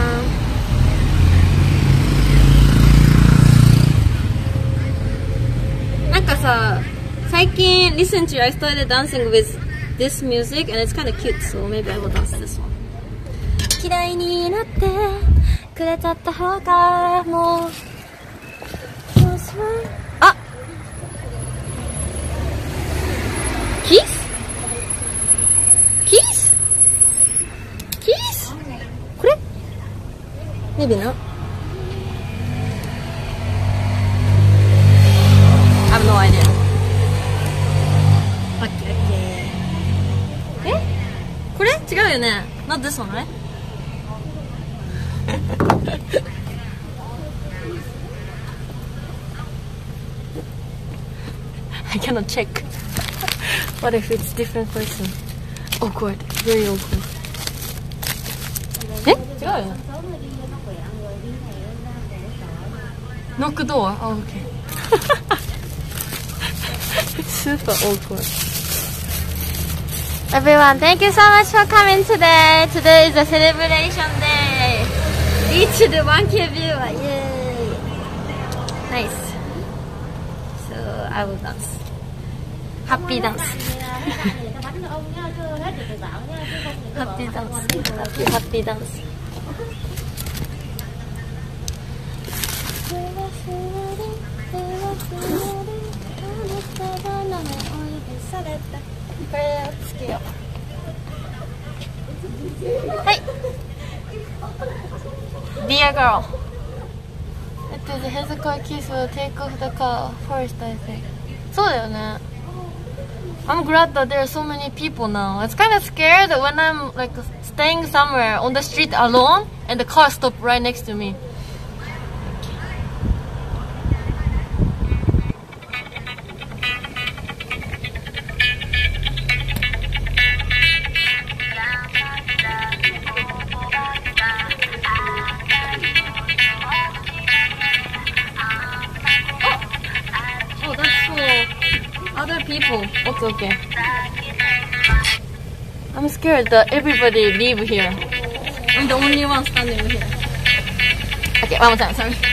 最近 listen to I started dancing with this music and it's kind of cute so maybe I will dance this one 嫌いになってくれちゃった方がもうあキスキスキスこれ Maybe not I I cannot check. what if it's different person? Awkward, very awkward. Eh? Knock the door. Oh, okay. Super awkward. Everyone, thank you so much for coming today. Today is a celebration day. Reach the 1K viewer. Yay. Nice. So I will dance. Happy dance. happy dance. Happy, happy dance. Dear girl. It is Hezekiah Kiss will take off the car first, I think. そうだよね。I'm glad that there are so many people now. It's kind of scared when I'm like staying somewhere on the street alone and the car stop right next to me. I'm that everybody leave here. I'm the only one standing here. Okay, one more time, sorry.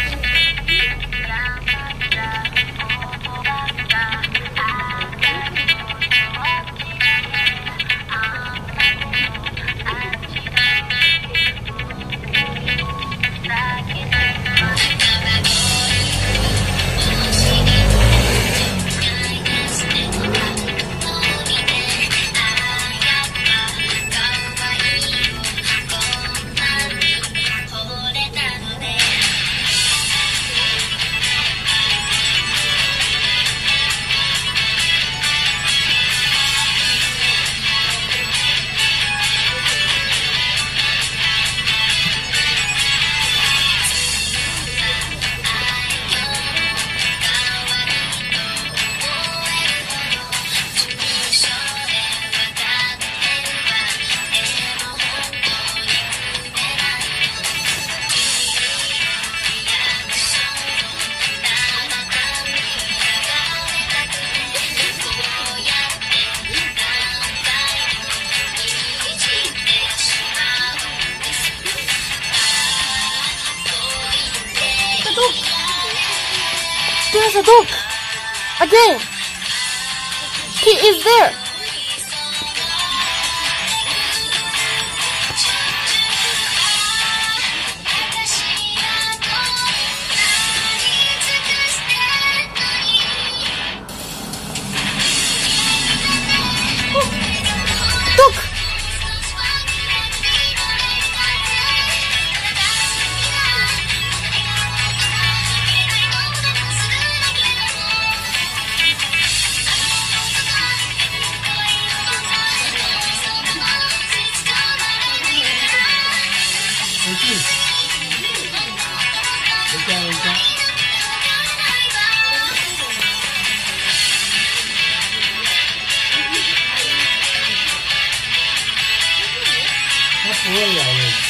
เ聊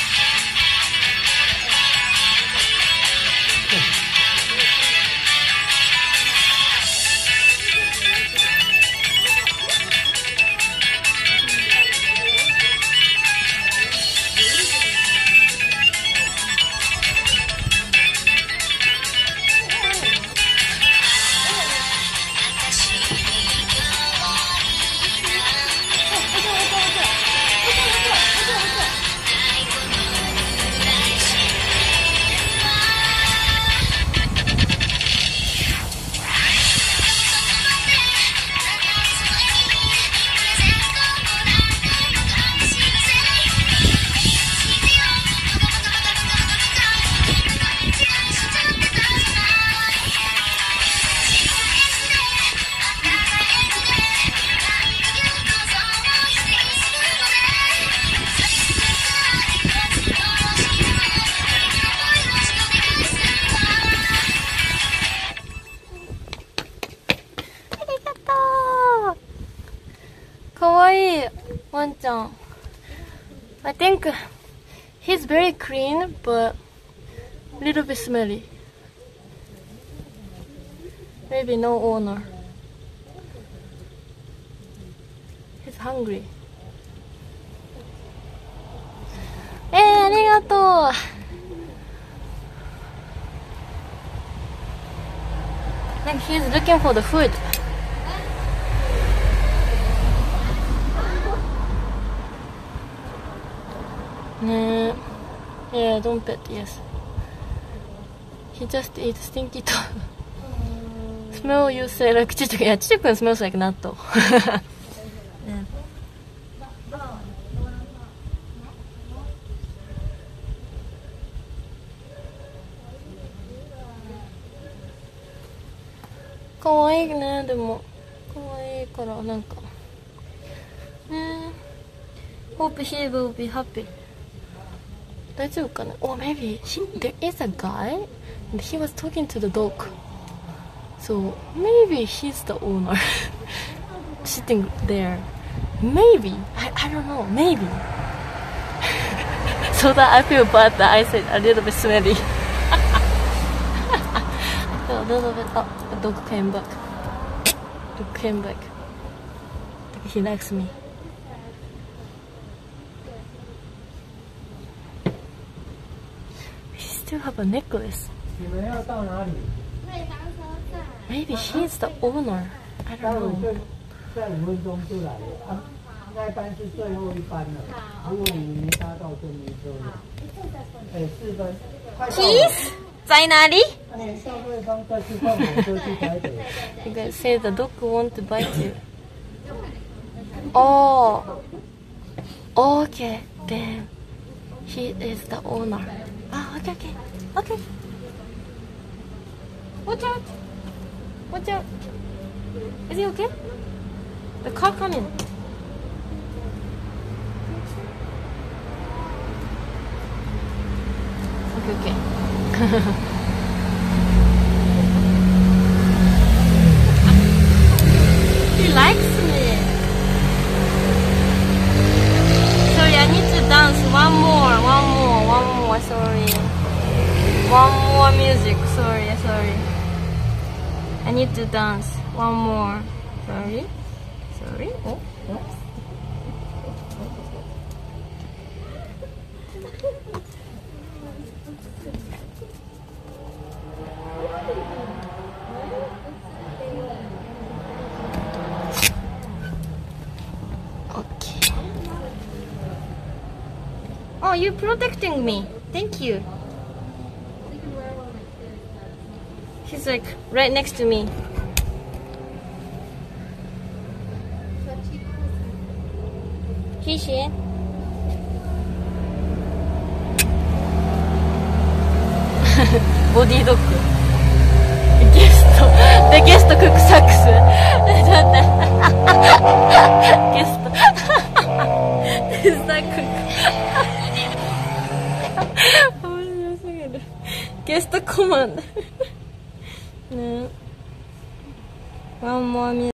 be no owner. He's hungry. えー、ありがとう。なんか he's looking for the food. Yeah, don't pet, yes. He just eats stinky tofu. Smell you say like Chichu. Yeah, Chichu smells like natto. yeah. かわいいねでもかわいいからなんかね Hope he will be happy 大丈夫かな Oh maybe he, there is a guy and he was talking to the dog So maybe he's the owner sitting there. Maybe. I, I don't know. Maybe. so that I feel bad that I said a little bit smelly. I feel a little bit. Oh, the dog came back. The dog came back. He likes me. He still have a necklace. maybe he's the owner I 待 don't 会 know 就在五分钟就来了，啊，那一班是最后一班了。如果你们没搭到就没车了。哎，四分，快到了。 Keys 在哪里那你到对方再去换火车去台北。 You guys say the dog want to bite you. Oh. Okay. Then he is the owner. Ah, okay, okay. Okay. Watch out. Watch out. Is he okay? The car coming. Okay, okay. He likes me. Sorry, I need to dance one more, one more, one more. Sorry, one more music. Sorry, sorry. I need to dance one more. Sorry, sorry. Oh, oops. Okay. Oh, you're protecting me. Thank you. He's like right next to me. Hishi. ボディドッグゲストでゲストクックサックスちょっと待ってゲストゲストクック面白すぎるゲストコマンド ね。えワンモアミ